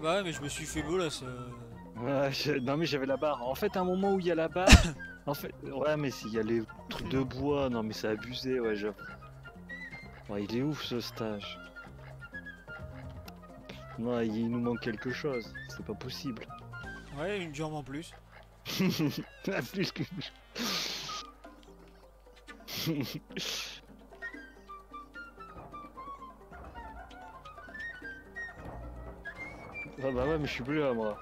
S2: Ouais mais je me suis fait bolos. euh.
S1: Ouais, je- non mais j'avais la barre. En fait, à un moment où il y a la barre, en fait, ouais, mais s'il y a les trucs de bois, non mais c'est abusé, ouais, j'avoue. Ouais, il est ouf ce stage. Non, il nous manque quelque chose, c'est pas possible.
S2: Ouais une jambe en plus.
S1: Plus que- Ah bah ouais, mais je suis plus là, moi.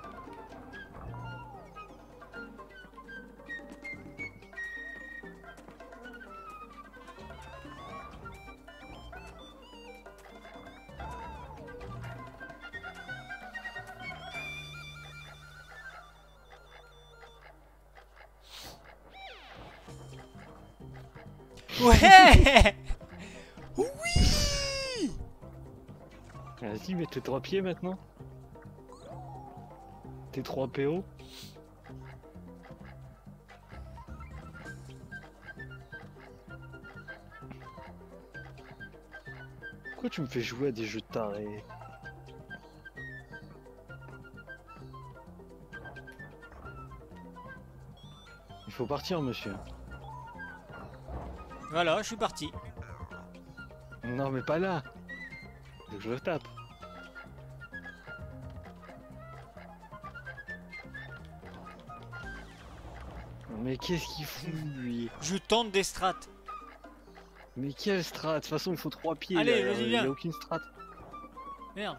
S2: Ouais Oui
S1: Vas-y, mets tes trois pieds maintenant. Tes trois PO. Pourquoi tu me fais jouer à des jeux de tarés? Il faut partir, monsieur.
S2: Voilà, je suis parti.
S1: Non, mais pas là. Je le tape. Mais qu'est-ce qu'il fout, lui
S2: Je tente des strates.
S1: Mais quelle strat De toute façon, il faut trois pieds.
S2: Allez, vas-y,
S1: Il
S2: viens.
S1: a aucune strat.
S2: Merde.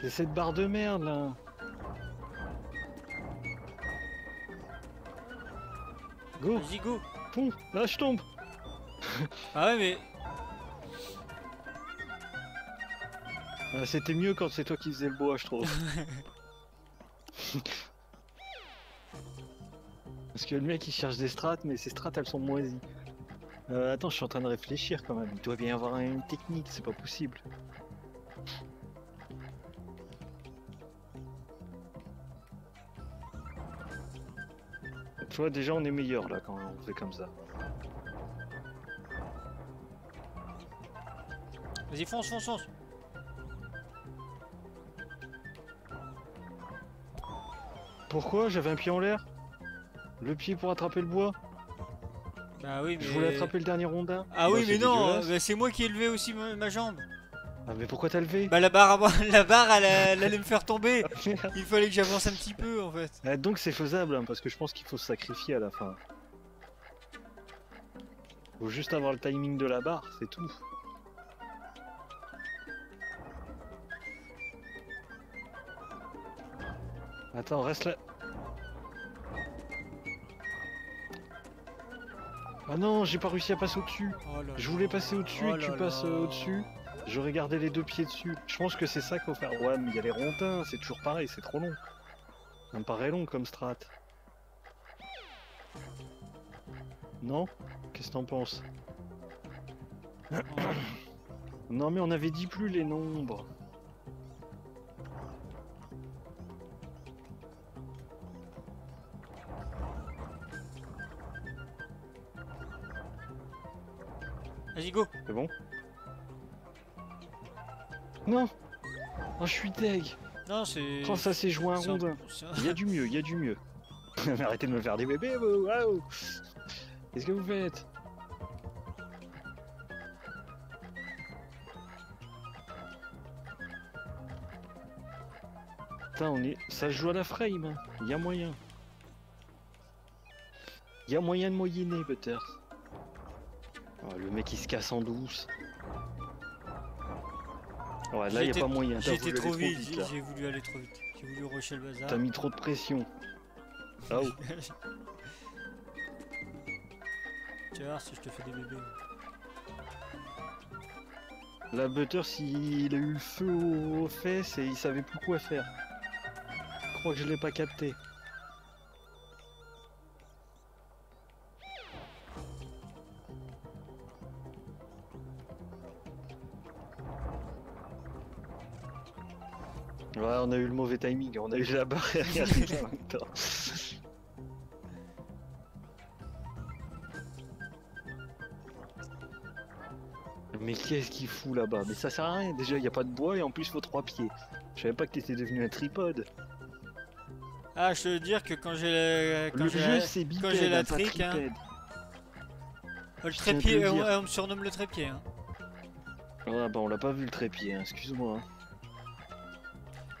S1: C'est cette barre de merde, là. Go
S2: Vas-y, go.
S1: Pom Là, je tombe
S2: Ah ouais, mais...
S1: Ah, C'était mieux quand c'est toi qui faisais le bois, je trouve. Parce que le mec, il cherche des strats, mais ces strats, elles sont moisies. Euh, attends, je suis en train de réfléchir quand même. Il doit bien y avoir une technique, c'est pas possible. Tu vois, déjà, on est meilleur là quand on fait comme ça.
S2: Vas-y, fonce, fonce, fonce.
S1: Pourquoi J'avais un pied en l'air Le pied pour attraper le bois
S2: Bah oui, mais...
S1: Je voulais attraper le dernier rondin
S2: Ah oui, mais non, bah, c'est moi qui ai levé aussi ma, ma jambe.
S1: Ah, mais pourquoi t'as levé?
S2: Bah la barre, la barre, elle, elle allait me faire tomber.
S1: Ah.
S2: Il fallait que j'avance un petit peu, en fait.
S1: Ah, donc c'est faisable, hein, parce que je pense qu'il faut se sacrifier à la fin. Faut juste avoir le timing de la barre, c'est tout. Attends, reste là. Ah non, j'ai pas réussi à passer au-dessus.
S2: Oh
S1: Je voulais passer au-dessus
S2: Oh
S1: et tu passes euh, au-dessus. J'aurais gardé les deux pieds dessus. Je pense que c'est ça qu'il faut faire. Ouais, mais il y a les rondins, c'est toujours pareil, c'est trop long. Ça me paraît long comme strat. Non? Qu'est-ce que t'en penses? Non mais on avait dit plus les nombres.
S2: Vas-y, go.
S1: C'est bon Non Oh je suis deg
S2: Non, c'est...
S1: Oh ça s'est joué un rondin Il y a du mieux, il y a du mieux. Arrêtez de me faire des bébés, vous, waouh Qu'est-ce que vous faites? Putain, on est... ça se joue à la frame, hein. il y a moyen. Il y a moyen de moyenner, Butters. Oh, le mec il se casse en douce. Ouais, là il a pas moyen.
S2: J'étais
S1: voulu
S2: trop vite, j'ai- j'ai voulu aller trop vite. J'ai voulu rusher le bazar.
S1: T'as mis trop de pression. Ah oh.
S2: tu vas voir si je te fais des bébés.
S1: La Butter, s'il a eu le feu aux fesses et il savait plus quoi faire. Je crois que je l'ai pas capté. On a eu le mauvais timing, on a eu la en même temps. Mais qu'est-ce qu'il fout là-bas? Mais ça sert à rien, déjà il n'y a pas de bois et en plus il faut trois pieds. Je savais pas que t'étais devenu un tripode.
S2: Ah, je te veux dire que quand j'ai la... quand
S1: le
S2: j'ai
S1: jeu
S2: la-
S1: c'est bipède,
S2: j'ai la
S1: hein,
S2: trick, hein.
S1: tripède.
S2: Oh, le trépied,
S1: le
S2: on, me surnomme le trépied. Hein.
S1: Ouais, bah on l'a pas vu le trépied, hein, excuse-moi.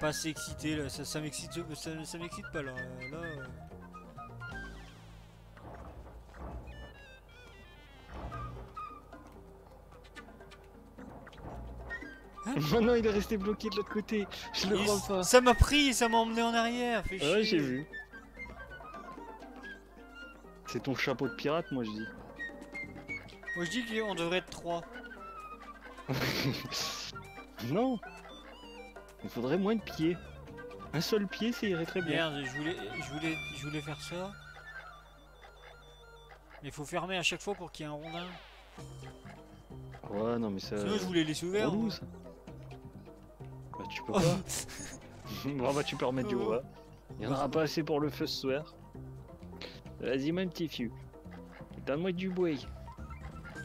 S1: Hein.
S2: Pas assez excité là, ça, ça m'excite, ça, ça m'excite pas là. euh, là euh.
S1: Maintenant il est resté bloqué de l'autre côté, je le crois pas.
S2: ça m'a pris, ça m'a emmené en arrière. Fais
S1: Ouais, j'ai vu. C'est ton chapeau de pirate, moi je dis.
S2: Moi je dis qu'on devrait être 3.
S1: non Il faudrait moins de pieds. Un seul pied, ça irait très bien.
S2: Merde, je voulais, je voulais, je voulais faire ça. Mais il faut fermer à chaque fois pour qu'il y ait un rondin.
S1: Ouais, non, mais ça.
S2: Sinon, je voulais laisser ouvert.
S1: ça. Bah, tu peux pas. bon, bah, tu peux remettre du bois. Il y en aura pas assez pour le feu ce soir. Vas-y, mon petit fiu. Donne-moi du bois.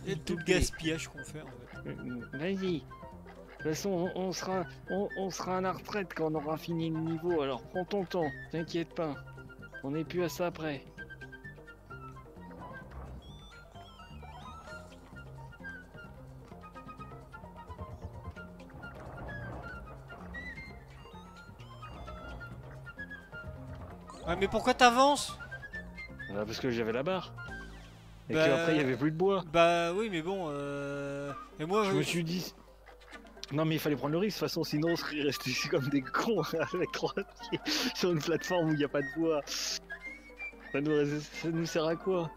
S2: Et tout le gaspillage qu'on fait en fait.
S1: Euh, Vas-y. De toute façon, on, on sera, on, on sera à la retraite quand on aura fini le niveau, alors prends ton temps, t'inquiète pas. On n'est plus à ça après.
S2: Ouais, mais pourquoi t'avances?
S1: Ah, parce que j'avais la barre. Et
S2: Bah,
S1: qu'après, il y avait plus de bois.
S2: Bah oui, mais bon. Euh... Et moi,
S1: Je me suis dit. Non, mais il fallait prendre le risque, de toute façon, sinon on serait resté ici comme des cons avec trois pieds sur une plateforme où il n'y a pas de bois. Ça nous, ça nous sert à quoi?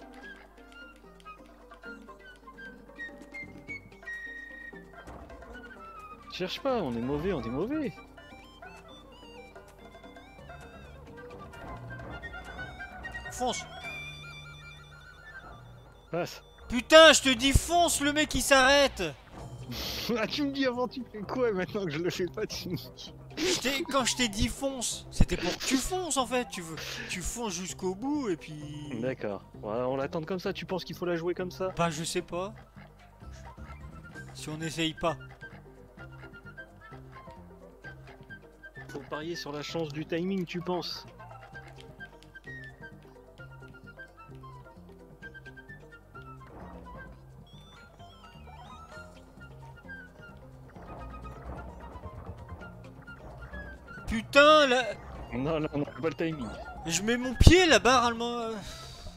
S1: Cherche pas, on est mauvais, on est mauvais.
S2: fonce.
S1: Passe.
S2: Putain, je te dis fonce, le mec il s'arrête.
S1: Ah, tu me dis avant, tu fais quoi et maintenant que je le fais pas, tu me dis.
S2: Quand je t'ai dit fonce, c'était pour que tu fonces en fait. Tu veux, tu fonces jusqu'au bout et puis.
S1: D'accord. Voilà, on l'attend comme ça, tu penses qu'il faut la jouer comme ça?
S2: Bah je sais pas. Si on n'essaye pas.
S1: Faut parier sur la chance du timing, tu penses? Non, non, non, pas le timing.
S2: je mets mon pied, la barre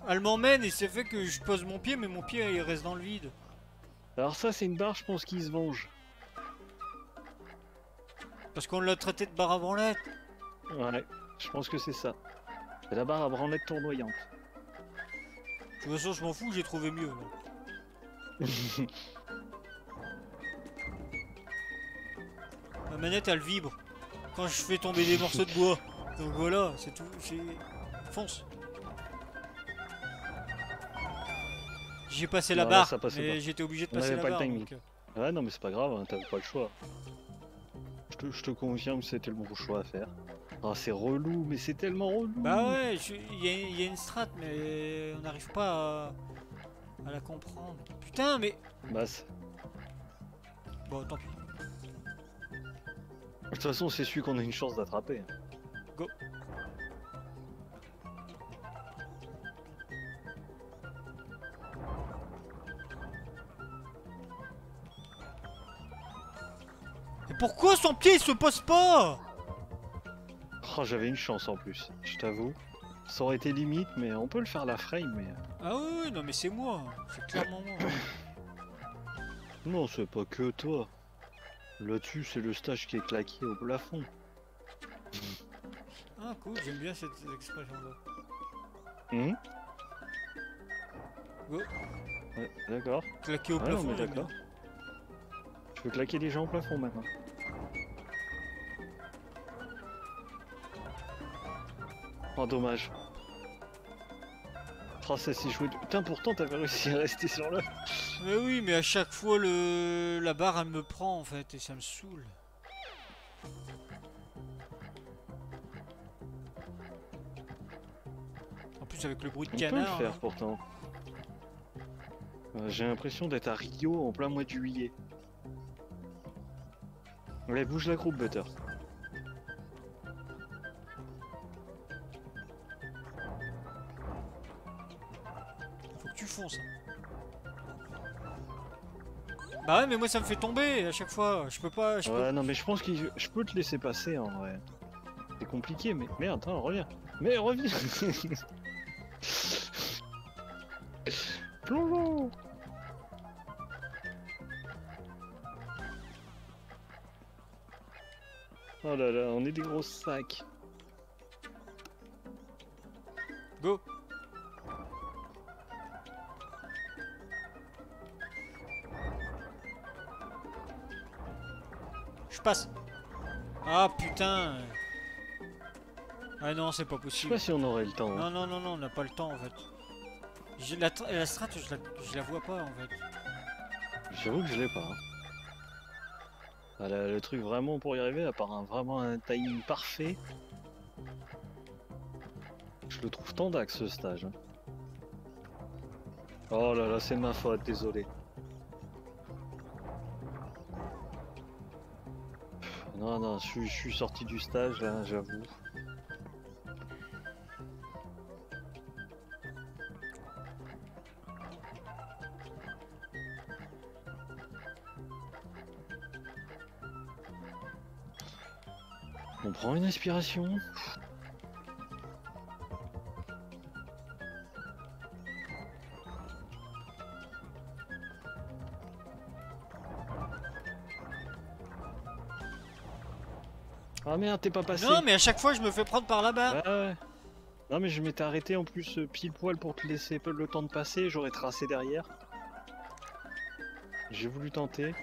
S2: elle m'emmène et c'est fait que je pose mon pied, mais mon pied il reste dans le vide.
S1: Alors ça, c'est une barre, je pense, qui se venge.
S2: Parce qu'on l'a traité de barre à branlette.
S1: Ouais, je pense que c'est ça. C'est la barre à branlette tournoyante.
S2: De toute façon, je m'en fous, j'ai trouvé mieux. Ma manette elle vibre quand je fais tomber des morceaux de bois. Donc voilà, c'est tout. Fonce. J'ai passé la
S1: Non, là,
S2: barre, mais j'étais obligé de passer la
S1: pas le
S2: barre.
S1: timing.
S2: donc, euh,
S1: ouais, non, mais c'est pas grave, hein, t'avais pas le choix. Je te, je te confirme que c'était le bon choix à faire. Ah, c'est relou, mais c'est tellement relou.
S2: Bah ouais, il y, a- il y a une strat, mais on n'arrive pas à... à la comprendre. Putain, mais
S1: c'est-
S2: bon, tant pis.
S1: de toute façon, c'est celui qu'on a une chance d'attraper.
S2: Go. Et pourquoi son pied il se pose pas?
S1: Oh, j'avais une chance en plus, je t'avoue. Ça aurait été limite, mais on peut le faire la frame, mais...
S2: Ah oui, oui, non mais c'est moi, c'est clairement moi.
S1: Non, c'est pas que toi. Là-dessus, c'est le stage qui est claqué au plafond.
S2: Ah cool, j'aime bien cette expression là.
S1: Hum
S2: Oh.
S1: Ouais, d'accord.
S2: Claquer au
S1: Ouais,
S2: plafond,
S1: d'accord. Je peux claquer les gens au plafond maintenant. Oh, dommage. Oh, ça s'est joué. de- Putain, pourtant, t'avais réussi à rester sur le.
S2: Mais oui, mais à chaque fois le la barre elle me prend en fait et ça me saoule. Plus avec le bruit de
S1: On peut le faire
S2: là.
S1: pourtant. Euh, J'ai l'impression d'être à Rio en plein mois de juillet. Allez, bouge la groupe, Butter.
S2: Faut que tu fonces. hein. Bah ouais mais moi ça me fait tomber à chaque fois. Je peux pas. Je peux...
S1: Ouais, non, mais je pense que je peux te laisser passer en vrai. C'est compliqué, mais merde, attends, reviens. Mais reviens Plongeons Oh là là, on est des gros sacs.
S2: Go. Je passe. Ah putain. Ah non, c'est pas
S1: Je sais
S2: possible.
S1: pas si on aurait le temps. hein.
S2: Non, non, non, non, on n'a pas le temps en fait. Je- la, tra- la strat, je la, je la vois pas en fait.
S1: J'avoue que je l'ai pas. hein. Ah, le truc vraiment pour y arriver, à part un, vraiment un timing parfait, je le trouve tendax ce stage. hein. Oh là là, c'est ma faute, désolé. Non, non, je suis, je suis sorti du stage là, j'avoue. On prend une inspiration. Ah merde, t'es pas passé.
S2: Non, mais à chaque fois, je me fais prendre par là-bas.
S1: Ouais, ouais. Non mais je m'étais arrêté en plus euh, pile poil pour te laisser le temps de passer, j'aurais tracé derrière. J'ai voulu tenter.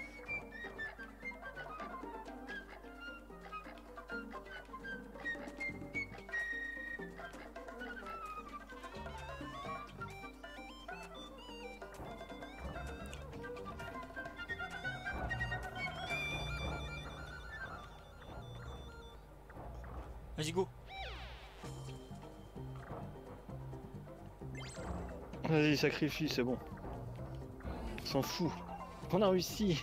S2: Vas-y, go.
S1: Vas-y, sacrifie, c'est bon. On s'en fout. On a réussi.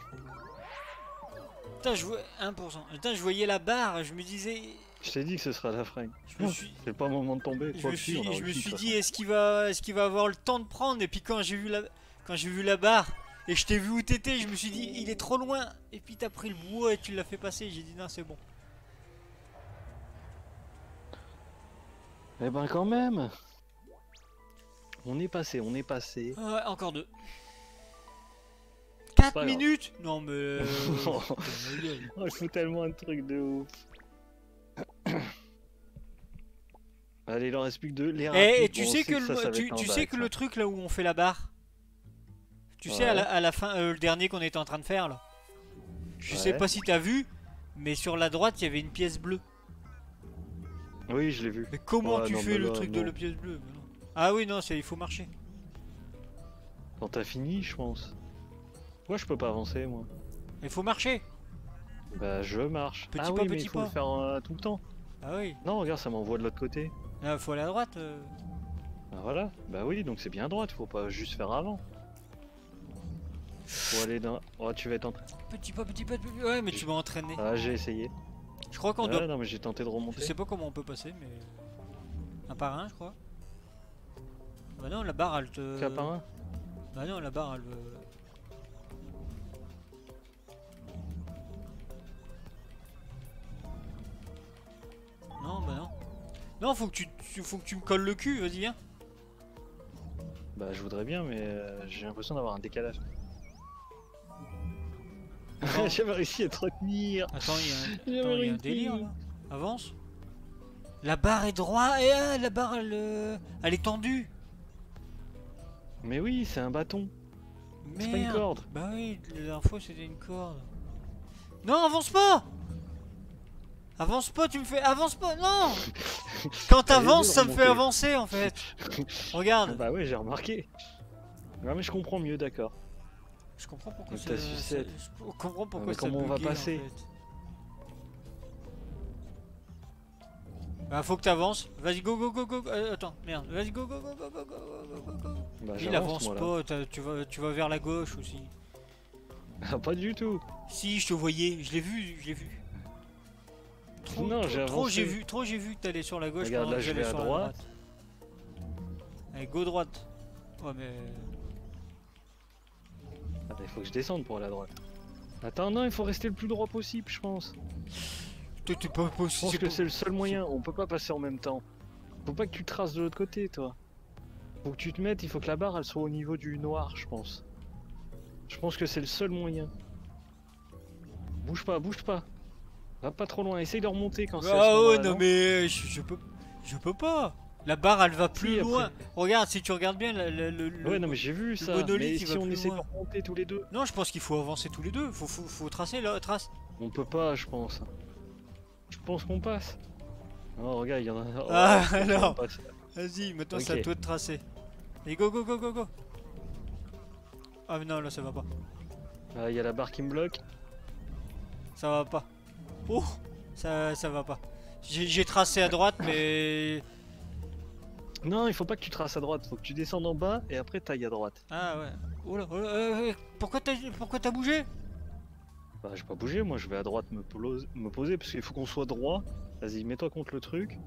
S2: Putain, je vois 1%. Putain, je voyais la barre, je me disais.
S1: Je t'ai dit que ce sera la fringue.
S2: Je me suis.
S1: C'est pas le moment de tomber.
S2: Je
S1: Toi
S2: me suis, je me suis dit, est-ce qu'il va, est-ce qu'il va avoir le temps de prendre? Et puis quand j'ai vu la, quand j'ai vu la barre et je t'ai vu où t'étais, je me suis dit, il est trop loin. Et puis t'as pris le bois et tu l'as fait passer. J'ai dit non, c'est bon.
S1: Eh ben quand même. On est passé, on est passé.
S2: Ouais, encore deux. 4
S1: pas grave.
S2: minutes? Non mais. euh,
S1: Oh. faut tellement un truc de ouf. Allez, il en reste plus que deux. Les
S2: Eh, et tu
S1: bon,
S2: sais que, le,
S1: ça
S2: tu, sais que le truc là où on fait la barre. Tu sais à la, à la fin, euh, le dernier qu'on était en train de faire là. Je sais pas si t'as vu, mais sur la droite il y avait une pièce bleue.
S1: Oui, je l'ai vu.
S2: Mais comment
S1: Ouais,
S2: tu
S1: non,
S2: fais
S1: mais
S2: le
S1: là,
S2: truc de la pièce bleue Mais. Ah oui, non, c'est il faut marcher.
S1: Quand t'as fini, je pense. Moi, je peux pas avancer, moi.
S2: Il faut marcher.
S1: Bah, je marche.
S2: Petit
S1: ah
S2: pas,
S1: oui, mais
S2: petit
S1: il faut
S2: pas.
S1: le faire euh, tout le temps.
S2: Ah oui.
S1: Non, regarde, ça m'envoie de l'autre côté.
S2: Il faut aller à droite. euh.
S1: Ah, voilà. Bah oui, donc c'est bien droite. Faut pas juste faire avant. Faut aller dans. Oh, tu vas être en.
S2: Petit pas, petit pas, petit pas. Ouais, mais tu m'as entraîné.
S1: Ah, j'ai essayé.
S2: Je crois qu'on
S1: Ah,
S2: doit.
S1: non, mais j'ai tenté de
S2: Je
S1: remonter.
S2: sais pas comment on peut passer, mais. Un par un, je crois. Bah non, la barre elle te.
S1: Qu'un par un?
S2: Bah non, la barre elle. Non, bah non. Non, faut que tu, tu- faut que tu me colles le cul, vas-y viens.
S1: Bah, je voudrais bien, mais euh, j'ai l'impression d'avoir un décalage. J'avais réussi à te retenir.
S2: Attends, il y a un,
S1: J'avais
S2: attends, il y a un
S1: réussi.
S2: délire là. Avance. La barre est droite et ah, la barre elle, euh, elle est tendue.
S1: Mais oui, c'est un bâton. C'est pas une
S2: Merde.
S1: corde.
S2: Bah oui, la dernière fois c'était une corde. Non, avance pas Avance pas, tu me fais. Avance pas, non Quand t'avances, ça me fait avancer en fait. Regarde,
S1: Bah ouais, j'ai remarqué. Ouais, mais je comprends mieux, d'accord.
S2: Je comprends pourquoi ça.
S1: ta
S2: ça-
S1: sucette.
S2: Je comprends pourquoi
S1: mais
S2: ça
S1: comment on va
S2: en
S1: passer
S2: fait. Bah faut que t'avances. Vas-y, go, go, go, go. go. Euh, attends, merde. Vas-y, go, go, go, go, go, go, go, go, go.
S1: Bah,
S2: Il avance
S1: moi,
S2: pas, tu vas, tu vas vers la gauche aussi.
S1: Ah, pas du tout.
S2: Si, je te voyais, je l'ai vu, je l'ai vu. Trop,
S1: Non,
S2: trop,
S1: j'ai
S2: trop, j'ai vu, trop j'ai vu que t'allais sur la gauche.
S1: Regarde,
S2: pendant
S1: là,
S2: que
S1: je
S2: j'allais
S1: vais à
S2: sur la
S1: droite.
S2: Allez, go droite. Ouais, mais.
S1: Attends, il faut que je descende pour aller à droite. Attends, non, il faut rester le plus droit possible, je pense.
S2: Pas
S1: Je pense
S2: possible.
S1: que c'est le seul moyen. On peut pas passer en même temps. Faut pas que tu traces de l'autre côté, toi. Faut que tu te mettes, il faut que la barre elle soit au niveau du noir, je pense. Je pense que c'est le seul moyen. Bouge pas, bouge pas. Va pas trop loin, essaye de remonter quand c'est.
S2: Ah ouais, non mais je, je peux, je peux pas. La barre, elle va plus
S1: après-
S2: loin. Regarde, si tu regardes bien, le, le- le- le-
S1: Ouais, non, mais j'ai vu ça. Mais si on essaie
S2: loin.
S1: de remonter tous les deux,
S2: Non, je pense qu'il faut avancer tous les deux. Faut, faut, faut tracer là, trace.
S1: on peut pas, je pense. Je pense qu'on passe. Oh, regarde, il y en a. Oh,
S2: Ah, alors. Vas-y, maintenant c'est à toi de tracer. Et go, go, go, go, go. Ah, mais non, là ça va pas.
S1: Il y a la barre qui me bloque.
S2: Ça va pas. Oh, ça, ça va pas. J'ai j'ai tracé à droite, mais.
S1: Non, il faut pas que tu traces à droite, faut que tu descendes en bas et après tailles à droite.
S2: Ah ouais. Oh là, oh là, euh, euh, pourquoi t'as pourquoi t'as bougé?
S1: Bah, je vais pas bouger, moi je vais à droite me, poser parce qu'il faut qu'on soit droit. Vas-y, mets-toi contre le truc.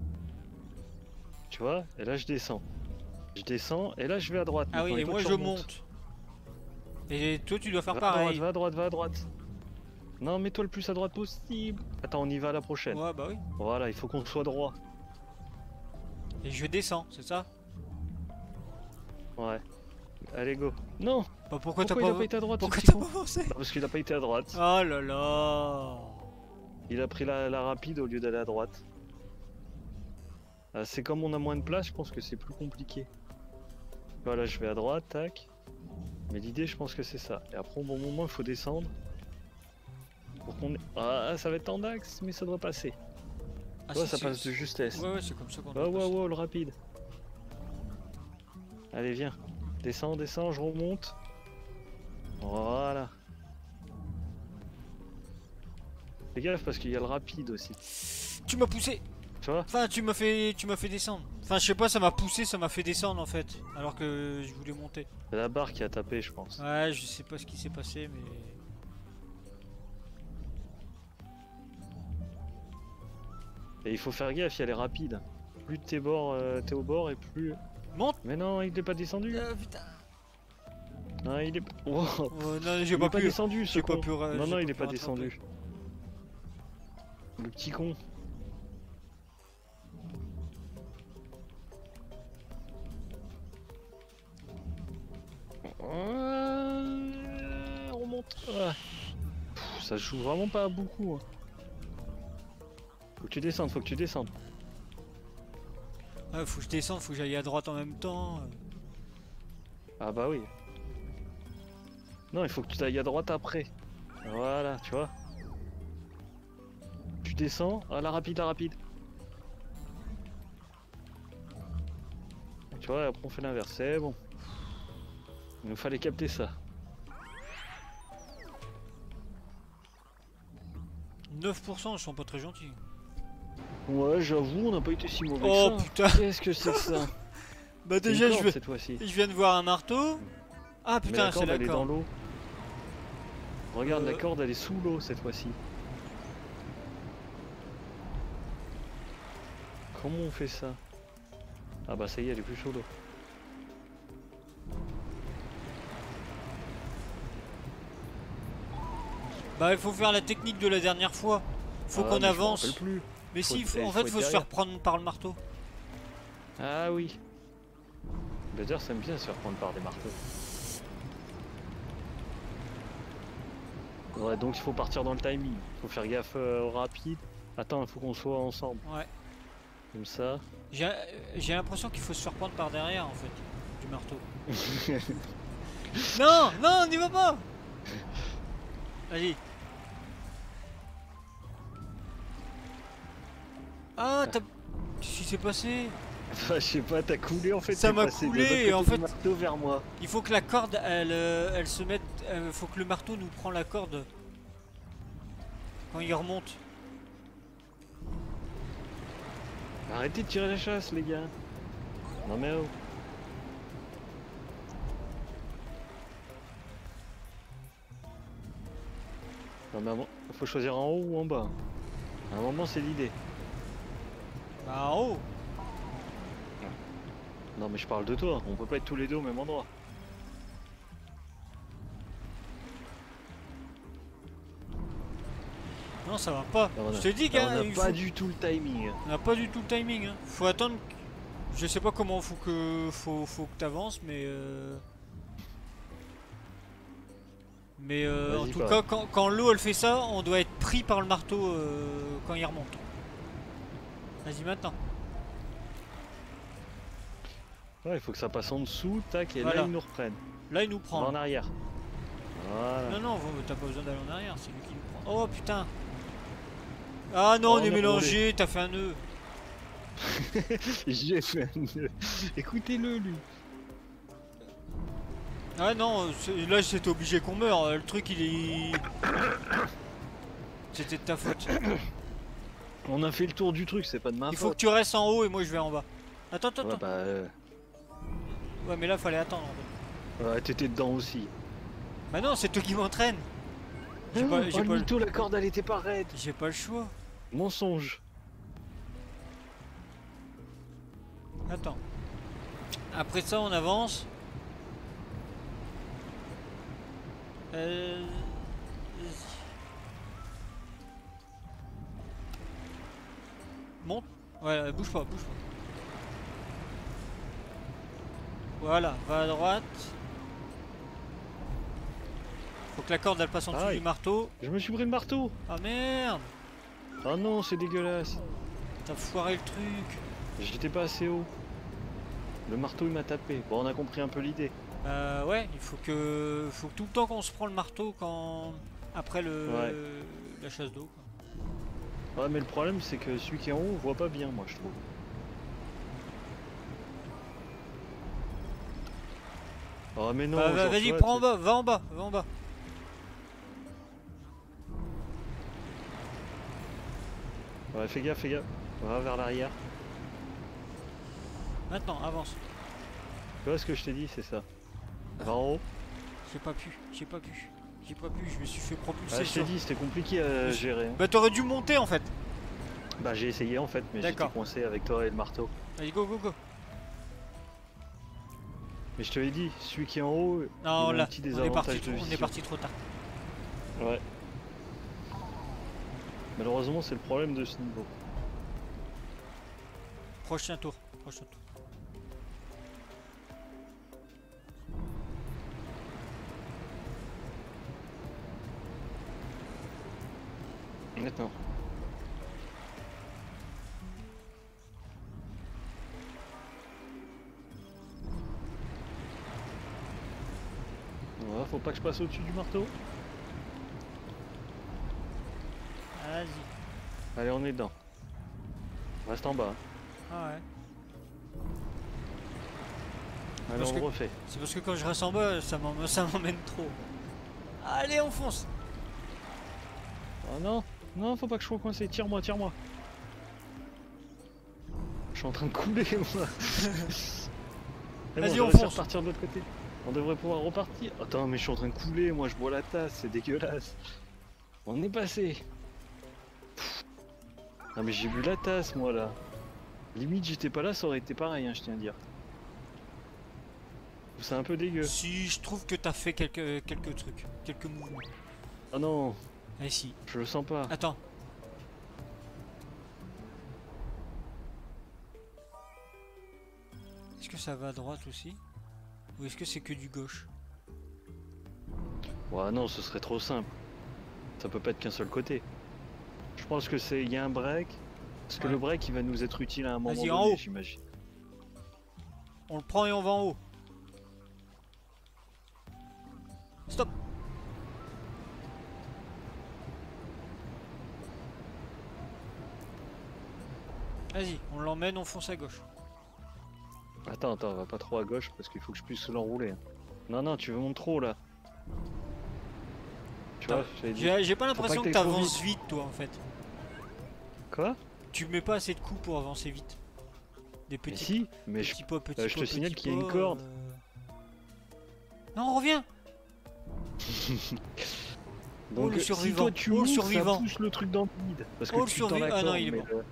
S1: Tu vois? Et là je descends. Je descends et là je vais à droite.
S2: Ah oui, et moi je monte. Et toi tu dois faire
S1: Va à droite,
S2: pareil.
S1: va à droite, va à droite. Non, mets-toi le plus à droite possible. Attends, on y va à la prochaine.
S2: Ouais, bah oui.
S1: Voilà, il faut qu'on soit droit.
S2: Et je descends, c'est ça?
S1: Ouais. Allez, go. Non
S2: Bah pourquoi t'as
S1: Pourquoi il
S2: pas.
S1: a pas été à droite
S2: Pourquoi t'as pas avancé?
S1: Parce qu'il a pas été à droite.
S2: Oh là là
S1: Il a pris la, la rapide au lieu d'aller à droite. Ah, c'est comme on a moins de place, je pense que c'est plus compliqué. Voilà, je vais à droite, tac. Mais l'idée, je pense que c'est ça. Et après, au bon moment, il faut descendre. Pour qu'on ait- Ah, ça va être en axe, mais ça doit passer.
S2: Ah, si,
S1: ça passe de justesse.
S2: Ouais, ouais, c'est comme ça qu'on
S1: ouais,
S2: passer.
S1: ouais, le rapide. Allez, viens. Descends, descends, je remonte. Voilà. Fais gaffe parce qu'il y a le rapide aussi.
S2: Tu m'as poussé
S1: Tu vois
S2: Enfin, tu m'as fait, tu m'as fait descendre. Enfin, je sais pas, ça m'a poussé, ça m'a fait descendre en fait, alors que je voulais monter.
S1: C'est la barre qui a tapé, je pense.
S2: Ouais, je sais pas ce qui s'est passé, mais
S1: Et il faut faire gaffe, il y a les rapides. Plus t'es bord, euh, au bord et plus.
S2: monte.
S1: Mais non, il est pas descendu.
S2: Ah, putain.
S1: Non, il est. Wow.
S2: Oh, non,
S1: Il
S2: j'ai
S1: est
S2: pas
S1: pas descendu, ce
S2: pas pu
S1: Non, non, il est pas descendu. Le petit con. Euh, On remonte. Ah. Pff, Ça joue vraiment pas beaucoup. hein. Faut que tu descendes, faut que tu descendes.
S2: Ah, faut que je descende, faut que j'aille à droite en même temps.
S1: Ah bah oui. Non, il faut que tu ailles à droite après. Voilà, tu vois. Tu descends, ah la rapide, la rapide. Tu vois, après on fait l'inverse, c'est bon. Il nous fallait capter ça.
S2: 9%, ils sont pas très gentils.
S1: Ouais, j'avoue, on n'a pas été si mauvais
S2: Oh
S1: que ça.
S2: putain.
S1: Qu'est-ce que c'est que ça
S2: Bah déjà, je,
S1: corde,
S2: vais-
S1: cette
S2: je viens de voir un marteau. Ah putain,
S1: la
S2: c'est
S1: corde,
S2: la
S1: elle est dans
S2: corde.
S1: l'eau. Regarde, la
S2: Euh.
S1: corde, elle est sous l'eau cette fois-ci. Comment on fait ça? Ah bah ça y est, elle est plus sous l'eau.
S2: Bah, il faut faire la technique de la dernière fois. Faut
S1: Ah,
S2: qu'on
S1: je
S2: avance.
S1: plus.
S2: Mais
S1: Faut-
S2: si, faut- en
S1: faut
S2: fait, faut se faire prendre par le marteau.
S1: Ah oui. D'ailleurs, ça aime bien se faire prendre par des marteaux. Ouais, donc il faut partir dans le timing. Faut faire gaffe euh, au rapide. Attends, il faut qu'on soit ensemble.
S2: Ouais.
S1: Comme ça.
S2: J'ai euh, j'ai l'impression qu'il faut se faire prendre par derrière en fait, du marteau. non, non, n'y va pas Vas-y. Ah, t'as... Qu'est-ce qui s'est passé
S1: Enfin, je sais pas, t'as coulé en fait.
S2: Ça m'a coulé, et en fait-
S1: marteau vers moi.
S2: Il faut que la corde, elle, euh, elle se mette... Il faut que le marteau nous prend la corde quand il remonte.
S1: Arrêtez de tirer la chasse, les gars. Non mais oh. Non mais faut choisir en haut ou en bas. À un moment, c'est l'idée.
S2: Bah, en haut
S1: Non mais je parle de toi, on peut pas être tous les deux au même endroit.
S2: Non, ça va pas.
S1: A-
S2: Je te dis
S1: là, on
S2: qu'il
S1: n'a pas
S2: faut...
S1: du tout le timing.
S2: on a pas du tout le timing. Hein. Faut attendre... Je sais pas comment faut que faut, faut que t'avances, mais... euh, Mais euh, en tout
S1: pas.
S2: cas, quand, quand l'eau elle fait ça, on doit être pris par le marteau euh, quand il remonte. Vas-y maintenant.
S1: Ouais, il faut que ça passe en dessous, tac, et
S2: Voilà.
S1: là ils nous reprennent.
S2: Là il nous
S1: va en arrière. Voilà.
S2: Non non, t'as pas besoin d'aller en arrière, c'est lui qui nous prend. Oh putain. Ah non,
S1: Oh,
S2: on
S1: on
S2: est mélangé, t'as fait un nœud.
S1: J'ai fait un- Écoutez-le, lui.
S2: Ah non, c'est- là c'était obligé qu'on meure. Le truc il est. C'était de ta faute.
S1: On a fait le tour du truc, c'est pas de ma
S2: Il faut que tu restes en haut et moi je vais en bas. Attends, attends,
S1: Ouais,
S2: attends.
S1: bah, euh,
S2: Ouais, mais là fallait attendre. en fait.
S1: ouais, t'étais dedans aussi.
S2: Bah non, c'est toi qui m'entraîne. J'ai pas,
S1: oh, le
S2: pas, le-
S1: mytho, la corde, elle était pas raide.
S2: j'ai pas le choix.
S1: Mensonge.
S2: Attends. Après ça, on avance. Euh... Monte. Ouais, bouge pas, bouge pas. Voilà, va à droite. Faut que la corde elle passe en dessous
S1: Aïe.
S2: du marteau.
S1: Je me suis pris le marteau.
S2: Ah merde
S1: Ah non, c'est dégueulasse.
S2: T'as foiré le truc.
S1: J'étais pas assez haut. Le marteau, il m'a tapé. Bon, on a compris un peu l'idée.
S2: Euh, ouais, il faut que, faut que tout le temps qu'on se prend le marteau quand après le
S1: Ouais.
S2: la chasse d'eau.
S1: Ouais, mais le problème, c'est que celui qui est en haut, voit pas bien, moi, je trouve. Oh, mais non.
S2: Bah,
S1: tu
S2: Vas-y, prends en bas, va en bas, va en bas.
S1: Ouais, fais gaffe, fais gaffe. Va vers l'arrière.
S2: Maintenant, avance.
S1: Tu vois ce que je t'ai dit, c'est ça. Va en haut.
S2: J'ai pas pu, j'ai pas pu, j'ai pas pu. Je me suis fait propulser
S1: Ah, je t'ai dit, c'était compliqué à gérer.
S2: Bah t'aurais dû monter en fait.
S1: Bah, j'ai essayé en fait, mais j'étais coincé avec toi et le marteau.
S2: Vas-y, go, go, go.
S1: Mais je te l'ai dit, celui qui est en haut,
S2: Non,
S1: a un
S2: là,
S1: petit
S2: on est parti,
S1: de
S2: on est parti trop tard.
S1: ouais. Malheureusement, c'est le problème de ce niveau.
S2: Prochain tour, prochain tour.
S1: Faut pas que je passe au-dessus du marteau.
S2: Vas-y.
S1: Allez, on est dedans. Reste en bas.
S2: Ah ouais.
S1: Allez,
S2: Parce
S1: on
S2: que-
S1: refait.
S2: C'est parce que quand je reste en bas, ça m'emmène trop. Allez, on fonce.
S1: Oh non, non, faut pas que je sois coincé. Tire-moi, tire-moi. Je suis en train de couler, moi.
S2: Vas-y, on fonce.
S1: repartir de l'autre côté. On devrait pouvoir repartir. Attends, mais je suis en train de couler. Moi, je bois la tasse. C'est dégueulasse. On est passé. Ah, mais j'ai bu la tasse, moi, là. Limite, j'étais pas là, ça aurait été pareil, hein, je tiens à dire. C'est un peu dégueu.
S2: Si, je trouve que t'as fait quelques, quelques trucs, quelques mouvements.
S1: Ah non,
S2: Ah si.
S1: je le sens pas.
S2: Attends. Est-ce que ça va à droite aussi? Ou est-ce que c'est que du gauche?
S1: Ouais, non, ce serait trop simple. Ça peut pas être qu'un seul côté. Je pense que c'est. Il y a un break. Parce que le break, il va nous être utile à un moment donné, j'imagine.
S2: On le prend et on va en haut. Vas-y, on l'emmène, on fonce à gauche.
S1: Attends, attends, va pas trop à gauche parce qu'il faut que je puisse l'enrouler. Non, non, tu veux mon trop là. Tu vois,
S2: J'ai pas l'impression
S1: que
S2: t'avances vite toi en fait.
S1: Quoi?
S2: Tu mets pas assez de coups pour avancer vite. Des
S1: Mais
S2: petits,
S1: si, mais je.
S2: petits petits
S1: euh, je te signale
S2: petits
S1: qu'il y a une corde.
S2: euh. Non, reviens
S1: Donc,
S2: Oh, le
S1: euh, si
S2: survivant.
S1: toi tu
S2: Oh, le survivant.
S1: ça pousse le truc dans le vide. Parce que
S2: Oh, le
S1: tu tends la
S2: survi- ah non, il est
S1: mais
S2: mort.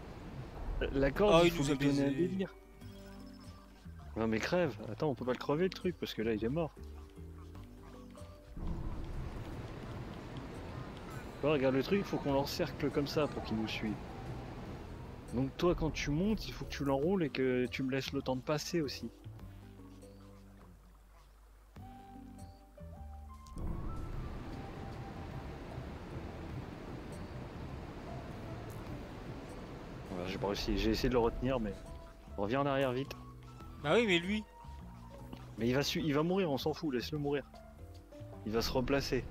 S1: La corde,
S2: Ah,
S1: il
S2: il
S1: faut
S2: nous a
S1: lui donner un délire. Non mais crève, attends, on peut pas le crever le truc parce que là il est mort. Regarde le truc, il faut qu'on l'encercle comme ça pour qu'il nous suive. Donc toi quand tu montes, il faut que tu l'enroules et que tu me laisses le temps de passer aussi. J'ai pas réussi, j'ai essayé de le retenir mais... Reviens en arrière vite.
S2: Bah oui, mais lui.
S1: Mais il va, su- il va mourir, on s'en fout, laisse-le mourir. Il va se replacer.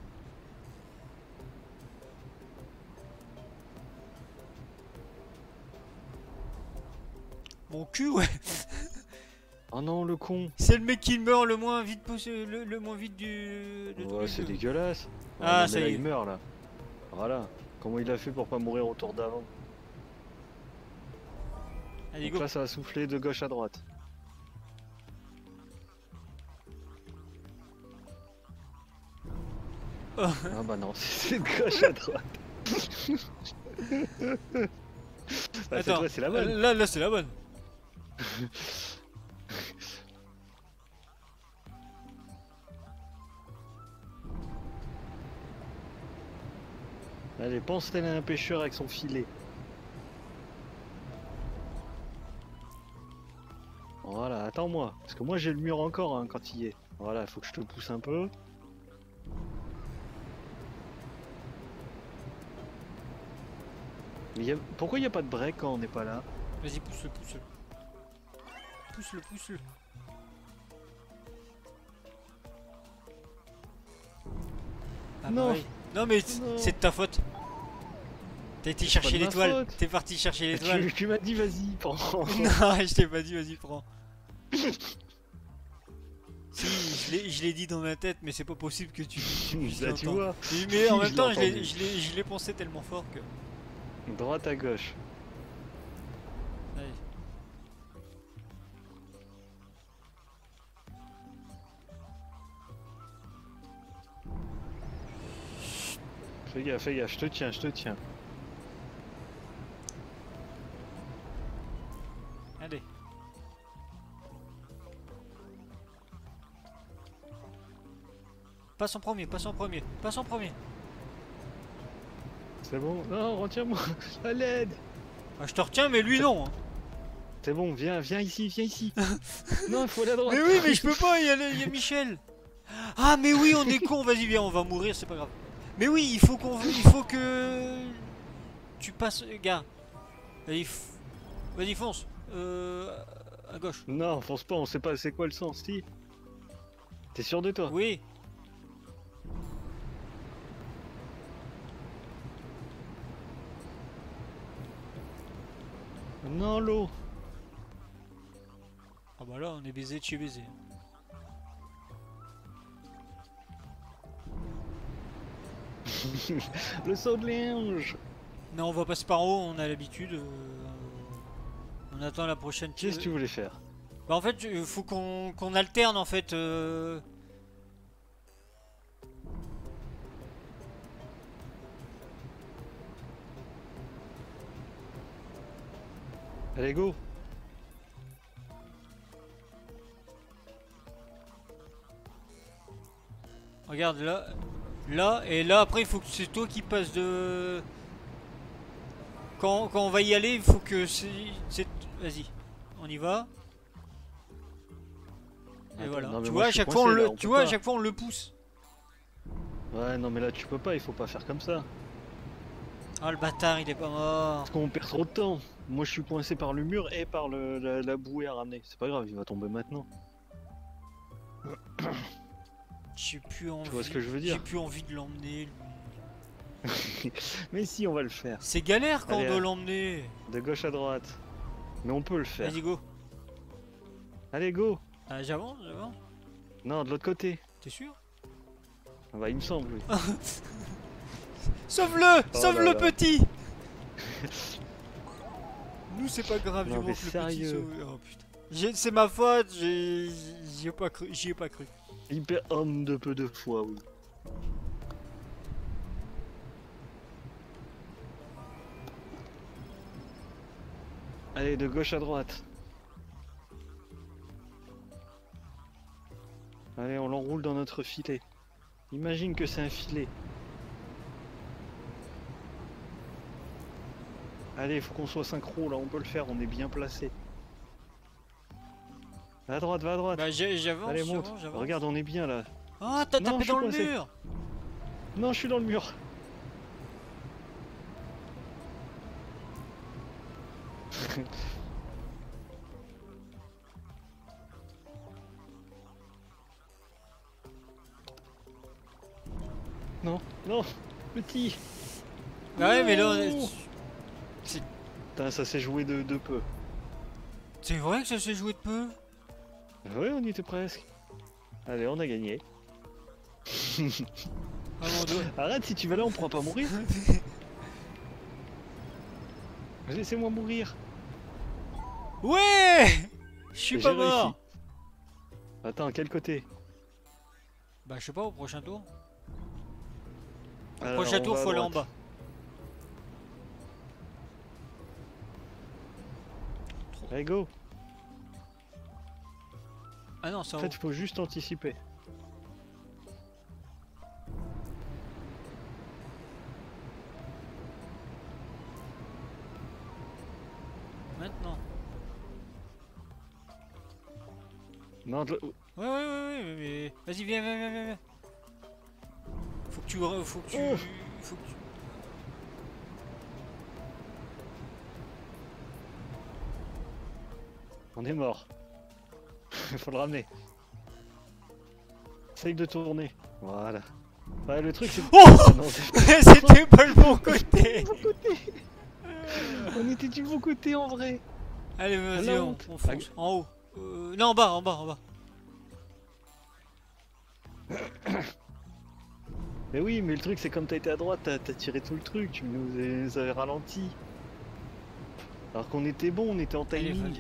S2: Mon cul, ouais.
S1: Oh non, le con.
S2: C'est le mec qui meurt le moins vite possible, le, le moins vite du. de
S1: Ouais, c'est dégueulasse.
S2: Ah,
S1: non, mais
S2: ça
S1: là,
S2: y est.
S1: il meurt là. Voilà. Comment il a fait pour pas mourir au tour d'avant?
S2: Allez,
S1: Donc
S2: go.
S1: là, ça va souffler de gauche à droite.
S2: Oh.
S1: Ah bah non, c'est de gauche à droite. ah, cette
S2: Attends,
S1: c'est la bonne.
S2: Là, là, c'est la bonne.
S1: Allez, pense tel un pêcheur avec son filet. Voilà, attends-moi. Parce que moi j'ai le mur encore hein, quand il y est. Voilà, il faut que je te pousse un peu. Mais y a- Pourquoi il n'y a pas de break quand on n'est pas là?
S2: Vas-y, pousse-le, pousse-le. Pousse-le, pousse-le. Ah,
S1: Non.
S2: Non, mais c'est de ta faute. T'as été chercher l'étoile. T'es parti chercher l'étoile.
S1: tu, tu m'as dit vas-y, prends.
S2: non, je t'ai pas dit, vas-y, prends. Si, je l'ai- dit dans ma tête, mais c'est pas possible que tu.
S1: Là, tu vois,
S2: Mais en même temps, je l'ai- je pensé tellement fort que.
S1: droite à gauche.
S2: Allez.
S1: Fais gaffe, fais gaffe, je te tiens, je te tiens.
S2: Passe en premier, passe en premier, passe en premier.
S1: C'est bon Non, retiens-moi À l'aide
S2: Ah, je te retiens, mais lui non. hein.
S1: C'est bon, viens, viens ici, viens ici Non, il faut aller à droite
S2: Mais oui, mais je peux pas, il y, a le- il y a Michel. Ah, mais oui, on est con, vas-y, viens, on va mourir, c'est pas grave. Mais oui, il faut qu'on. Il faut que. Tu passes. Gars. Vas-y, f- fonce. Euh. À gauche.
S1: Non, fonce pas, on sait pas c'est quoi le sens, si T'es sûr de toi?
S2: Oui.
S1: Non, l'eau
S2: Ah bah là, on est baisé de chez baisé.
S1: Le saut de linge
S2: Non, on va passer par haut, on a l'habitude. euh, On attend la prochaine.
S1: Qu'est-ce que tu voulais faire?
S2: Bah en fait, il faut qu'on qu'on alterne en fait. euh,
S1: Allez, go
S2: Regarde là, là et là. Après, il faut que c'est toi qui passes de. Quand, quand on va y aller, il faut que c'est. Vas-y, on y va. Et
S1: Attends,
S2: voilà.
S1: non,
S2: tu vois, à chaque fois on le,
S1: là, on
S2: tu vois, à chaque fois on le pousse.
S1: Ouais, non, mais là, tu peux pas, il faut pas faire comme ça.
S2: Ah le bâtard, il est pas mort.
S1: Parce qu'on perd trop de temps. Moi, je suis coincé par le mur et par le, la, la bouée à ramener. C'est pas grave, il va tomber maintenant.
S2: J'ai plus envie.
S1: vois ce que je veux
S2: J'ai
S1: dire
S2: plus envie de l'emmener. lui.
S1: Mais si, on va le faire.
S2: C'est galère quand
S1: Allez,
S2: on doit l'emmener.
S1: De gauche à droite. Mais on peut le faire.
S2: Vas-y go.
S1: Allez, go
S2: Ah, j'avance, j'avance.
S1: Non, de l'autre côté.
S2: T'es sûr
S1: Ah Bah, il me semble, oui.
S2: Sauve-le
S1: Oh
S2: Sauve
S1: là
S2: le
S1: là.
S2: petit Nous c'est pas grave,
S1: Non,
S2: du moment le petit
S1: sérieux.
S2: sauve. Oh putain. C'est ma faute, j'ai- j'y ai pas cru. J'y ai pas cru.
S1: Hyper homme de peu de foi, oui. Allez, de gauche à droite. Allez, on l'enroule dans notre filet. Imagine que c'est un filet. Allez, faut qu'on soit synchro là, on peut le faire, on est bien placé. Va à droite, va à droite.
S2: Bah j'avance,
S1: Allez, monte. Regarde, on est bien là.
S2: Ah, t'as tapé dans le mur
S1: Non, je suis dans le mur. non, non, petit.
S2: Bah ouais, mais là, on est-.
S1: Putain, ça s'est joué de, de peu.
S2: C'est vrai que ça s'est joué de peu
S1: Ouais, on y était presque. Allez, on a gagné.
S2: Ah.
S1: Arrête, si tu vas là, on pourra pas mourir. Laissez-moi mourir.
S2: Ouais Je suis pas
S1: réussi.
S2: mort
S1: Attends, quel côté?
S2: Bah je sais pas, au prochain tour. Au
S1: Alors,
S2: prochain tour, faut aller en bas.
S1: Allez, go.
S2: Ah non, c'est
S1: En
S2: en
S1: fait, faut juste anticiper.
S2: Maintenant.
S1: Non, de-
S2: Ouais, ouais, ouais, ouais, mais... Vas-y, viens, viens, viens, viens, viens. Faut que tu... Faut que tu...
S1: Oh.
S2: Faut que tu...
S1: on est mort. faut le ramener. Essaye de tourner. Voilà. Ouais, le truc, c'est.
S2: Oh C'était pas le bon côté.
S1: On était du bon côté en vrai.
S2: Allez, vas-y,
S1: La
S2: on, on fonce. En haut. Euh, non, en bas, en bas, en bas.
S1: Mais oui, mais le truc, c'est comme t'as été à droite, t'as tiré tout le truc, tu nous nous avais ralenti. Alors qu'on était bon, on était en
S2: Allez,
S1: timing.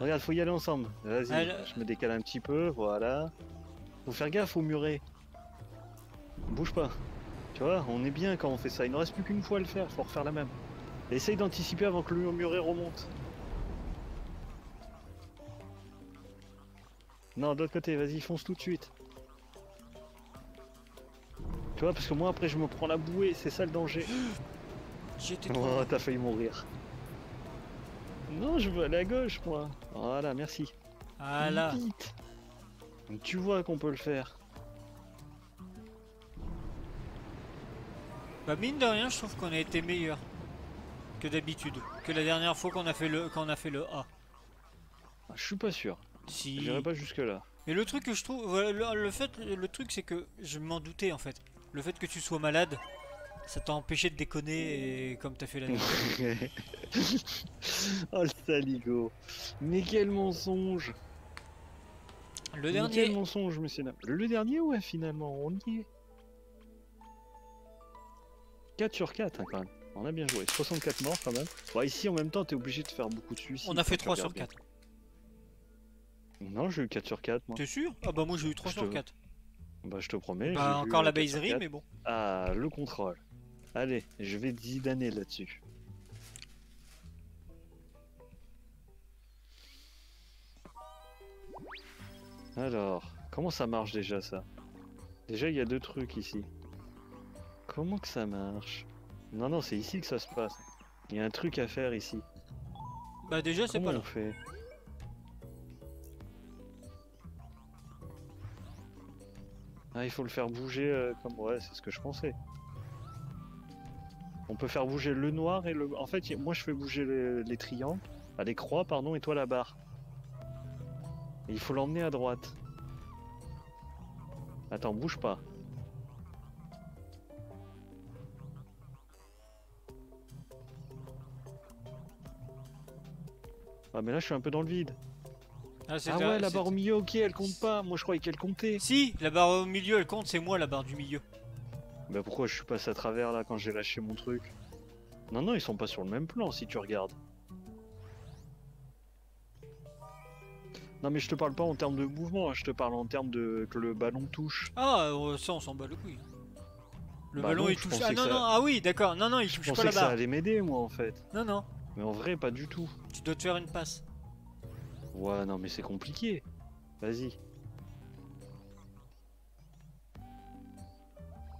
S1: Regarde, faut y aller ensemble. Vas-y, je me décale un petit peu, voilà. Faut faire gaffe au muret. Bouge pas. Tu vois, on est bien quand on fait ça. Il ne reste plus qu'une fois à le faire, faut refaire la même. Essaye d'anticiper avant que le muret remonte. Non, de l'autre côté, vas-y, fonce tout de suite. Tu vois, parce que moi après je me prends la bouée, c'est ça le danger.
S2: J'étais.
S1: Oh, t'as failli mourir. Non, je veux aller à gauche, moi. Voilà, merci.
S2: Voilà.
S1: Vite. Tu vois qu'on peut le faire.
S2: Bah mine de rien, je trouve qu'on a été meilleur que d'habitude. Que la dernière fois qu'on a fait le qu'on a fait le A.
S1: Ah, Je suis pas sûr.
S2: Si.
S1: J'irai pas jusque là.
S2: Mais le truc que je trouve, le fait, le truc c'est que je m'en doutais en fait. Le fait que tu sois malade, ça t'a empêché de déconner et comme t'as fait la
S1: oh le saligo. Mais quel mensonge.
S2: Le
S1: Mais Quel
S2: dernier,
S1: mensonge, monsieur. Le dernier, ouais, finalement, on y est. 4 sur 4 hein, quand même. On a bien joué. 64 morts quand même. Bon, ici en même temps, t'es obligé de faire beaucoup de suicides.
S2: on a fait
S1: faut
S2: 3
S1: faire
S2: sur
S1: bien.
S2: 4.
S1: Non, j'ai eu 4 sur 4 moi.
S2: T'es sûr? Ah bah moi j'ai eu 3
S1: Je
S2: sur
S1: te-
S2: 4.
S1: Bah, je te promets.
S2: Bah encore la
S1: euh, 4 sur
S2: baiserie
S1: 4.
S2: mais bon.
S1: Ah, le contrôle. Allez, je vais zidaner là-dessus. Alors, comment ça marche déjà ça? Déjà, il y a deux trucs ici. Comment que ça marche? Non, non, c'est ici que ça se passe. Il y a un truc à faire ici.
S2: Bah déjà c'est pas là.
S1: on fait? Ah, il faut le faire bouger euh, comme... Ouais, c'est ce que je pensais. On peut faire bouger le noir et le... En fait, moi je fais bouger les, les triangles, ah, les croix, pardon, et toi la barre. Et il faut l'emmener à droite. Attends, bouge pas. Ah mais là je suis un peu dans le vide. Ah
S2: un-
S1: ouais, la barre au milieu, ok, elle compte pas. Moi je croyais qu'elle comptait.
S2: Si, la barre au milieu elle compte, c'est moi la barre du milieu.
S1: Bah pourquoi je suis passé à travers là quand j'ai lâché mon truc Non, non, ils sont pas sur le même plan si tu regardes. Non mais je te parle pas en termes de mouvement, hein, je te parle en termes de que le ballon touche.
S2: Ah, euh, ça on s'en bat le couille. Le
S1: Bah
S2: ballon
S1: non,
S2: il
S1: je
S2: touche. Ah non,
S1: ça-
S2: non, ah oui, d'accord. Non, non, il
S1: Je
S2: touche pas
S1: pensais
S2: la
S1: que ça
S2: barre.
S1: allait m'aider moi en fait.
S2: Non, non,
S1: Mais en vrai, pas du tout.
S2: tu dois te faire une passe.
S1: Ouais, non mais c'est compliqué. Vas-y.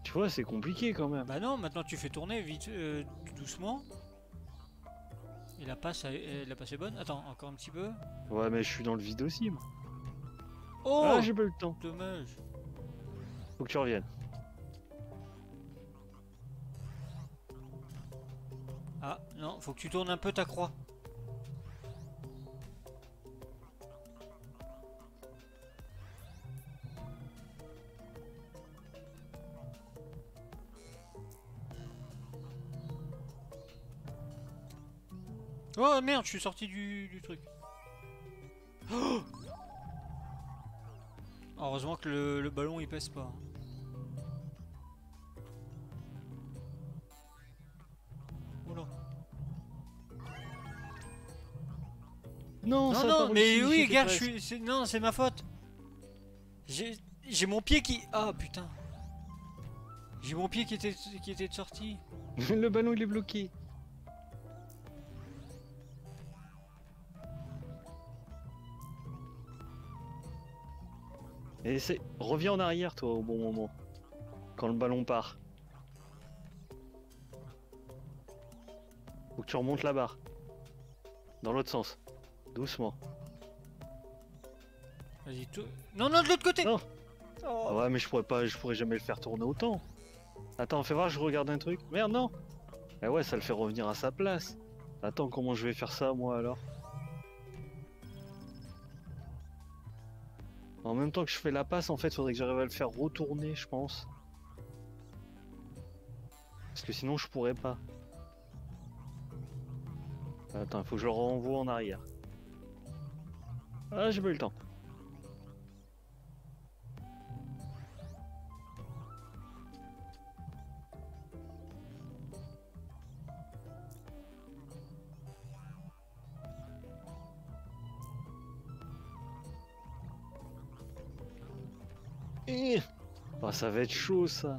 S1: Tu vois, c'est compliqué quand même.
S2: Bah non, maintenant tu fais tourner vite, euh, doucement. Et la passe, elle- elle- la passe est bonne. Attends, encore un petit peu.
S1: Ouais, mais je suis dans le vide aussi moi.
S2: Oh,
S1: Ah, j'ai pas eu le temps.
S2: dommage.
S1: Faut que tu reviennes.
S2: Ah non, faut que tu tournes un peu ta croix. Oh merde, je suis sorti du, du truc. Heureusement que le, le ballon il pèse pas. Oula.
S1: Non,
S2: Non,
S1: ça
S2: non, mais oui, regarde, je suis. c'est- Non, c'est ma faute. J'ai j'ai mon pied qui. Ah putain. J'ai mon pied qui était, qui était de sortie.
S1: le ballon il est bloqué. Et c'est. Reviens en arrière toi au bon moment. Quand le ballon part. Faut que tu remontes la barre. Dans l'autre sens. Doucement.
S2: Vas-y, tout. Non, non, de l'autre côté
S1: Non.
S2: Oh.
S1: Ah ouais mais je pourrais pas. Je pourrais jamais le faire tourner autant. Attends, fais voir, je regarde un truc. Merde non Eh ouais ça le fait revenir à sa place. Attends comment je vais faire ça moi alors? En même temps que je fais la passe, en fait, faudrait que j'arrive à le faire retourner, je pense. Parce que sinon, je pourrais pas. Attends, il faut que je le renvoie en arrière. Ah, j'ai pas eu le temps. Oh, ça va être chaud ça.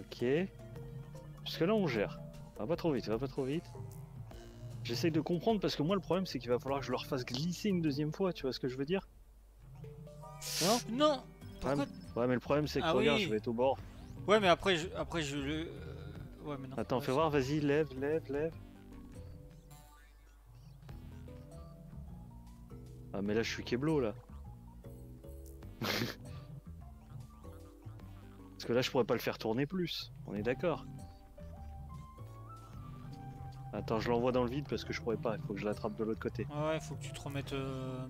S1: Ok. Jusque là on gère. Va pas trop vite, va pas trop vite. J'essaye de comprendre parce que moi le problème c'est qu'il va falloir que je leur fasse glisser une deuxième fois, tu vois ce que je veux dire? Non?
S2: Non Pourquoi
S1: Ouais mais le problème c'est que
S2: Ah
S1: regarde,
S2: oui.
S1: je vais être au bord.
S2: Ouais, mais après, je, après, je le. Ouais, mais non.
S1: Attends, fais voir, vas-y, lève, lève, lève. Ah mais là je suis Keblo là. Parce que là je pourrais pas le faire tourner plus, on est d'accord. Attends, je l'envoie dans le vide parce que je pourrais pas, il faut que je l'attrape de l'autre côté.
S2: Ouais, faut que tu te remettes. euh,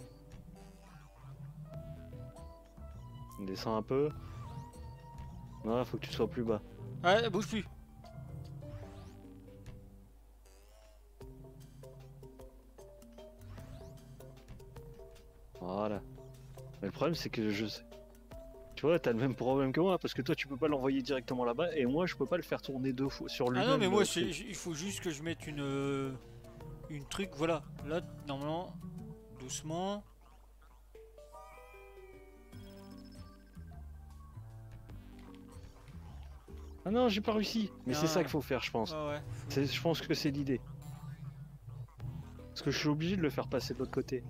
S1: On descend un peu. Non, faut que tu sois plus bas.
S2: Ouais, bouge plus.
S1: Voilà. Mais le problème c'est que je sais. Tu vois, t'as le même problème que moi, parce que toi tu peux pas l'envoyer directement là-bas, et moi je peux pas le faire tourner deux fois sur lui.
S2: Ah non, mais moi, il faut juste que je mette une. euh, Une truc, voilà. Là, normalement, doucement.
S1: Ah non, j'ai pas réussi. Mais c'est
S2: Ah.
S1: ça qu'il faut faire, je pense.
S2: Ouais, ouais.
S1: Je pense que c'est l'idée. Parce que je suis obligé de le faire passer de l'autre côté.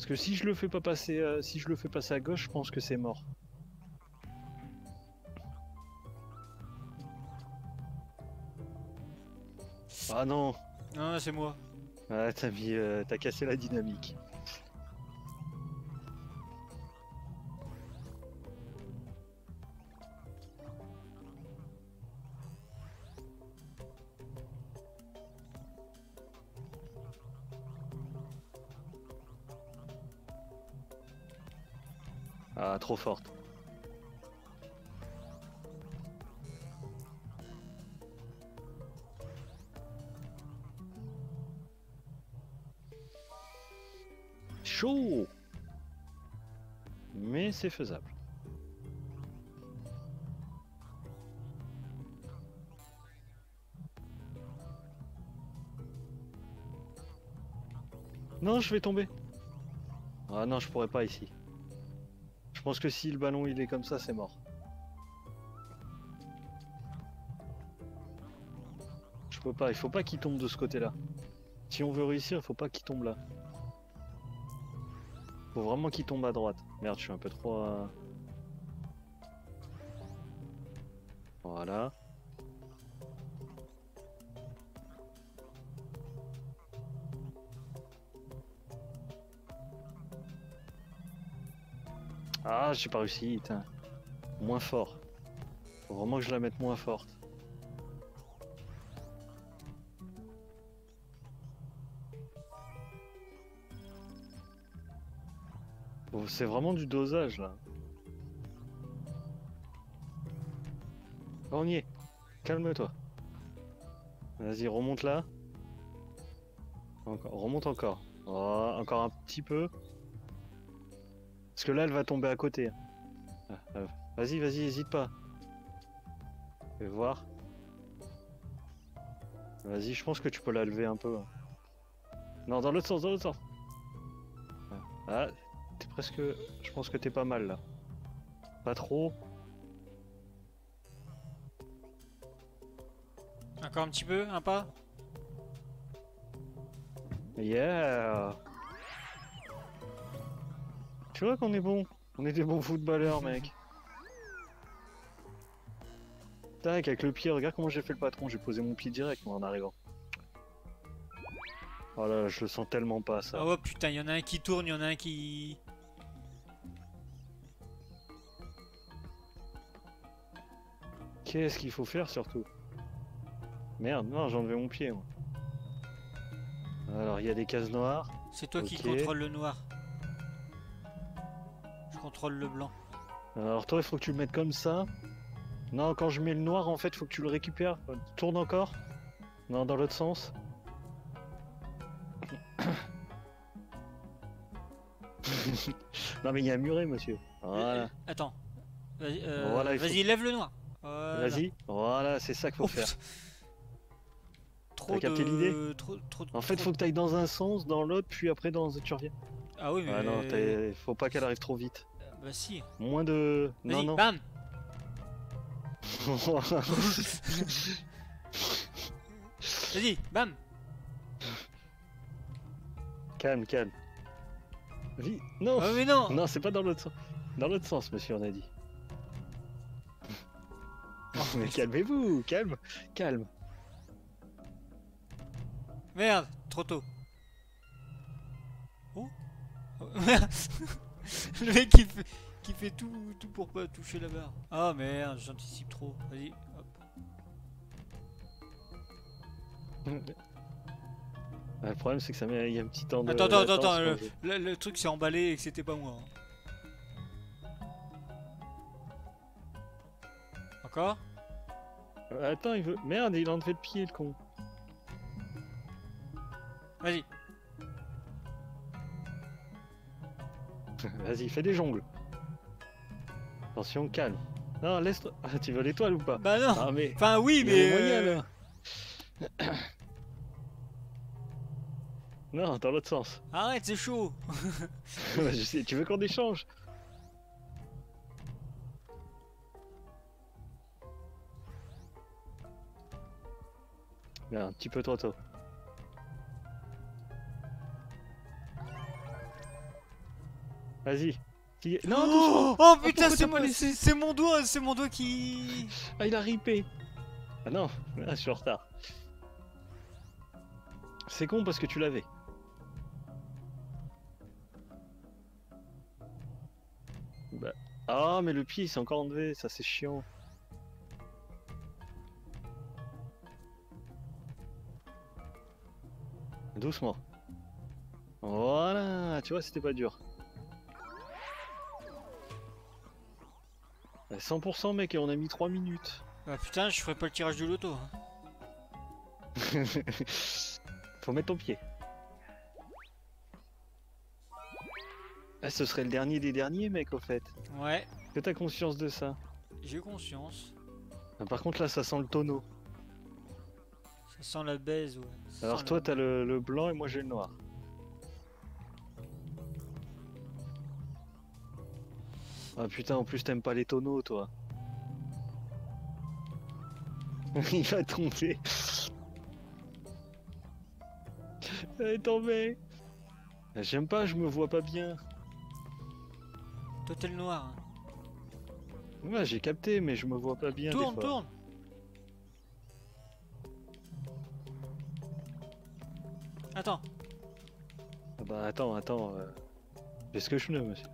S1: Parce que si je le fais pas passer, euh, si je le fais passer à gauche, je pense que c'est mort. Ah non,
S2: Non, c'est moi.
S1: ah, t'as mis, euh, t'as cassé la dynamique. Trop forte. Chaud Mais c'est faisable. Non, je vais tomber. Ah non, je pourrais pas ici. Je pense que si le ballon il est comme ça, c'est mort. Je peux pas, il faut pas qu'il tombe de ce côté-là. Si on veut réussir, il faut pas qu'il tombe là. Faut vraiment qu'il tombe à droite. Merde, je suis un peu trop. Voilà. Ah, j'ai pas réussi, putain. Moins fort. Faut vraiment que je la mette moins forte. C'est vraiment du dosage là. On y est. Calme-toi. Vas-y, remonte là. Remonte encore. Oh, encore un petit peu. Parce que là, elle va tomber à côté. Ah, ah, Vas-y, vas-y, hésite pas. Je vais voir. Vas-y, je pense que tu peux la lever un peu. Non, dans l'autre sens, dans l'autre sens. Ah, t'es presque... Je pense que t'es pas mal là. Pas trop.
S2: Encore un petit peu, un pas?
S1: Yeah Tu vois qu'on est bon. On est des bons footballeurs, mec. Tac, avec le pied, regarde comment j'ai fait le patron. J'ai posé mon pied direct, moi, en arrivant. Oh là, je le sens tellement pas, ça.
S2: Ouais, putain, il y en a un qui tourne, il y en a un qui...
S1: Qu'est-ce qu'il faut faire, surtout? Merde, non, j'ai enlevé mon pied, moi. Alors, il y a des cases noires.
S2: C'est toi qui contrôle le noir. Contrôle le blanc.
S1: Alors toi, il faut que tu le mettes comme ça. Non, quand je mets le noir, en fait, faut que tu le récupères. Tourne encore. Non, dans l'autre sens. non, mais il y a un muret, monsieur. Voilà.
S2: Euh, Attends. Vas-y, euh,
S1: Voilà, il faut-
S2: lève le noir. Voilà.
S1: Vas-y. Voilà, c'est ça qu'il faut faire.
S2: Trop
S1: T'as capté
S2: de...
S1: l'idée
S2: trop, trop,
S1: En fait,
S2: trop-
S1: faut que tu ailles dans un sens, dans l'autre, puis après dans tu reviens.
S2: Ah oui, mais...
S1: Ah non, t'as- faut pas qu'elle arrive trop vite.
S2: Bah si.
S1: Moins de. Non, non.
S2: bam Vas-y, bam
S1: calme, calme. Vi- Non.
S2: Ah mais non
S1: Non, c'est pas dans l'autre sens. Dans l'autre sens, monsieur, on a dit. Mais calmez-vous, calme, calme.
S2: Merde, trop tôt. Oh Oh, Merde Le mec qui fait, qui fait tout, tout pour pas toucher la barre. Ah merde, j'anticipe trop. Vas-y, hop.
S1: Le problème, c'est que ça met il y a un petit temps de.
S2: Attends, attends, attends,
S1: quand
S2: le,
S1: j'ai-
S2: le- le truc s'est emballé et que c'était pas moi. hein. Encore?
S1: Euh, Attends, il veut. Merde, il a enlevé le pied, le con.
S2: Vas-y.
S1: Vas-y, fais des jongles. Attention, calme. Non, laisse. Ah, tu veux l'étoile ou pas
S2: Bah non
S1: Ah, mais.
S2: Enfin oui, mais... euh.
S1: Non, dans l'autre sens.
S2: Arrête, c'est chaud
S1: Je sais, tu veux qu'on échange? Un petit peu trop tôt. Vas-y. Qui- Non,
S2: Oh,
S1: doucement.
S2: oh, putain, c'est mon, doigt, c'est mon doigt qui...
S1: Ah, il a ripé. Ah non, ah, je suis en retard. C'est con parce que tu l'avais. Bah. Ah, mais le pied il s'est encore enlevé, ça c'est chiant. Doucement. Voilà, tu vois, c'était pas dur. 100% mec, et on a mis 3 minutes.
S2: Bah putain, je ferai pas le tirage du loto. hein.
S1: Faut mettre ton pied. Ah, ce serait le dernier des derniers, mec, au fait.
S2: Ouais,
S1: Que t'as conscience de ça?
S2: J'ai conscience.
S1: Ah, Par contre, là, ça sent le tonneau.
S2: Ça sent la baise, ouais. Ça
S1: Alors, toi,
S2: la-
S1: t'as le, le blanc et moi, j'ai le noir. Ah putain, en plus, t'aimes pas les tonneaux, toi. Il va tomber. Il est tombé. J'aime pas, je me vois pas bien.
S2: Toi, t'es le noir. hein.
S1: Ouais, j'ai capté, mais je me vois pas bien. des
S2: Tourne,
S1: fois.
S2: tourne Attends,
S1: Ah bah attends, attends. Euh... J'ai ce que je veux, monsieur.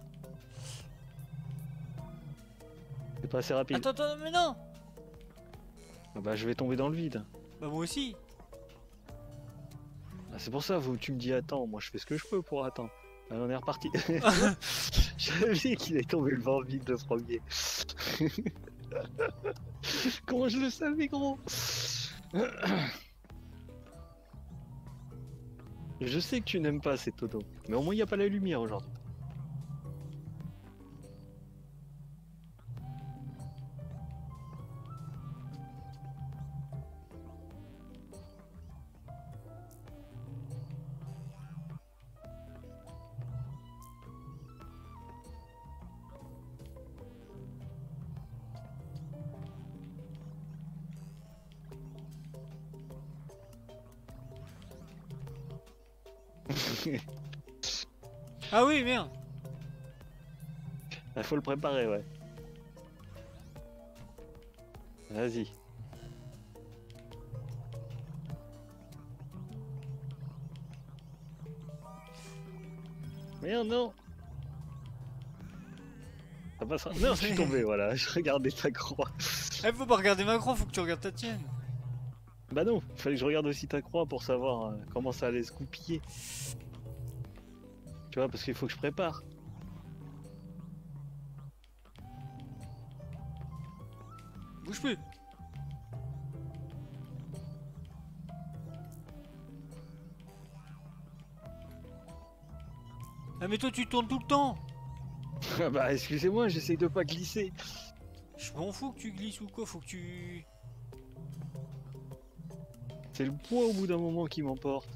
S1: C'est pas assez rapide.
S2: attends, attends, mais non
S1: Ah bah je vais tomber dans le vide.
S2: Bah moi aussi
S1: Ah, c'est pour ça, vous, tu me dis attends, moi je fais ce que je peux pour attendre. Allez, on est reparti. J'avais qu'il est tombé le vent vite le premier. Comment je le savais, gros? Je sais que tu n'aimes pas ces Toto, mais au moins il n'y a pas la lumière aujourd'hui.
S2: Ah oui, merde.
S1: Il faut le préparer, ouais. Vas-y. Merde, non Ça passera. Non, je suis tombé, voilà. Je regardais ta croix.
S2: Eh, faut pas regarder ma croix, faut que tu regardes ta tienne.
S1: Bah non, il fallait que je regarde aussi ta croix pour savoir euh, comment ça allait se goupiller. Tu vois, parce qu'il faut que je prépare.
S2: Bouge plus. Ah mais toi tu tournes tout le temps
S1: Ah bah excusez-moi, j'essaye de pas glisser.
S2: Je m'en fous que tu glisses ou quoi, faut que tu...
S1: C'est le poids au bout d'un moment qui m'emporte.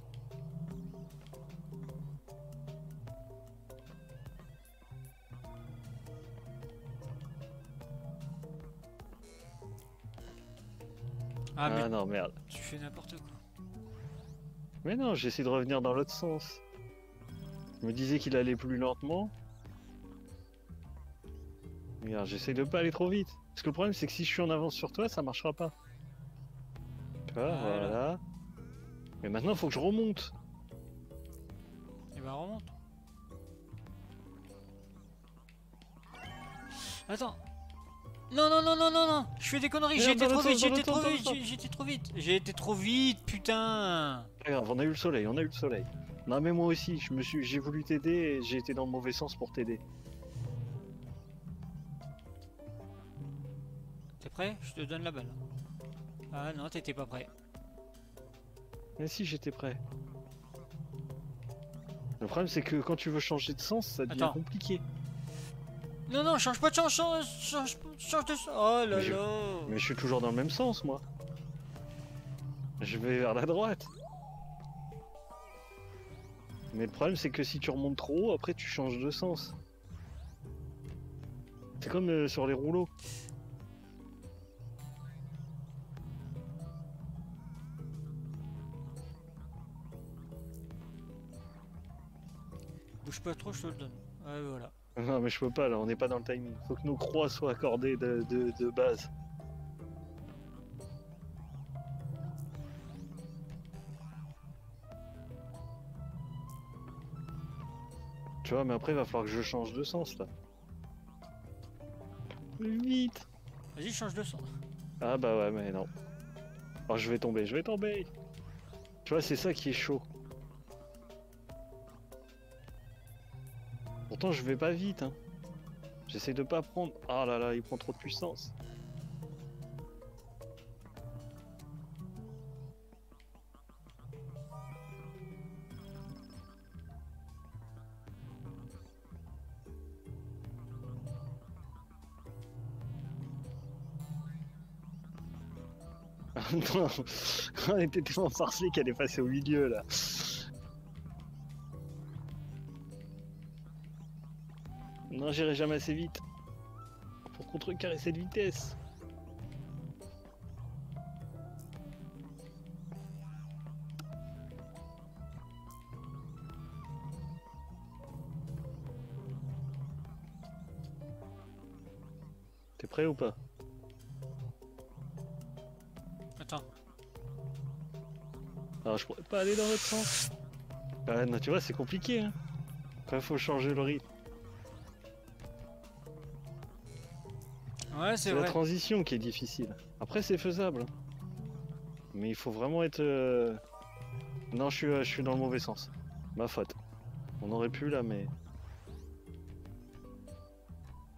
S2: Ah,
S1: Ah
S2: mais
S1: non, merde.
S2: tu fais n'importe quoi.
S1: Mais non, j'essaie de revenir dans l'autre sens. Je me disais qu'il allait plus lentement. Regarde, j'essaie de pas aller trop vite. Parce que le problème, c'est que si je suis en avance sur toi, ça marchera pas.
S2: Voilà.
S1: voilà. Mais maintenant, faut que je remonte.
S2: Et bah remonte. Attends. Non, non, non, non, non, non. Je fais des conneries.
S1: Mais
S2: J'ai été trop vite, j'ai été trop vite, j'ai- j'ai été trop vite. J'ai été trop vite, putain.
S1: Pas grave, on a eu le soleil, on a eu le soleil. Non mais moi aussi, je me suis, j'ai voulu t'aider et j'ai été dans le mauvais sens pour t'aider.
S2: T'es prêt? Je te donne la balle. Ah non, t'étais pas prêt.
S1: Mais si, j'étais prêt. Le problème, c'est que quand tu veux changer de sens, ça devient
S2: Attends.
S1: compliqué.
S2: Non, non, change pas de change, change, change, change de... Oh là
S1: Mais je-
S2: là.
S1: Mais je suis toujours dans le même sens, moi. Je vais vers la droite. Mais le problème, c'est que si tu remontes trop haut, après tu changes de sens. C'est comme euh, sur les rouleaux.
S2: Bouge pas trop, je te le donne. Ouais, voilà.
S1: Non, mais je peux pas là, on n'est pas dans le timing. Faut que nos croix soient accordées de, de- de base. Tu vois, mais après, il va falloir que je change de sens là. Vite
S2: Vas-y, change de sens.
S1: Ah bah ouais, mais non. Oh, je vais tomber, je vais tomber Tu vois, c'est ça qui est chaud. Pourtant, je vais pas vite, hein. J'essaie de pas prendre... Ah là là, il prend trop de puissance. non, on était tellement farcé qu'elle est passée au milieu là. Non, j'irai jamais assez vite. Pour contrecarrer cette vitesse. T'es prêt ou pas?
S2: Attends.
S1: Alors je pourrais pas aller dans l'autre sens. Ah, non, tu vois, c'est compliqué. Hein. Quand il faut changer le rythme.
S2: Ouais, c'est
S1: la transition qui est difficile. Après, c'est faisable. Mais il faut vraiment être. euh, Non, je suis, euh, je suis dans le mauvais sens. Ma faute. On aurait pu là, mais.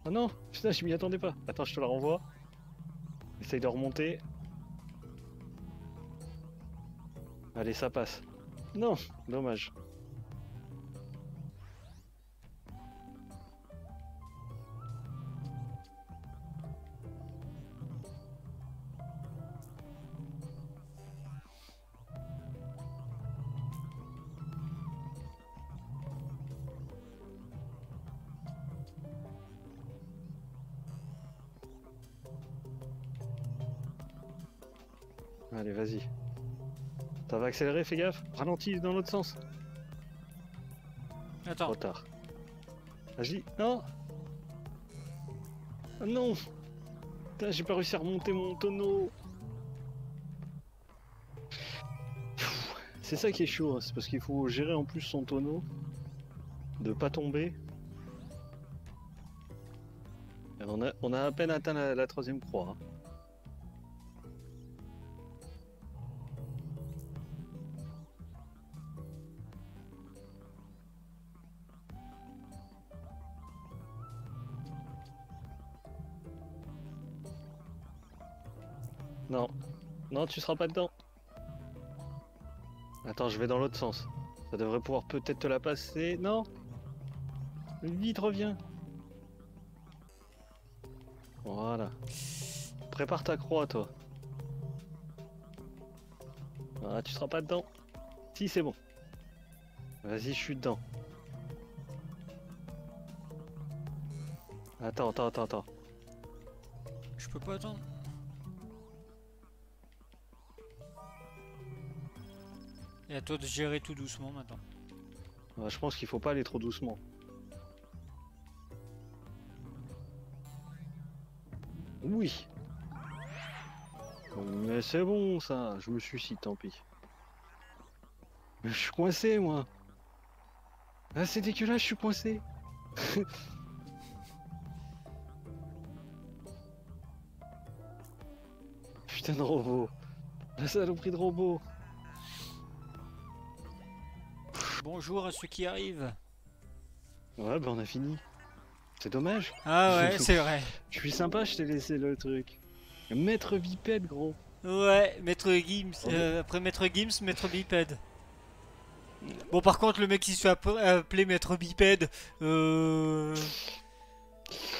S1: Oh non Putain, je m'y attendais pas. Attends, je te la renvoie. Essaye de remonter. Allez, ça passe. Non, dommage. Accélérer, fais gaffe. Ralentis dans l'autre sens.
S2: Attends.
S1: Trop tard. Vas-y. Non Ah Non Putain, j'ai pas réussi à remonter mon tonneau. C'est ça qui est chaud, hein, c'est parce qu'il faut gérer en plus son tonneau. De pas tomber. Et On a, on a à peine atteint la, la troisième croix. hein. Non, tu seras pas dedans. Attends, je vais dans l'autre sens. Ça devrait pouvoir peut-être te la passer. Non Vite, reviens. Voilà. Prépare ta croix, toi. Ah, tu seras pas dedans. Si, c'est bon. Vas-y, je suis dedans. Attends, attends, attends, attends.
S2: Je peux pas attendre. Et à toi de gérer tout doucement maintenant.
S1: Ah, je pense qu'il faut pas aller trop doucement. Oui. Mais c'est bon ça, je me suicide, tant pis. Mais je suis coincé moi. Ah c'est dégueulasse, je suis coincé. Putain de robot. La saloperie de robot.
S2: Bonjour à ceux qui arrivent.
S1: Ouais bah on a fini. C'est dommage.
S2: Ah ouais, c'est vrai.
S1: Je suis sympa, je t'ai laissé le truc. Maître bipède, gros.
S2: Ouais, maître Gims.
S1: Oh.
S2: euh, après maître Gims, maître Bipède. Bon, par contre, le mec qui se fait app- appeler maître Bipède. Euh...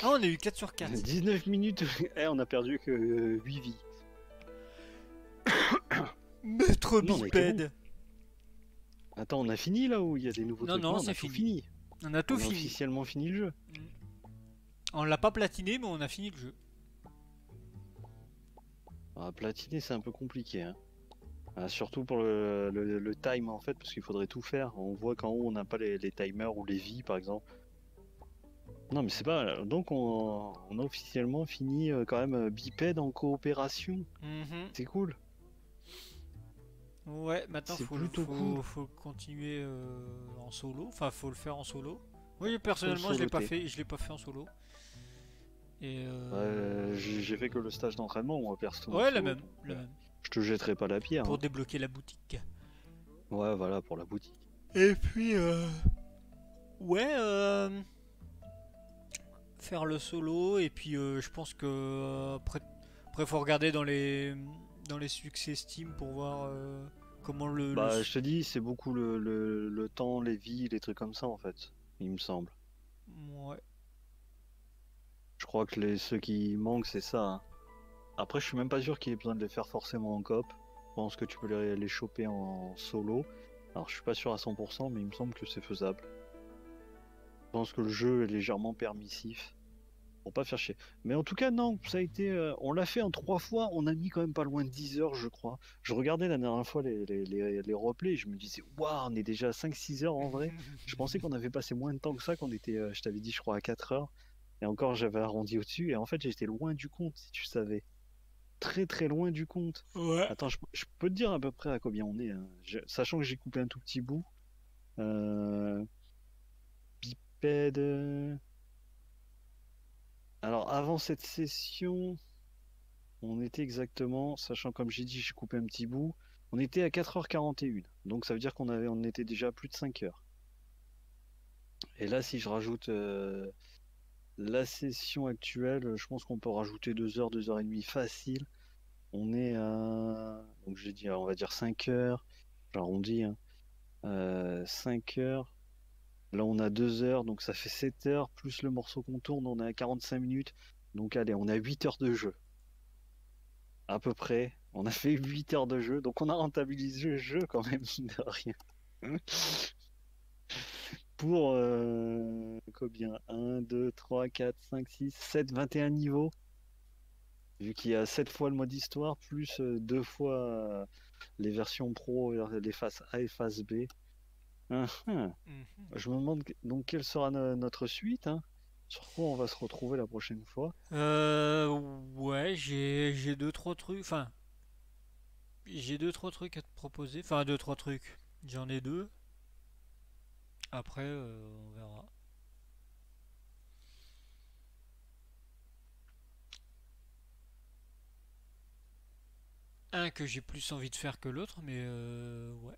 S2: Ah, on a eu 4 sur 4.
S1: 19 minutes, eh, on a perdu que 8 vies.
S2: Maître
S1: Non,
S2: Bipède.
S1: Attends, on a fini là ou il y a des nouveaux
S2: Non,
S1: trucs
S2: non,
S1: on
S2: c'est
S1: a tout
S2: fini. On a tout
S1: on a
S2: fini.
S1: officiellement fini le jeu.
S2: On l'a pas platiné, mais on a fini le jeu.
S1: Ah, platiner, c'est un peu compliqué. Hein. Ah, surtout pour le, le- le time en fait, parce qu'il faudrait tout faire. On voit qu'en haut on n'a pas les, les timers ou les vies par exemple. Non, mais c'est pas. Donc on, on a officiellement fini euh, quand même euh, bipède en coopération.
S2: Mhm.
S1: C'est cool.
S2: Ouais, maintenant faut,
S1: plutôt
S2: faut,
S1: cool.
S2: faut continuer euh, en solo. Enfin, faut le faire en solo. Oui, personnellement, je l'ai pas fait. Je l'ai pas fait en solo. Et euh,
S1: Euh, j'ai fait que le stage d'entraînement, moi perso.
S2: ouais, la même, la même.
S1: Je te jetterai pas la pierre.
S2: Pour
S1: hein.
S2: débloquer la boutique.
S1: Ouais, voilà, pour la boutique.
S2: Et puis, euh... ouais, euh... faire le solo. Et puis, euh, je pense que après, après, faut regarder dans les dans les succès Steam pour voir euh, comment le. le-
S1: Bah, je te dis, c'est beaucoup le, le, le temps, les vies, les trucs comme ça en fait, il me semble.
S2: Ouais.
S1: Je crois que les, ceux qui manquent, c'est ça. hein. Après, je suis même pas sûr qu'il y ait besoin de les faire forcément en coop. Je pense que tu peux les, les choper en solo. Alors, je suis pas sûr à 100%, mais il me semble que c'est faisable. Je pense que le jeu est légèrement permissif. Pour pas faire chier. Mais en tout cas, non, ça a été. euh, on l'a fait en trois fois, on a mis quand même pas loin de 10 heures, je crois. Je regardais la dernière fois les, les, les, les replays et je me disais, waouh, on est déjà à 5-6 heures en vrai. Je pensais qu'on avait passé moins de temps que ça, qu'on était, euh, je t'avais dit, je crois, à 4 heures. Et encore, j'avais arrondi au-dessus. Et en fait, j'étais loin du compte, si tu savais. Très très loin du compte.
S2: Ouais.
S1: Attends, je, je peux te dire à peu près à combien on est. hein. Je- sachant que j'ai coupé un tout petit bout. Euh... Bipède. Alors, avant cette session, on était exactement, sachant comme j'ai dit, j'ai coupé un petit bout, on était à 4h41. Donc ça veut dire qu'on avait, on était déjà à plus de 5 heures. Et là, si je rajoute euh, la session actuelle, je pense qu'on peut rajouter 2 heures, 2 heures et demie facile. On est à. Donc j'ai dit, on va dire 5 heures. J'arrondis. Hein. Euh, 5 heures. Là, on a 2 heures, donc ça fait 7 heures. Plus le morceau qu'on tourne, on est à 45 minutes. Donc allez, on a 8 heures de jeu. À peu près. On a fait 8 heures de jeu. Donc on a rentabilisé le jeu quand même, de rien. Pour euh, combien? 1, 2, 3, 4, 5, 6, 7, 21 niveaux. Vu qu'il y a 7 fois le mode histoire, plus 2 fois euh, les versions pro, les phases A et phase B. Ah.
S2: Mhm.
S1: Je me demande donc quelle sera no- notre suite. hein? Sur quoi on va se retrouver la prochaine fois?
S2: Euh, ouais, j'ai j'ai deux trois trucs. Enfin, j'ai deux trois trucs à te proposer. Enfin, deux trois trucs. J'en ai deux. Après, euh, on verra. Un que j'ai plus envie de faire que l'autre, mais euh, ouais.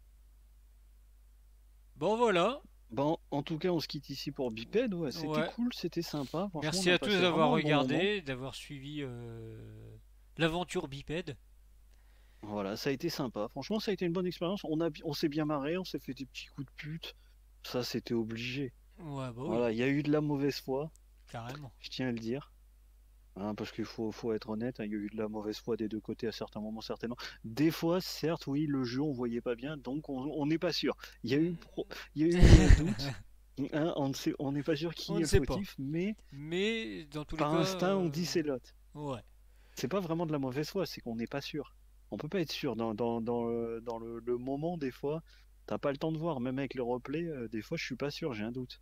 S2: Bon, voilà.
S1: Bon, en tout cas, on se quitte ici pour Biped. Ouais, c'était
S2: Ouais.
S1: cool, c'était sympa.
S2: Merci à tous d'avoir
S1: bon
S2: regardé, d'avoir suivi euh, l'aventure bipède.
S1: Voilà, ça a été sympa. Franchement, ça a été une bonne expérience. On a, on s'est bien marré, on s'est fait des petits coups de pute. Ça, c'était obligé.
S2: Ouais, bah oui,
S1: Voilà, il y a eu de la mauvaise foi,
S2: carrément.
S1: je tiens à le dire. Hein, parce qu'il faut, faut être honnête, hein, il y a eu de la mauvaise foi des deux côtés à certains moments, certainement. Des fois, certes, oui, le jeu, on voyait pas bien, donc on n'est pas sûr. Il y a eu, pro- il y a eu des doutes. Hein, on ne n'est pas sûr qui
S2: On
S1: est
S2: ne
S1: fautif, mais
S2: Mais dans tous les
S1: par
S2: cas,
S1: instinct, on
S2: euh,
S1: dit c'est l'autre.
S2: Ouais.
S1: C'est pas vraiment de la mauvaise foi, c'est qu'on n'est pas sûr. On peut pas être sûr dans, dans, dans, le, dans le, le moment, des fois, t'as pas le temps de voir. Même avec le replay, euh, des fois, je suis pas sûr, j'ai un doute.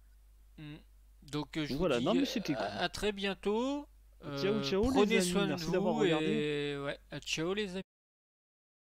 S2: Mm. Donc euh, je vous
S1: Voilà,
S2: dis
S1: non, mais
S2: euh,
S1: c'était
S2: à,
S1: cool.
S2: à très bientôt.
S1: Ciao,
S2: Euh,
S1: ciao, les
S2: prenez
S1: amis,
S2: soin de
S1: merci
S2: vous et ouais, ciao les amis.